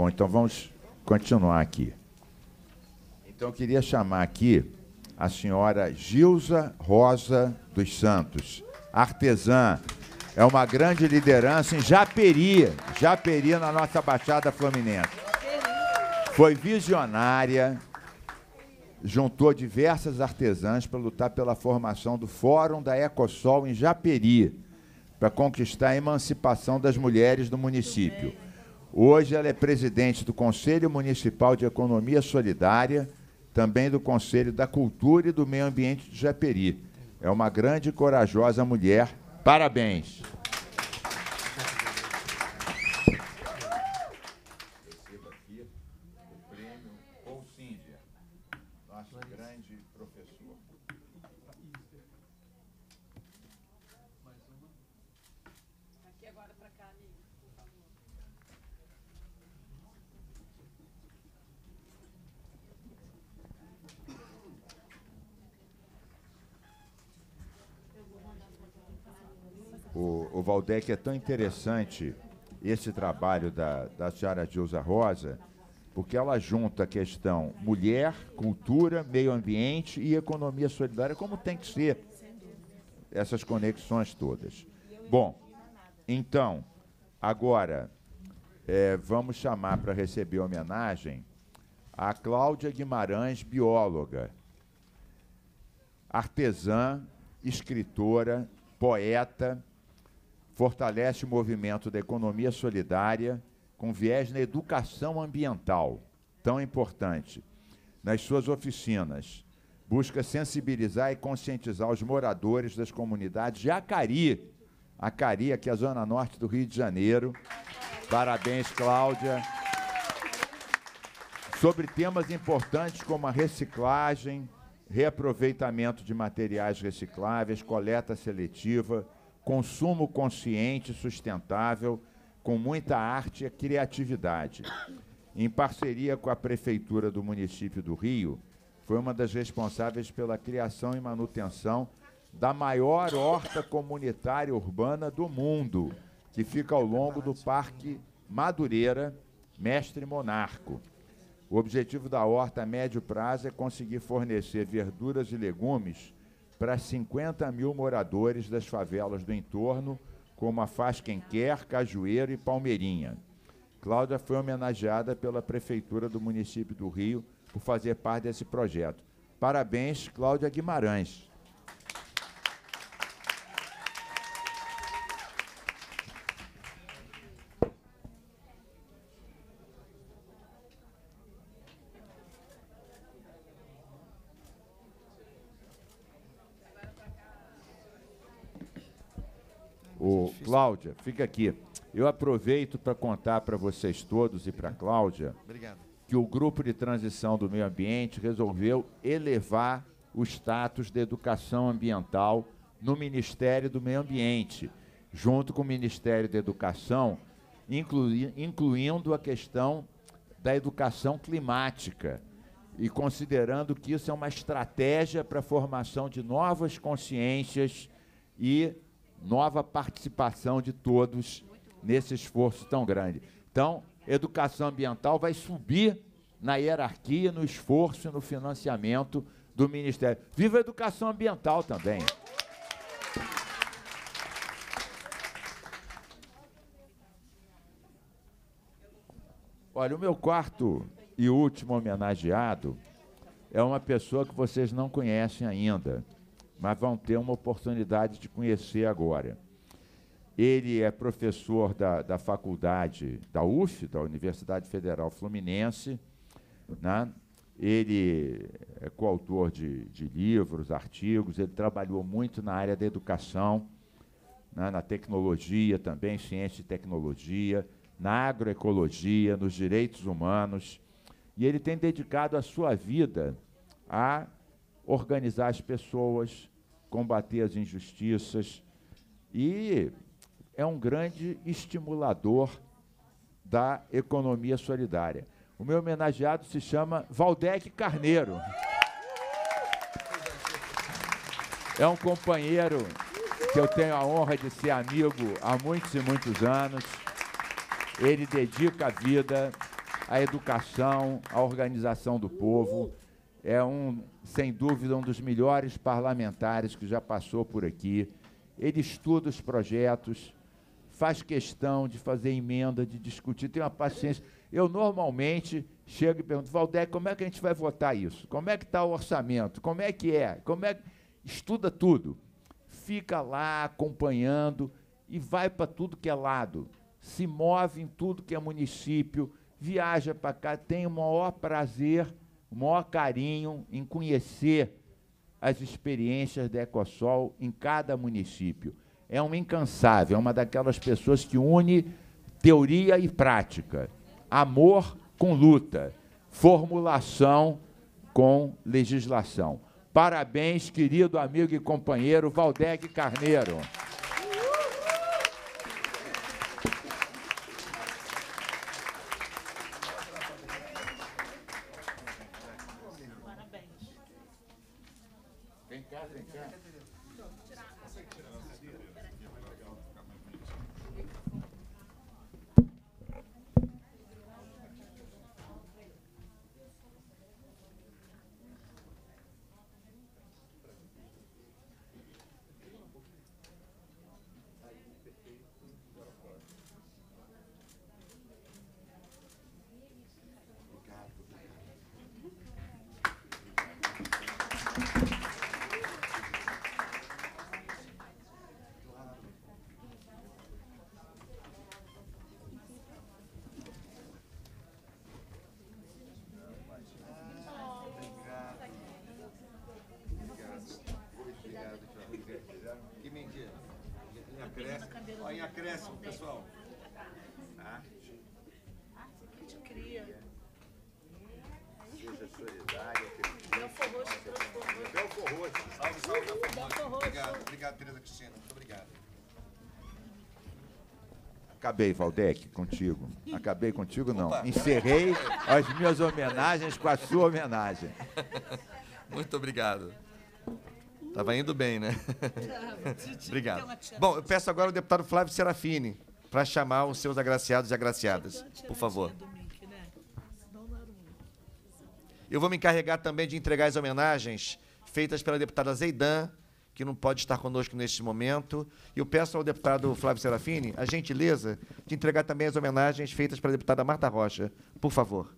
Bom, então vamos continuar aqui. Então, eu queria chamar aqui a senhora Gilza Rosa dos Santos, artesã. É uma grande liderança em Japeri, Japeri na nossa Baixada Fluminense. Foi visionária, juntou diversas artesãs para lutar pela formação do Fórum da Ecosol em Japeri, para conquistar a emancipação das mulheres do município. Hoje ela é presidente do Conselho Municipal de Economia Solidária, também do Conselho da Cultura e do Meio Ambiente de Japeri. É uma grande e corajosa mulher. Parabéns. Receba aqui o prêmio Paul Singer, nosso grande professor. Aqui agora para cá, amigo, por favor. O, o Valdec é tão interessante esse trabalho da, da senhora Dilza Rosa, porque ela junta a questão mulher, cultura, meio ambiente e economia solidária, como tem que ser essas conexões todas. Bom, então, agora é, vamos chamar para receber homenagem a Cláudia Guimarães, bióloga, artesã, escritora, poeta, fortalece o movimento da economia solidária com viés na educação ambiental, tão importante. Nas suas oficinas, busca sensibilizar e conscientizar os moradores das comunidades de Acari, Acari, aqui é a zona norte do Rio de Janeiro. Parabéns, Cláudia. Sobre temas importantes como a reciclagem, reaproveitamento de materiais recicláveis, coleta seletiva, consumo consciente sustentável, com muita arte e criatividade. Em parceria com a Prefeitura do município do Rio, foi uma das responsáveis pela criação e manutenção da maior horta comunitária urbana do mundo, que fica ao longo do Parque Madureira, Mestre Monarco. O objetivo da horta a médio prazo é conseguir fornecer verduras e legumes para 50 mil moradores das favelas do entorno, como a Fasquenquer, Cajueiro e Palmeirinha. Cláudia foi homenageada pela Prefeitura do município do Rio por fazer parte desse projeto. Parabéns, Cláudia Guimarães. Ô, Cláudia, fica aqui. Eu aproveito para contar para vocês todos e para a Cláudia Obrigado. que o grupo de transição do meio ambiente resolveu elevar o status da educação ambiental no Ministério do Meio Ambiente, junto com o Ministério da Educação, inclui- incluindo a questão da educação climática e considerando que isso é uma estratégia para a formação de novas consciências e nova participação de todos nesse esforço tão grande. Então, educação ambiental vai subir na hierarquia, no esforço e no financiamento do Ministério. Viva a educação ambiental também. Olha, o meu quarto e último homenageado é uma pessoa que vocês não conhecem ainda, mas vão ter uma oportunidade de conhecer agora. Ele é professor da, da faculdade da UF, da Universidade Federal Fluminense. Né? Ele é coautor de, de livros, artigos, ele trabalhou muito na área da educação, né? na tecnologia também, ciência e tecnologia, na agroecologia, nos direitos humanos. E ele tem dedicado a sua vida a organizar as pessoas, combater as injustiças e é um grande estimulador da economia solidária. O meu homenageado se chama Valdec Carneiro. É um companheiro que eu tenho a honra de ser amigo há muitos e muitos anos. Ele dedica a vida à educação, à organização do povo é um, sem dúvida, um dos melhores parlamentares que já passou por aqui. Ele estuda os projetos, faz questão de fazer emenda, de discutir, tem uma paciência. Eu normalmente chego e pergunto, Valdec, como é que a gente vai votar isso? Como é que está o orçamento? Como é que é? Como é que... Estuda tudo. Fica lá acompanhando e vai para tudo que é lado. Se move em tudo que é município, viaja para cá, tem o maior prazer, o maior carinho em conhecer as experiências da Ecosol em cada município. É um incansável, é uma daquelas pessoas que une teoria e prática, amor com luta, formulação com legislação. Parabéns, querido amigo e companheiro Valdec Carneiro. Vem cá, vem cá. Que mentira. Em acréscimo, ó, em acréscimo, pessoal. Tá? Seja solidária. Belfor Roxo transformou. Belfor Roxo. Salve, salve, Uhul, Belfor Belfor Roxo. Roxo. Obrigado, obrigado, Tereza Cristina. Muito obrigado. Acabei, Valdec, contigo. Acabei contigo, não. Opa. Encerrei as minhas homenagens com a sua homenagem. Muito obrigado. Estava indo bem, né? Obrigado. Bom, eu peço agora ao deputado Flávio Serafini para chamar os seus agraciados e agraciadas, por favor. Eu vou me encarregar também de entregar as homenagens feitas pela deputada Zeidan, que não pode estar conosco neste momento. E eu peço ao deputado Flávio Serafini a gentileza de entregar também as homenagens feitas pela deputada Marta Rocha, por favor.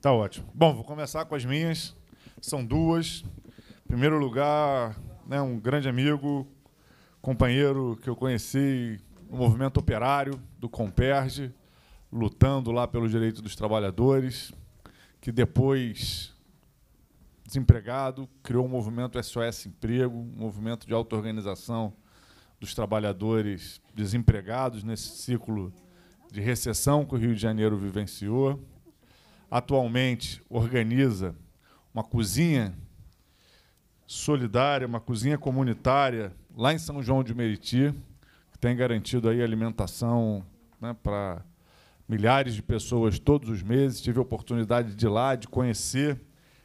Tá ótimo. Bom, vou começar com as minhas. São duas. Em primeiro lugar, né, um grande amigo, companheiro que eu conheci no movimento operário do Comperge, lutando lá pelo direito dos trabalhadores, que depois, desempregado, criou o movimento SOS Emprego, um movimento de auto-organização dos trabalhadores desempregados nesse ciclo de recessão que o Rio de Janeiro vivenciou atualmente organiza uma cozinha solidária, uma cozinha comunitária lá em São João de Meriti, que tem garantido aí alimentação né, para milhares de pessoas todos os meses. Tive a oportunidade de ir lá, de conhecer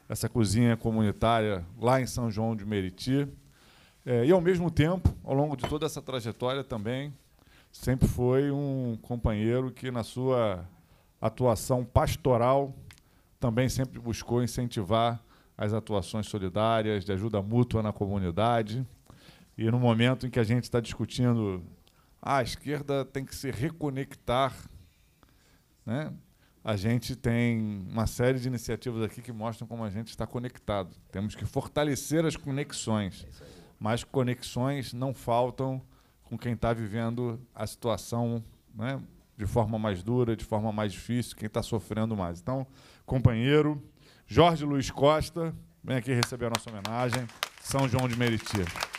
essa cozinha comunitária lá em São João de Meriti. É, e, ao mesmo tempo, ao longo de toda essa trajetória também, sempre foi um companheiro que, na sua atuação pastoral, também sempre buscou incentivar as atuações solidárias, de ajuda mútua na comunidade. E no momento em que a gente está discutindo, ah, a esquerda tem que se reconectar, né? A gente tem uma série de iniciativas aqui que mostram como a gente está conectado. Temos que fortalecer as conexões, mas conexões não faltam com quem está vivendo a situação né, de forma mais dura, de forma mais difícil, quem está sofrendo mais. Então, companheiro, Jorge Luiz Costa, vem aqui receber a nossa homenagem, São João de Meriti.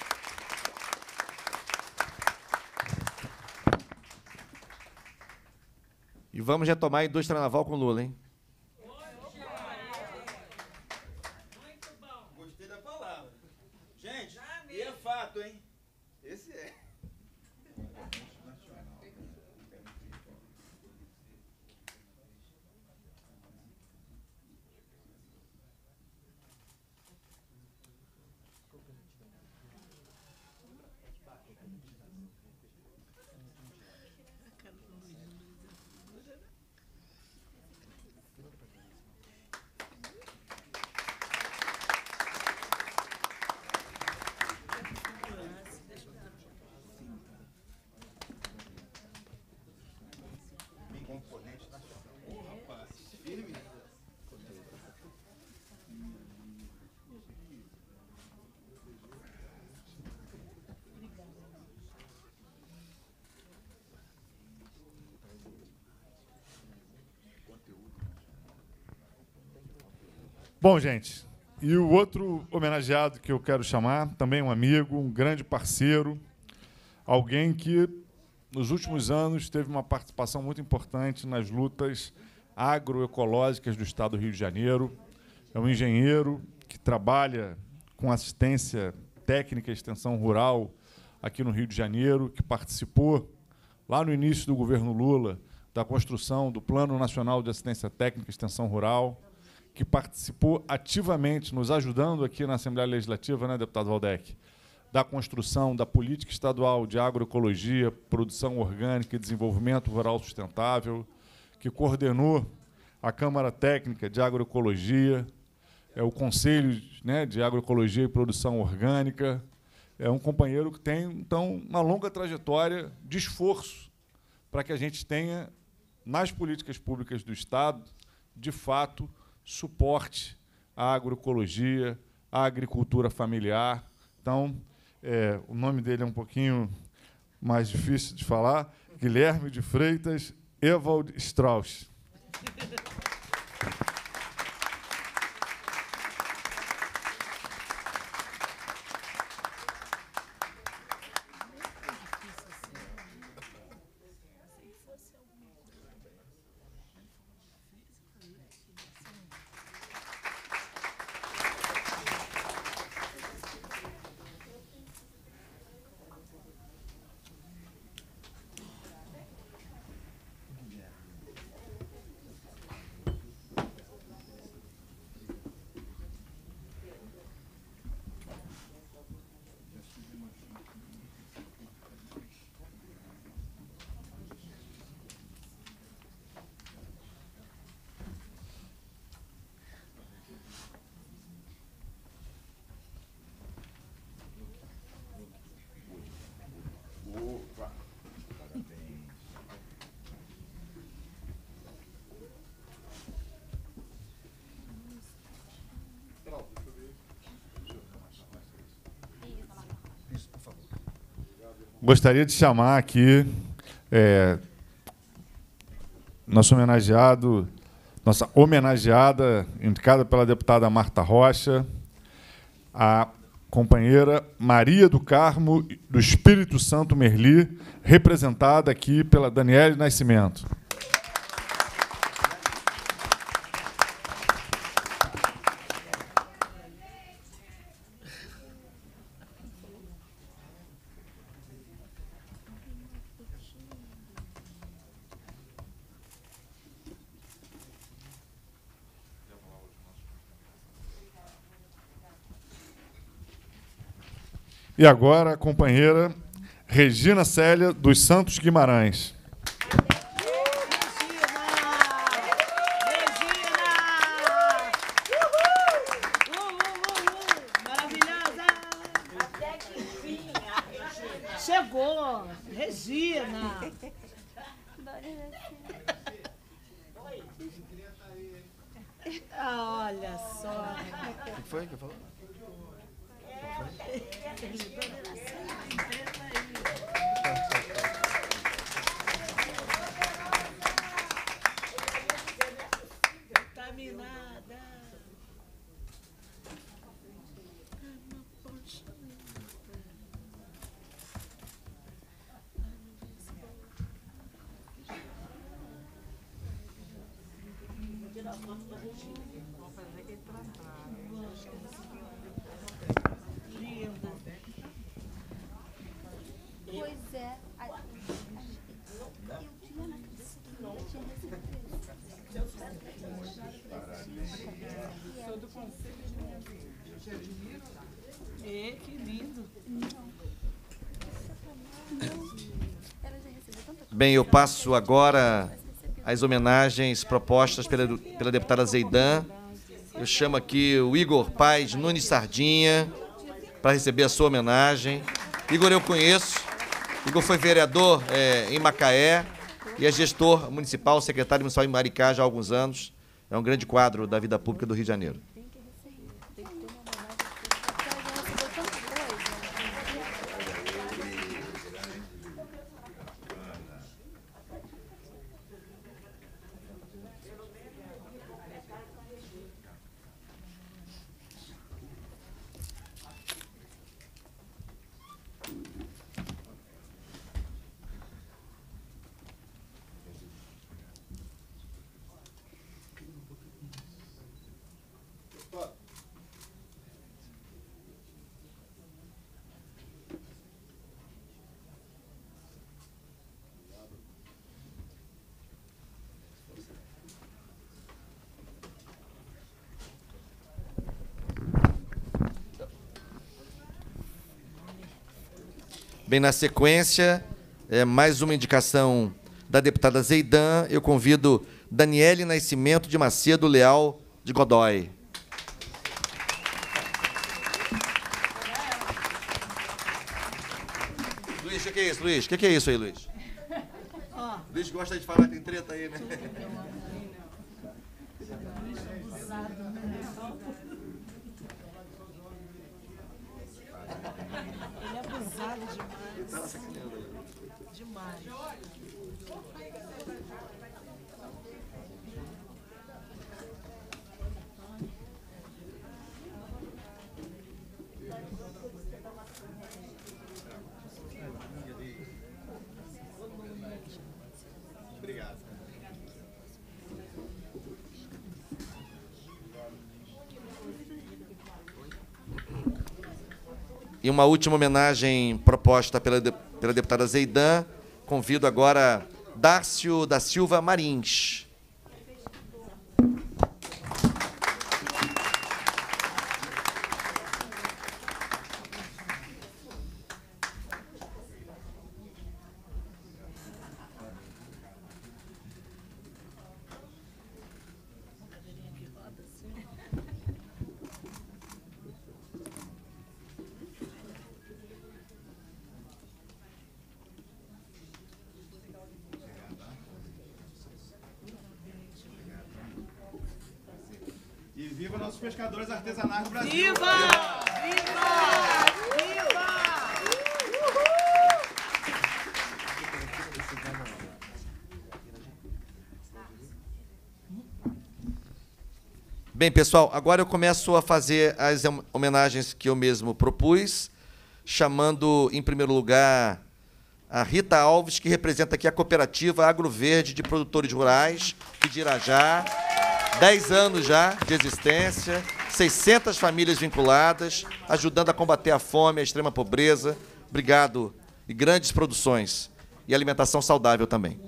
E vamos retomar a indústria naval com Lula, hein? Bom, gente, e o outro homenageado que eu quero chamar, também um amigo, um grande parceiro, alguém que nos últimos anos teve uma participação muito importante nas lutas agroecológicas do Estado do Rio de Janeiro. É um engenheiro que trabalha com assistência técnica e extensão rural aqui no Rio de Janeiro, que participou lá no início do governo Lula da construção do Plano Nacional de Assistência Técnica e Extensão Rural, que participou ativamente, nos ajudando aqui na Assembleia Legislativa, né, deputado Valdec, da construção da política estadual de agroecologia, produção orgânica e desenvolvimento rural sustentável, que coordenou a Câmara Técnica de Agroecologia, é o Conselho né, de Agroecologia e Produção Orgânica. É um companheiro que tem, então, uma longa trajetória de esforço para que a gente tenha, nas políticas públicas do Estado, de fato, suporte à agroecologia, à agricultura familiar. Então, é, o nome dele é um pouquinho mais difícil de falar, Guilherme de Freitas Ewald Strauss. Gostaria de chamar aqui é, nosso homenageado, nossa homenageada, indicada pela deputada Marta Rocha, a companheira Maria do Carmo do Espírito Santo Merli, representada aqui pela Daniele Nascimento. E agora companheira Regina Célia dos Santos Guimarães. Chegou, Regina. Ah, olha só. O que foi que falou? Contaminada. Pois é. a- a- Eu tinha na cabeça que não tinha recebido. Sou do Conselho de Te admiro. É, que lindo. Ela já recebeu tanta coisa. Bem, eu passo agora as homenagens propostas pela, pela deputada Zeidan. Eu chamo aqui o Igor Paz Nunes Sardinha para receber a sua homenagem. Igor eu conheço. Igor foi vereador eh, em Macaé e é gestor municipal, secretário municipal em Maricá já há alguns anos. É um grande quadro da vida pública do Rio de Janeiro. Bem, na sequência, é, mais uma indicação da deputada Zeidan. Eu convido Daniele Nascimento de Macedo Leal de Godoy. Luiz, o que, é isso, Luiz? O que, que é isso aí, Luiz? Luiz gosta de falar, tem treta aí, né? E uma última homenagem proposta pela, de- pela deputada Zeidan. Convido agora Dárcio da Silva Marins. E viva nossos pescadores artesanais do Brasil! Viva! Viva! Viva! Bem, pessoal, agora eu começo a fazer as hom- homenagens que eu mesmo propus, chamando, em primeiro lugar, a Rita Alves, que representa aqui a cooperativa Agro Verde de Produtores Rurais, que de Irajá. 10 anos já de existência, 600 famílias vinculadas, ajudando a combater a fome, a extrema pobreza. Obrigado. E grandes produções. E alimentação saudável também.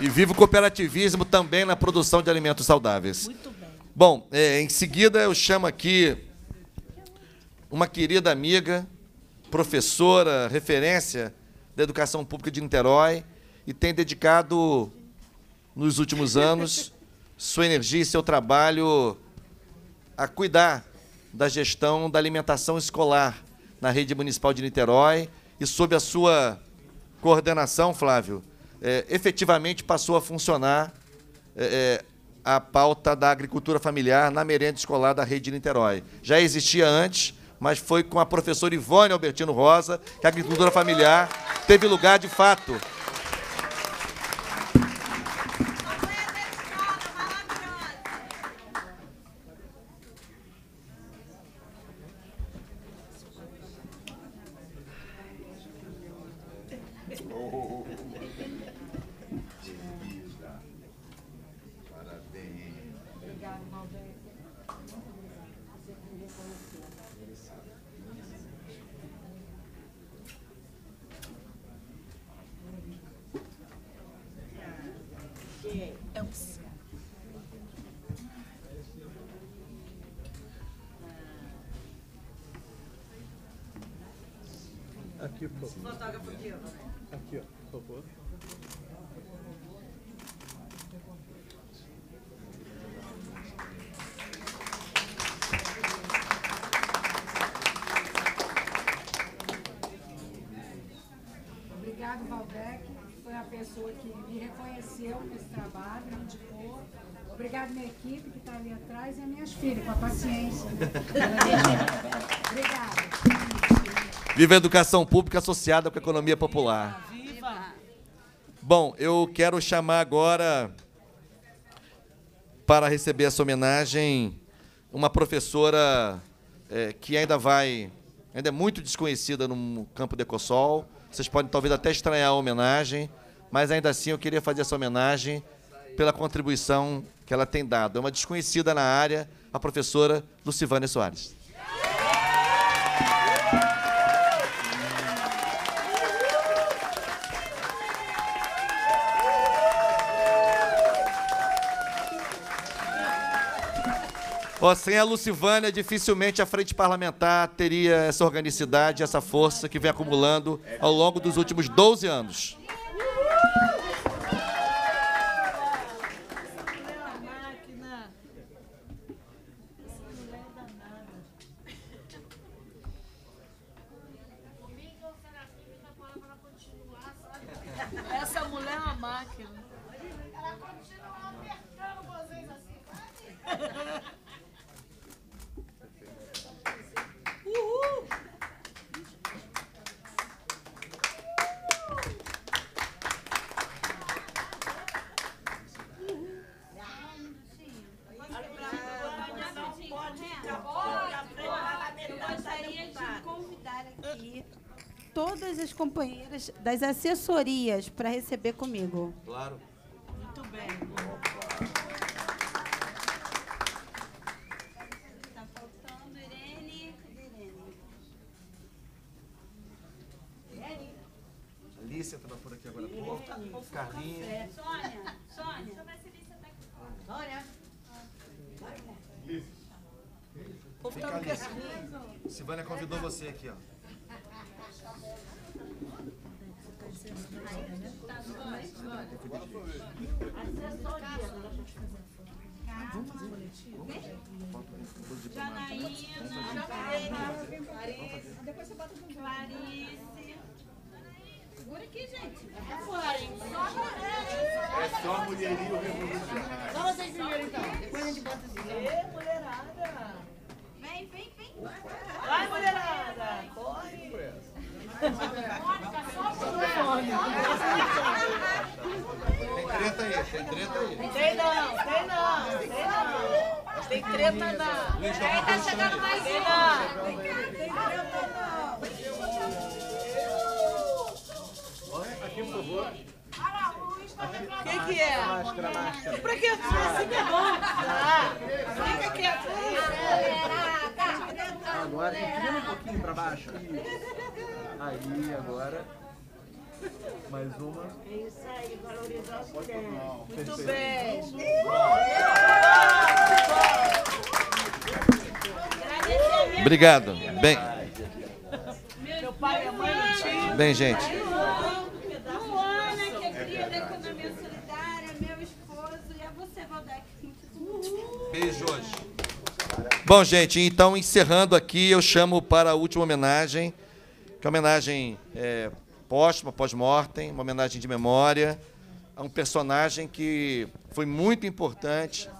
E viva o cooperativismo também na produção de alimentos saudáveis. Muito bem. Bom, é, em seguida eu chamo aqui uma querida amiga, professora, referência da educação pública de Niterói e tem dedicado nos últimos anos sua energia e seu trabalho a cuidar da gestão da alimentação escolar na rede municipal de Niterói e sob a sua coordenação, Flávio, é, efetivamente passou a funcionar é, é, a pauta da agricultura familiar na merenda escolar da rede de Niterói. Já existia antes, mas foi com a professora Ivone Albertino Rosa que a agricultura familiar teve lugar de fato. Aqui, por favor. Fotógrafo aqui, Aqui, ó, por favor. Obrigado, Valdec. Foi a pessoa que me reconheceu nesse trabalho, me indicou. Obrigado, minha equipe que está ali atrás e as minhas filhas, com a paciência. Obrigada. Viva a educação pública associada com a economia popular. Bom, eu quero chamar agora para receber essa homenagem uma professora é, que ainda vai, ainda é muito desconhecida no campo do Ecosol. Vocês podem talvez até estranhar a homenagem, mas ainda assim eu queria fazer essa homenagem pela contribuição que ela tem dado. É uma desconhecida na área, a professora Lucivânia Soares. Ó, sem a Lucivânia, dificilmente a frente parlamentar teria essa organicidade, essa força que vem acumulando ao longo dos últimos 12 anos. Essa mulher é uma máquina. Ela continua apertando vocês assim. Uhul! Eu gostaria de convidar aqui todas as companheiras das assessorias para receber comigo. Claro. Muito bem. Tá faltando Irene. Irene? Alice estava por aqui agora há pouco. Carlinha. Sônia, Sônia. Sônia. Fica Alice. Silvânia convidou você aqui, ó. Depois você bota no Clarice. Segura aqui, gente. É fora, hein? É só mulherio revolucionário. Só vocês primeiro, então. Depois a gente bota. Ê, mulherada. Vem, vem, vem. Vai, mulherada. Corre. Só Tem treta aí, tem treta aí. Tem não, tem não, tem não. Tem treta não. Luiz, tá chegando mais Tem uma. Tem treta não. Aqui, por favor. O que que é? Máscara, máscara. Pra que assim é bom? Ah, fica quieto. Agora, inclina um pouquinho pra baixo. Aí, agora. Mais uma. É isso aí, valorizar os Muito bem. Obrigado. Bem, e bem, gente. Luana, que é cria da economia solidária, meu esposo, e a você, Valdec. Beijos. Bom, gente, então encerrando aqui, eu chamo para a última homenagem, que é uma homenagem é, póstuma, pós-mortem, uma homenagem de memória. A um personagem que foi muito importante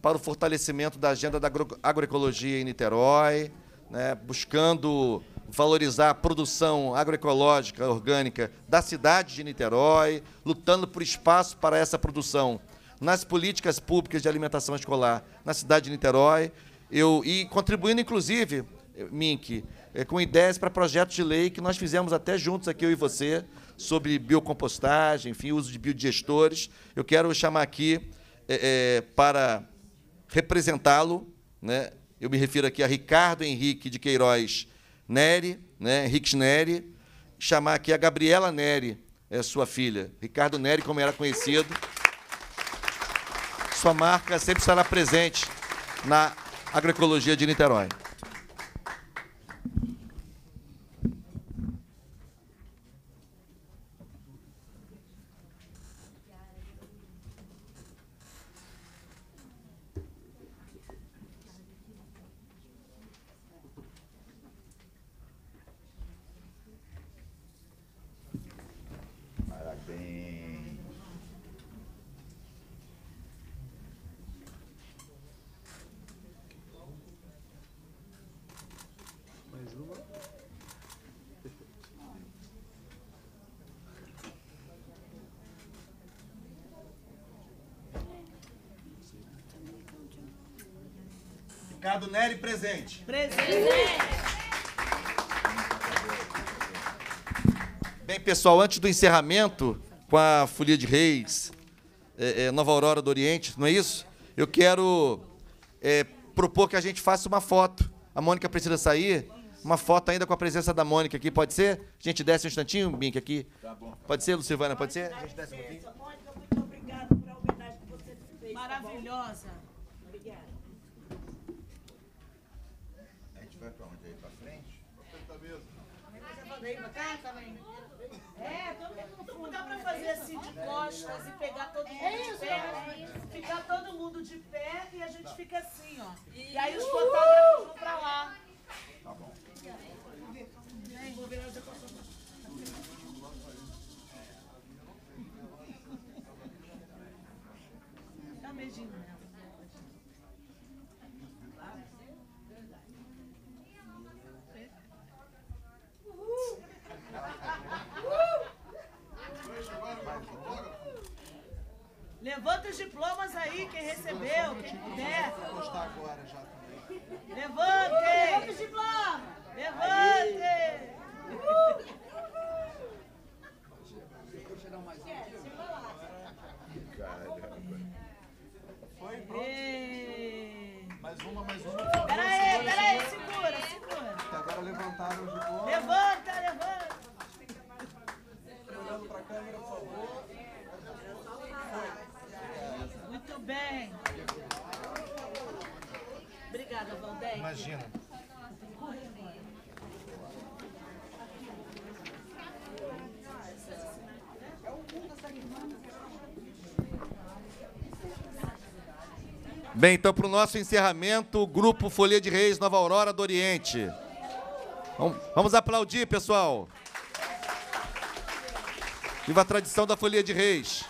para o fortalecimento da agenda da agro- agroecologia em Niterói, né, buscando valorizar a produção agroecológica orgânica da cidade de Niterói, lutando por espaço para essa produção. Nas políticas públicas de alimentação escolar na cidade de Niterói, eu, e contribuindo, inclusive, Mink, eh, com ideias para projetos de lei que nós fizemos até juntos aqui, eu e você, sobre biocompostagem, enfim, uso de biodigestores. Eu quero chamar aqui eh, eh, para representá-lo, né? eu me refiro aqui a Ricardo Henrique de Queiroz Neri, né? Henrique Neri, chamar aqui a Gabriela Neri, é sua filha. Ricardo Neri, como era conhecido. Sua marca sempre estará presente na agroecologia de Niterói. Parabéns. Ricardo Nelly, presente. Bem, pessoal, antes do encerramento com a Folia de Reis, é, é, Nova Aurora do Oriente, não é isso? Eu quero é, propor que a gente faça uma foto. A Mônica precisa sair. Uma foto ainda com a presença da Mônica aqui, pode ser? A gente desce um instantinho, Bink, aqui. Tá bom. Pode ser, Lucivana? Pode ser? A gente desce um pouquinho. Maravilhosa. A gente vai para onde? Aí para frente? É, todo mundo não dá pra fazer assim de costas e pegar todo mundo É de pé. é Ficar todo mundo de pé e a gente fica assim, ó. E aí os fotógrafos vão pra lá. Tá bom. Vem, vou virar de costas. Dá um beijinho nela. Levanta os diplomas aí, quem recebeu, quem puder. Levante! Diplomas! Levante! Foi, pronto. Mais uma, mais uma. Pera aí, pera aí, segura, segura. Que agora levantaram os diplomas. Levanta, levanta. Olhando pra câmera, por favor. Muito bem. Obrigada, Valdec. Imagina. Bem, então, para o nosso encerramento, o Grupo Folia de Reis Nova Aurora do Oriente. Vamos, aplaudir, pessoal. Viva a tradição da Folia de Reis.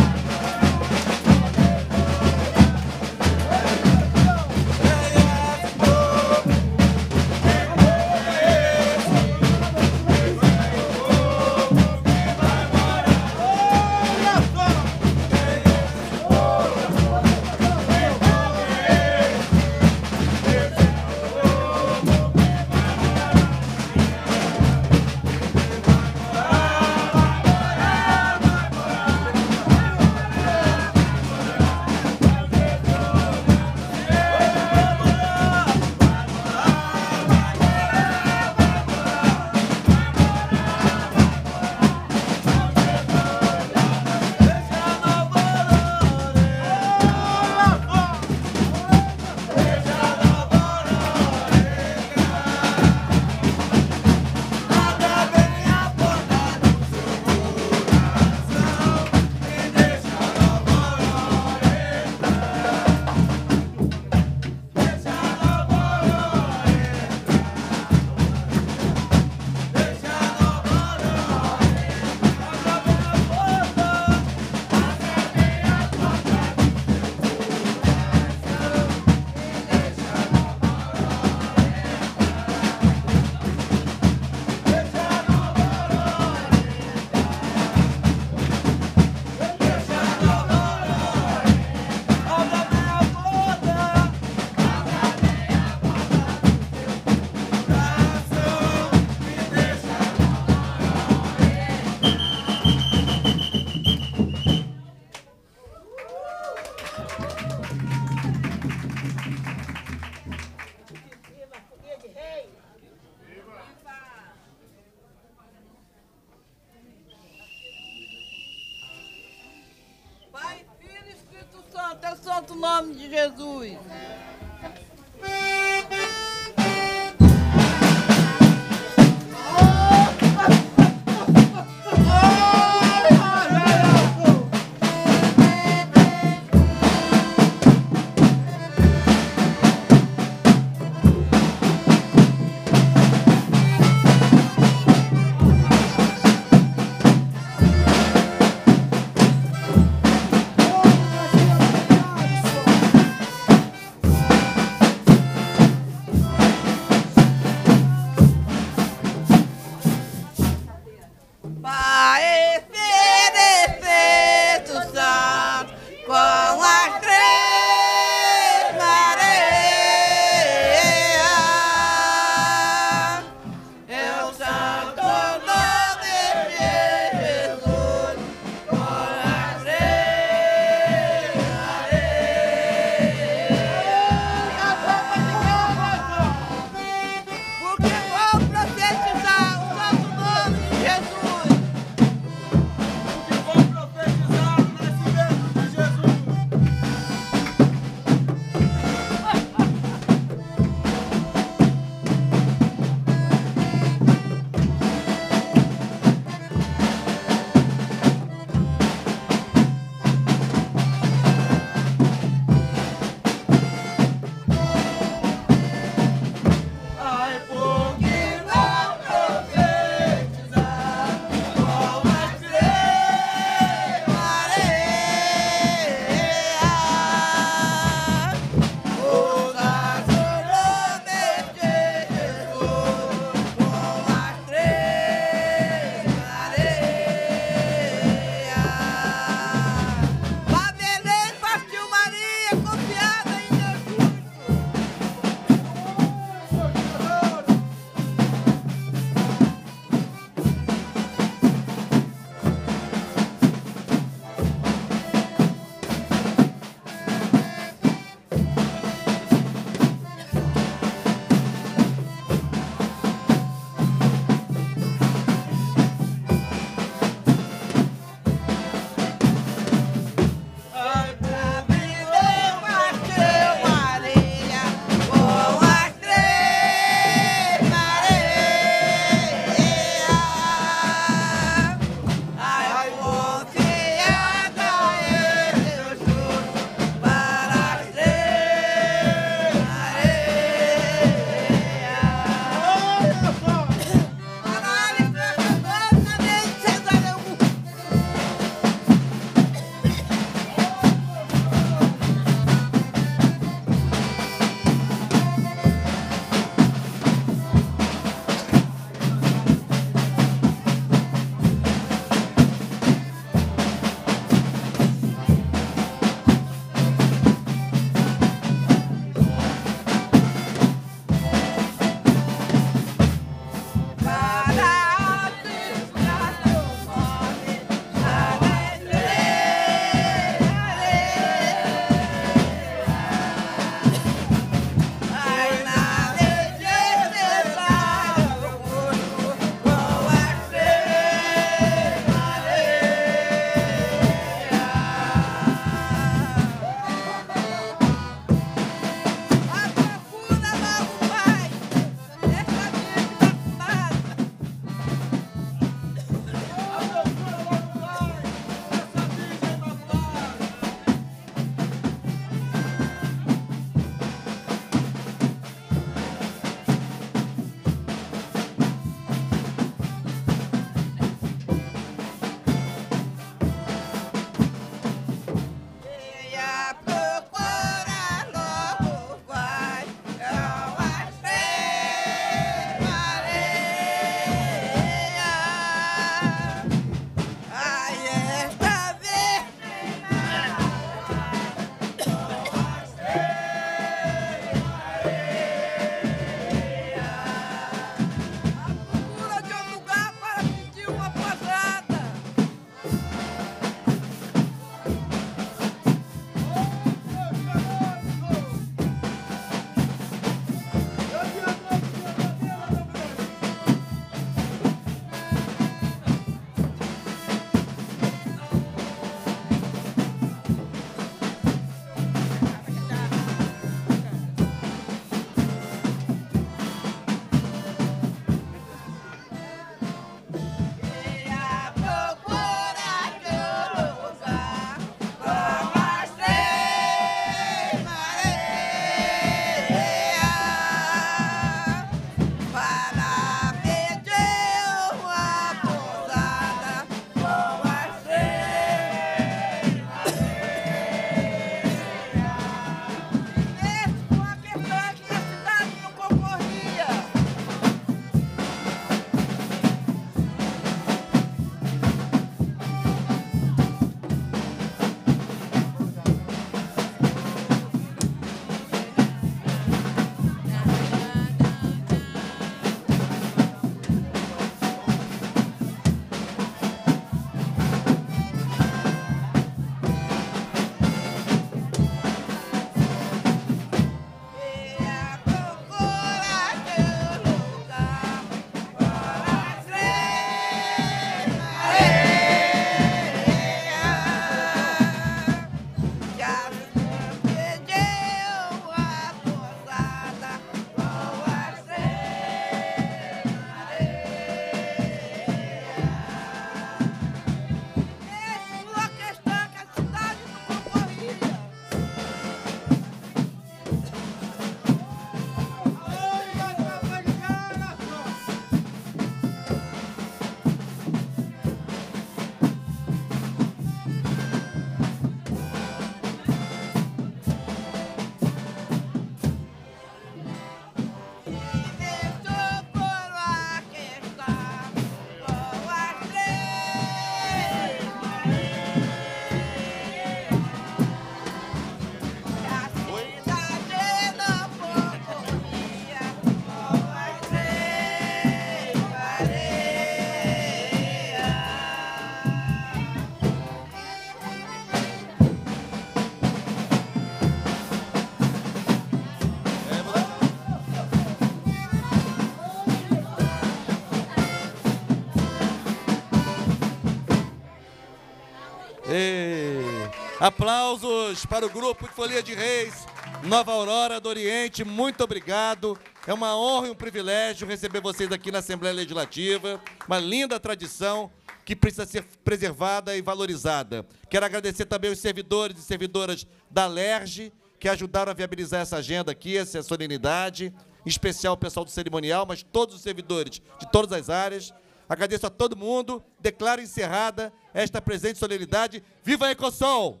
Aplausos para o grupo de Folia de Reis, Nova Aurora do Oriente, muito obrigado. É uma honra e um privilégio receber vocês aqui na Assembleia Legislativa, uma linda tradição que precisa ser preservada e valorizada. Quero agradecer também os servidores e servidoras da LERJ, que ajudaram a viabilizar essa agenda aqui, essa solenidade, em especial o pessoal do cerimonial, mas todos os servidores de todas as áreas. Agradeço a todo mundo, declaro encerrada esta presente solenidade. Viva a Ecosol!